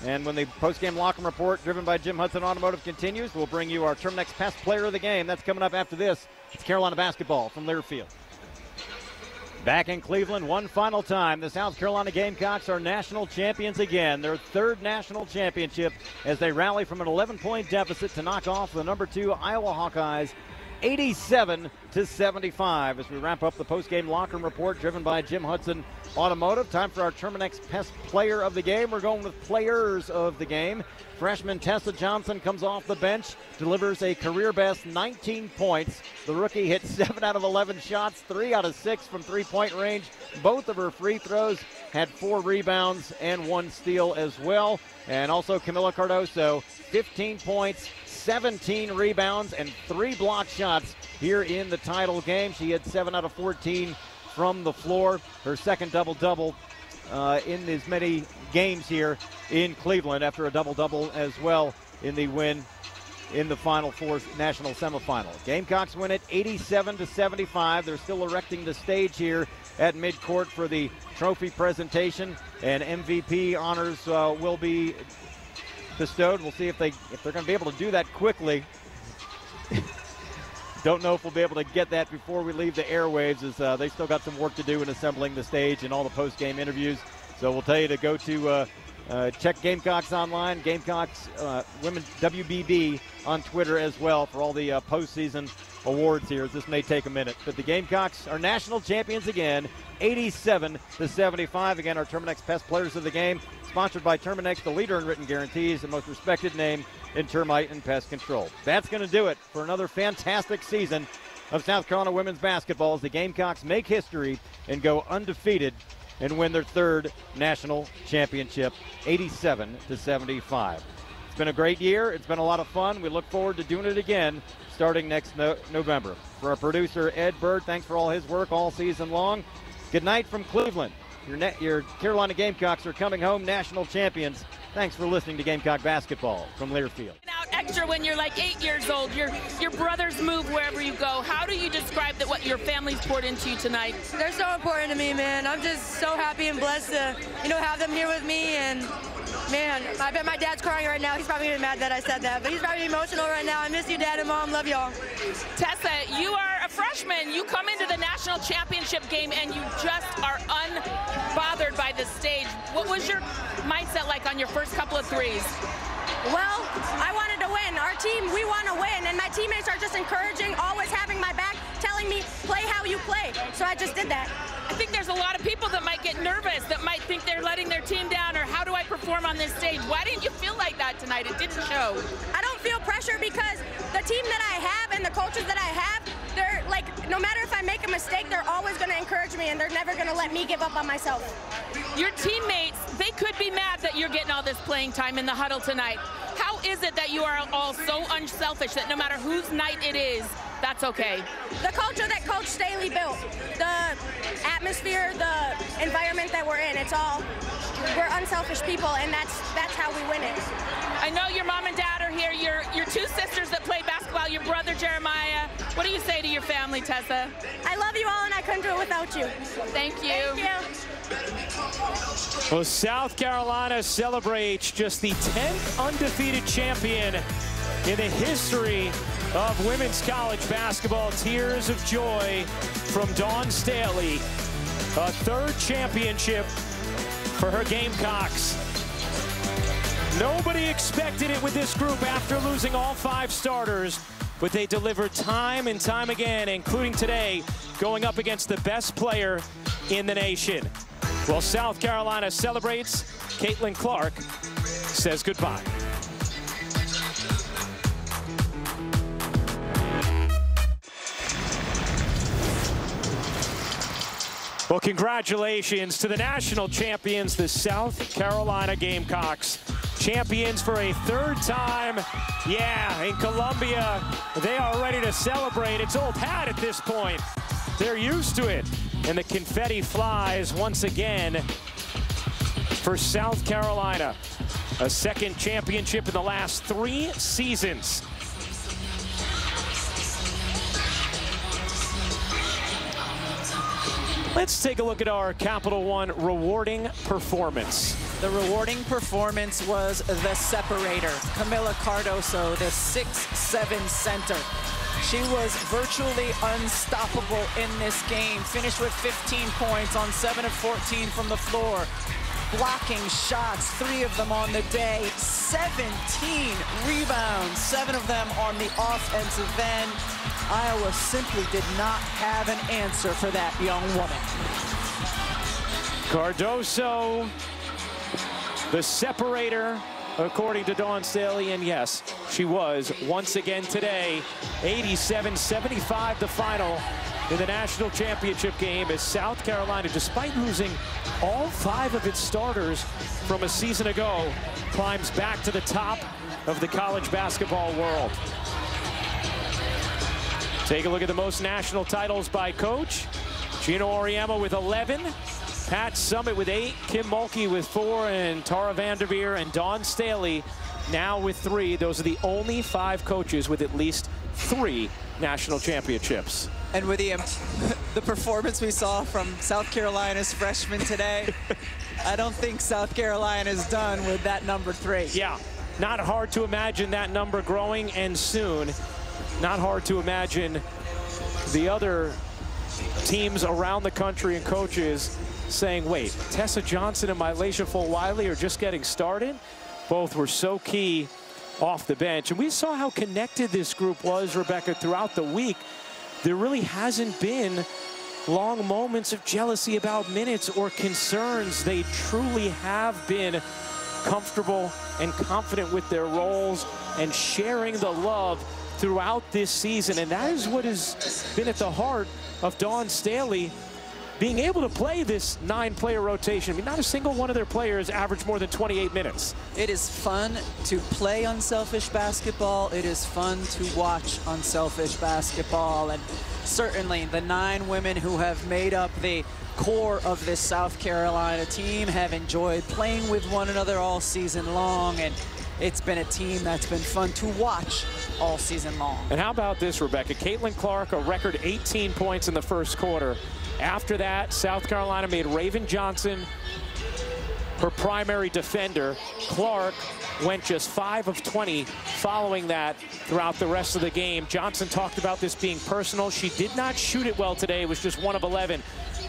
And when the post-game locker report driven by Jim Hudson Automotive continues, we'll bring you our Terminix Pest Player of the Game. That's coming up after this. It's Carolina basketball from Learfield. Back in Cleveland one final time, the South Carolina Gamecocks are national champions again. Their third national championship as they rally from an 11 point deficit to knock off the number two Iowa Hawkeyes 87 to 75 as we wrap up the post-game locker room report driven by Jim Hudson Automotive. Time for our Terminix Pest Player of the Game. We're going with players of the game. Freshman Tessa Johnson comes off the bench, delivers a career best 19 points. The rookie hit 7 out of 11 shots, 3 out of 6 from three point range. Both of her free throws had four rebounds and one steal as well. And also Kamilla Cardoso, 15 points, 17 rebounds and three block shots here in the title game. She had 7 out of 14 from the floor. Her second double double uh, in as many games here in Cleveland after a double double as well in the win in the Final Four national semifinal. Gamecocks win it 87 to 75. They're still erecting the stage here at midcourt for the trophy presentation, and MVP honors uh, will be bestowed. We'll see if they if they're going to be able to do that quickly. Don't know if we'll be able to get that before we leave the airwaves, as uh, they still got some work to do in assembling the stage and all the post-game interviews. So we'll tell you to go to uh, uh, check Gamecocks online, Gamecocks uh, Women WBB on Twitter as well for all the uh, postseason awards here. This may take a minute, but the Gamecocks are national champions again, 87 to 75. Again, our Terminix Pest Players of the Game. Sponsored by Terminix, the leader in written guarantees, the most respected name in termite and pest control. That's going to do it for another fantastic season of South Carolina women's basketball as the Gamecocks make history and go undefeated and win their third national championship, 87 to 75. It's been a great year. It's been a lot of fun. We look forward to doing it again starting next no- November. For our producer Ed Bird, thanks for all his work all season long. Good night from Cleveland. Your, net, your Carolina Gamecocks are coming home national champions. Thanks for listening to Gamecock Basketball from Learfield. Out extra when you're like eight years old. Your your brothers move wherever you go. How do you describe that what your family's poured into you tonight? They're so important to me, man. I'm just so happy and blessed to, you know, have them here with me and Man, I bet my dad's crying right now. He's probably getting mad that I said that, but he's probably emotional right now. I miss you, Dad and Mom. Love y'all. Tessa, you are a freshman, you come into the national championship game and you just are unbothered by the stage. What was your mindset like on your first couple of threes? Well, I wanted to win. Our team, we want to win, and my teammates are just encouraging, always having my back, telling me, play how you play. So I just did that. I think there's a lot of people that might get nervous, that might think they're letting their team down, or how do I perform on this stage? Why didn't you feel like that tonight? It didn't show. I don't feel pressure because the team that I have and the coaches that I have, they're like, no matter if I make a mistake, they're always going to encourage me, and they're never going to let me give up on myself. Your teammates, they could be mad that you're getting all this playing time in the huddle tonight. How is it that you are all so unselfish that no matter whose night it is, that's okay? The culture that Coach Staley built, the atmosphere, the environment that we're in, it's all, we're unselfish people, and that's that's how we win it. I know your mom and dad are here. Your your two sisters that play basketball, your brother Jeremiah. What do you say to your family, Tessa? I love you all, and I couldn't do it without you. Thank you. Thank you. Well, South Carolina celebrates just the 10th undefeated champion in the history of women's college basketball. Tears of joy from Dawn Staley. A third championship for her Gamecocks. Nobody expected it with this group after losing all five starters, but they delivered time and time again, including today, going up against the best player in the nation. While South Carolina celebrates, Caitlin Clark says goodbye. Well, congratulations to the national champions, the South Carolina Gamecocks. Champions for a third time. Yeah, in Columbia, they are ready to celebrate. It's old hat at this point. They're used to it. And the confetti flies once again for South Carolina. A second championship in the last three seasons. Let's take a look at our Capital One rewarding performance. The rewarding performance was the separator. Kamilla Cardoso, the 6'7 center. She was virtually unstoppable in this game. Finished with 15 points on 7 of 14 from the floor. Blocking shots, three of them on the day. 17 rebounds, seven of them on the offensive end. Iowa simply did not have an answer for that young woman. Cardoso, the separator, according to Dawn Staley. And yes, she was once again today. 87-75 the final in the national championship game as South Carolina, despite losing all five of its starters from a season ago, climbs back to the top of the college basketball world. Take a look at the most national titles by coach. Geno Auriemma with 11. Pat Summitt with eight. Kim Mulkey with four. And Tara VanDerveer and Dawn Staley now with three. Those are the only five coaches with at least three national championships. And with the, um, the performance we saw from South Carolina's freshman today, I don't think South Carolina is done with that number three. Yeah, not hard to imagine that number growing and soon. Not hard to imagine the other teams around the country and coaches saying, wait, Tessa Johnson and MiLaysia Fulwiley are just getting started? Both were so key off the bench. And we saw how connected this group was, Rebecca, throughout the week. There really hasn't been long moments of jealousy about minutes or concerns. They truly have been comfortable and confident with their roles and sharing the love throughout this season. And that is what has been at the heart of Dawn Staley being able to play this nine-player rotation. I mean, not a single one of their players averaged more than 28 minutes. It is fun to play unselfish basketball. It is fun to watch unselfish basketball. And certainly the nine women who have made up the core of this South Carolina team have enjoyed playing with one another all season long. And it's been a team that's been fun to watch all season long. And how about this, Rebecca? Caitlin Clark, a record 18 points in the first quarter. After that, South Carolina made Raven Johnson her primary defender. Clark went just 5 of 20 following that throughout the rest of the game. Johnson talked about this being personal. She did not shoot it well today. It was just 1 of 11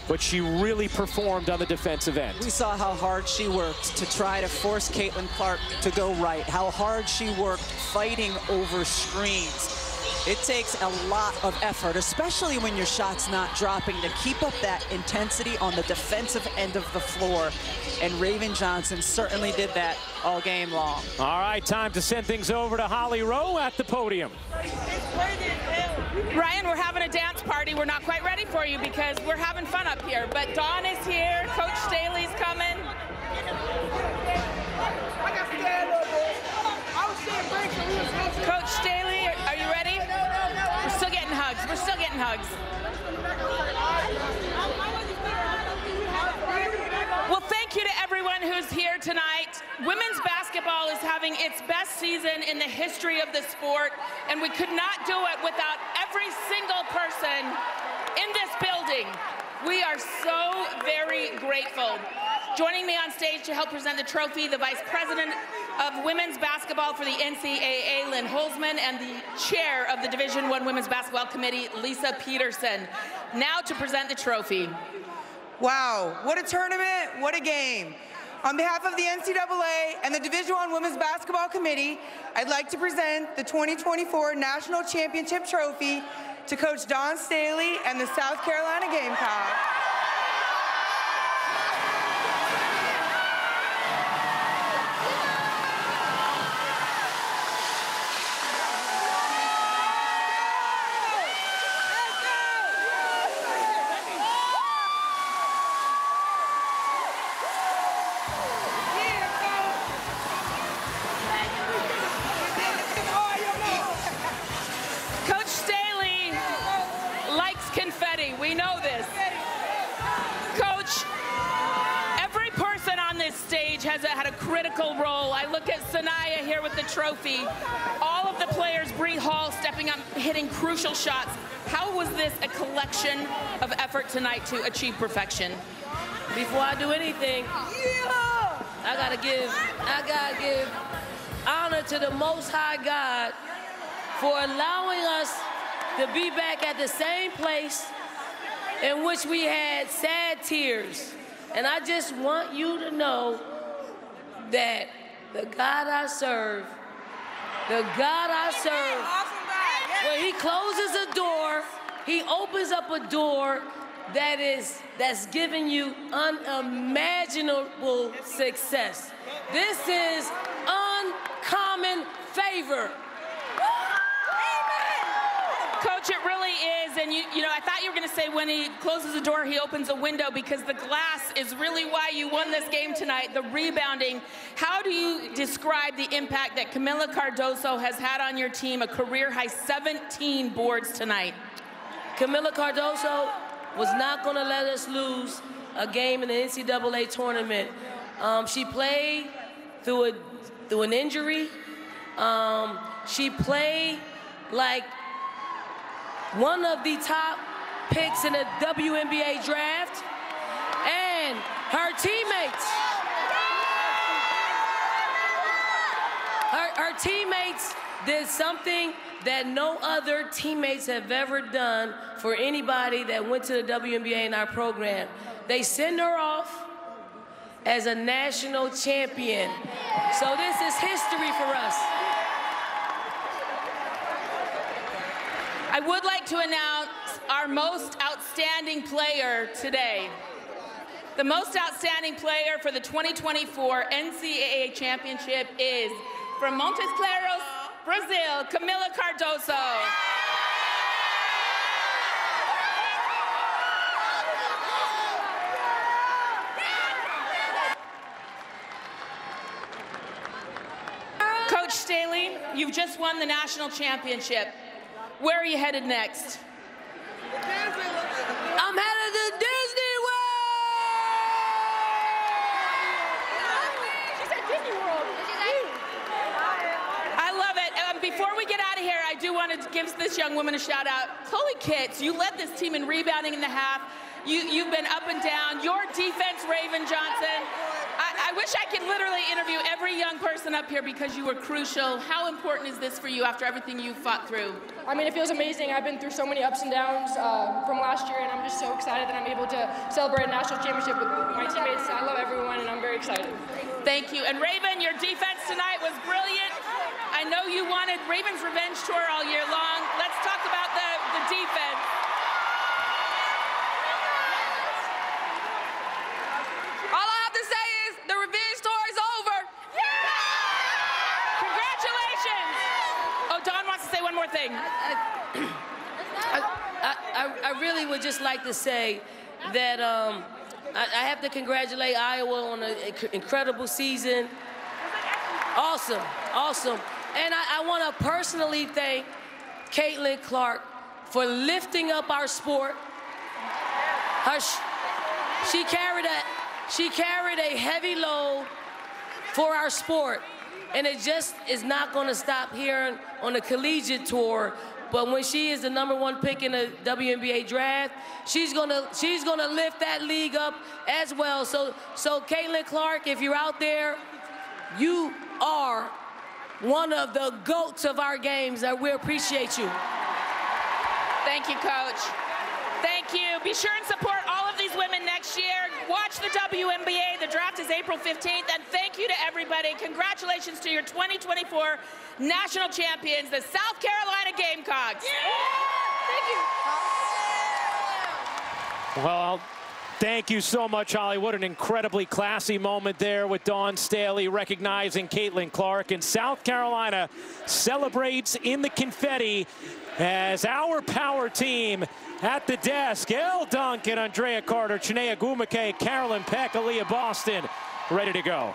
but she really performed on the defensive end. We saw how hard she worked to try to force Caitlin Clark to go right, how hard she worked fighting over screens. It takes a lot of effort, especially when your shot's not dropping, to keep up that intensity on the defensive end of the floor. And Raven Johnson certainly did that all game long. All right, time to send things over to Holly Rowe at the podium. Ryan, we're having a dance party. We're not quite ready for you because we're having fun up here. But Dawn is here. Coach Staley's coming. Coach Staley, getting hugs. Well, thank you to everyone who's here tonight. Women's basketball is having its best season in the history of the sport, and we could not do it without every single person in this building. We are so very grateful. Joining me on stage to help present the trophy, the Vice President of Women's Basketball for the NCAA, Lynn Holzman, and the Chair of the Division One Women's Basketball Committee, Lisa Peterson. Now to present the trophy. Wow, what a tournament, what a game. On behalf of the NCAA and the Division One Women's Basketball Committee, I'd like to present the 2024 National Championship Trophy to Coach Dawn Staley and the South Carolina Gamecocks. Of effort tonight to achieve perfection? Before I do anything, I gotta give, I gotta give honor to the Most High God for allowing us to be back at the same place in which we had sad tears. And I just want you to know that the God I serve, the God I serve, when he closes a door, he opens up a door that is that's giving you unimaginable success. This is uncommon favor. Coach, it really is. And you, you know, I thought you were going to say when he closes the door, he opens a window because the glass is really why you won this game tonight. The rebounding. How do you describe the impact that Kamilla Cardoso has had on your team? A career high 17 boards tonight. Kamilla Cardoso was not going to let us lose a game in the NCAA tournament. Um, she played through a through an injury. Um, she played like one of the top picks in the WNBA draft, and her teammates. Her, her teammates did something that no other teammates have ever done for anybody that went to the WNBA in our program. They send her off as a national champion. So this is history for us. I would like to announce our most outstanding player today. The most outstanding player for the 2024 NCAA Championship is from Montes Claros, Brazil, Kamilla Cardoso. Coach Staley, you've just won the national championship. Where are you headed next? I'm headed to Disney I love it. Um, before we get out of here, I do want to give this young woman a shout out. Chloe Kitts, you led this team in rebounding in the half. You, you've been up and down. Your defense, Raven Johnson. I, I I wish I could literally interview every young person up here because you were crucial. How important is this for you after everything you fought through? I mean, it feels amazing. I've been through so many ups and downs uh, from last year, and I'm just so excited that I'm able to celebrate a national championship with my teammates. I love everyone, and I'm very excited. Thank you. And Raven, your defense tonight was brilliant. I know you wanted Raven's revenge tour all year long. Let's talk about the, the defense. All I have to say is the revenge tour is over. Congratulations. Oh, Dawn wants to say one more thing. I, I, I really would just like to say that um, I, I have to congratulate Iowa on an incredible season. Awesome, awesome. And I, I want to personally thank Caitlin Clark for lifting up our sport. Her, she carried a she carried a heavy load for our sport, and it just is not going to stop here on the collegiate tour. But when she is the number one pick in the WNBA draft, she's gonna she's gonna lift that league up as well. So so Caitlin Clark, if you're out there, you are one of the goats of our games. and we appreciate you. Thank you, Coach. Thank you. Be sure and support all of these women next year. Watch the WNBA. The draft is April 15th. And thank you to everybody. Congratulations to your 2024 national champions, the South Carolina Gamecocks. Thank you. Well, Thank you so much, Holly. What an incredibly classy moment there with Dawn Staley recognizing Caitlin Clark. And South Carolina celebrates in the confetti as our power team at the desk. Elle Duncan, Andraya Carter, Chiney Ogwumike, Carolyn Peck, Aliyah Boston, ready to go.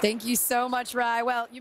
Thank you so much, Rye. Well, you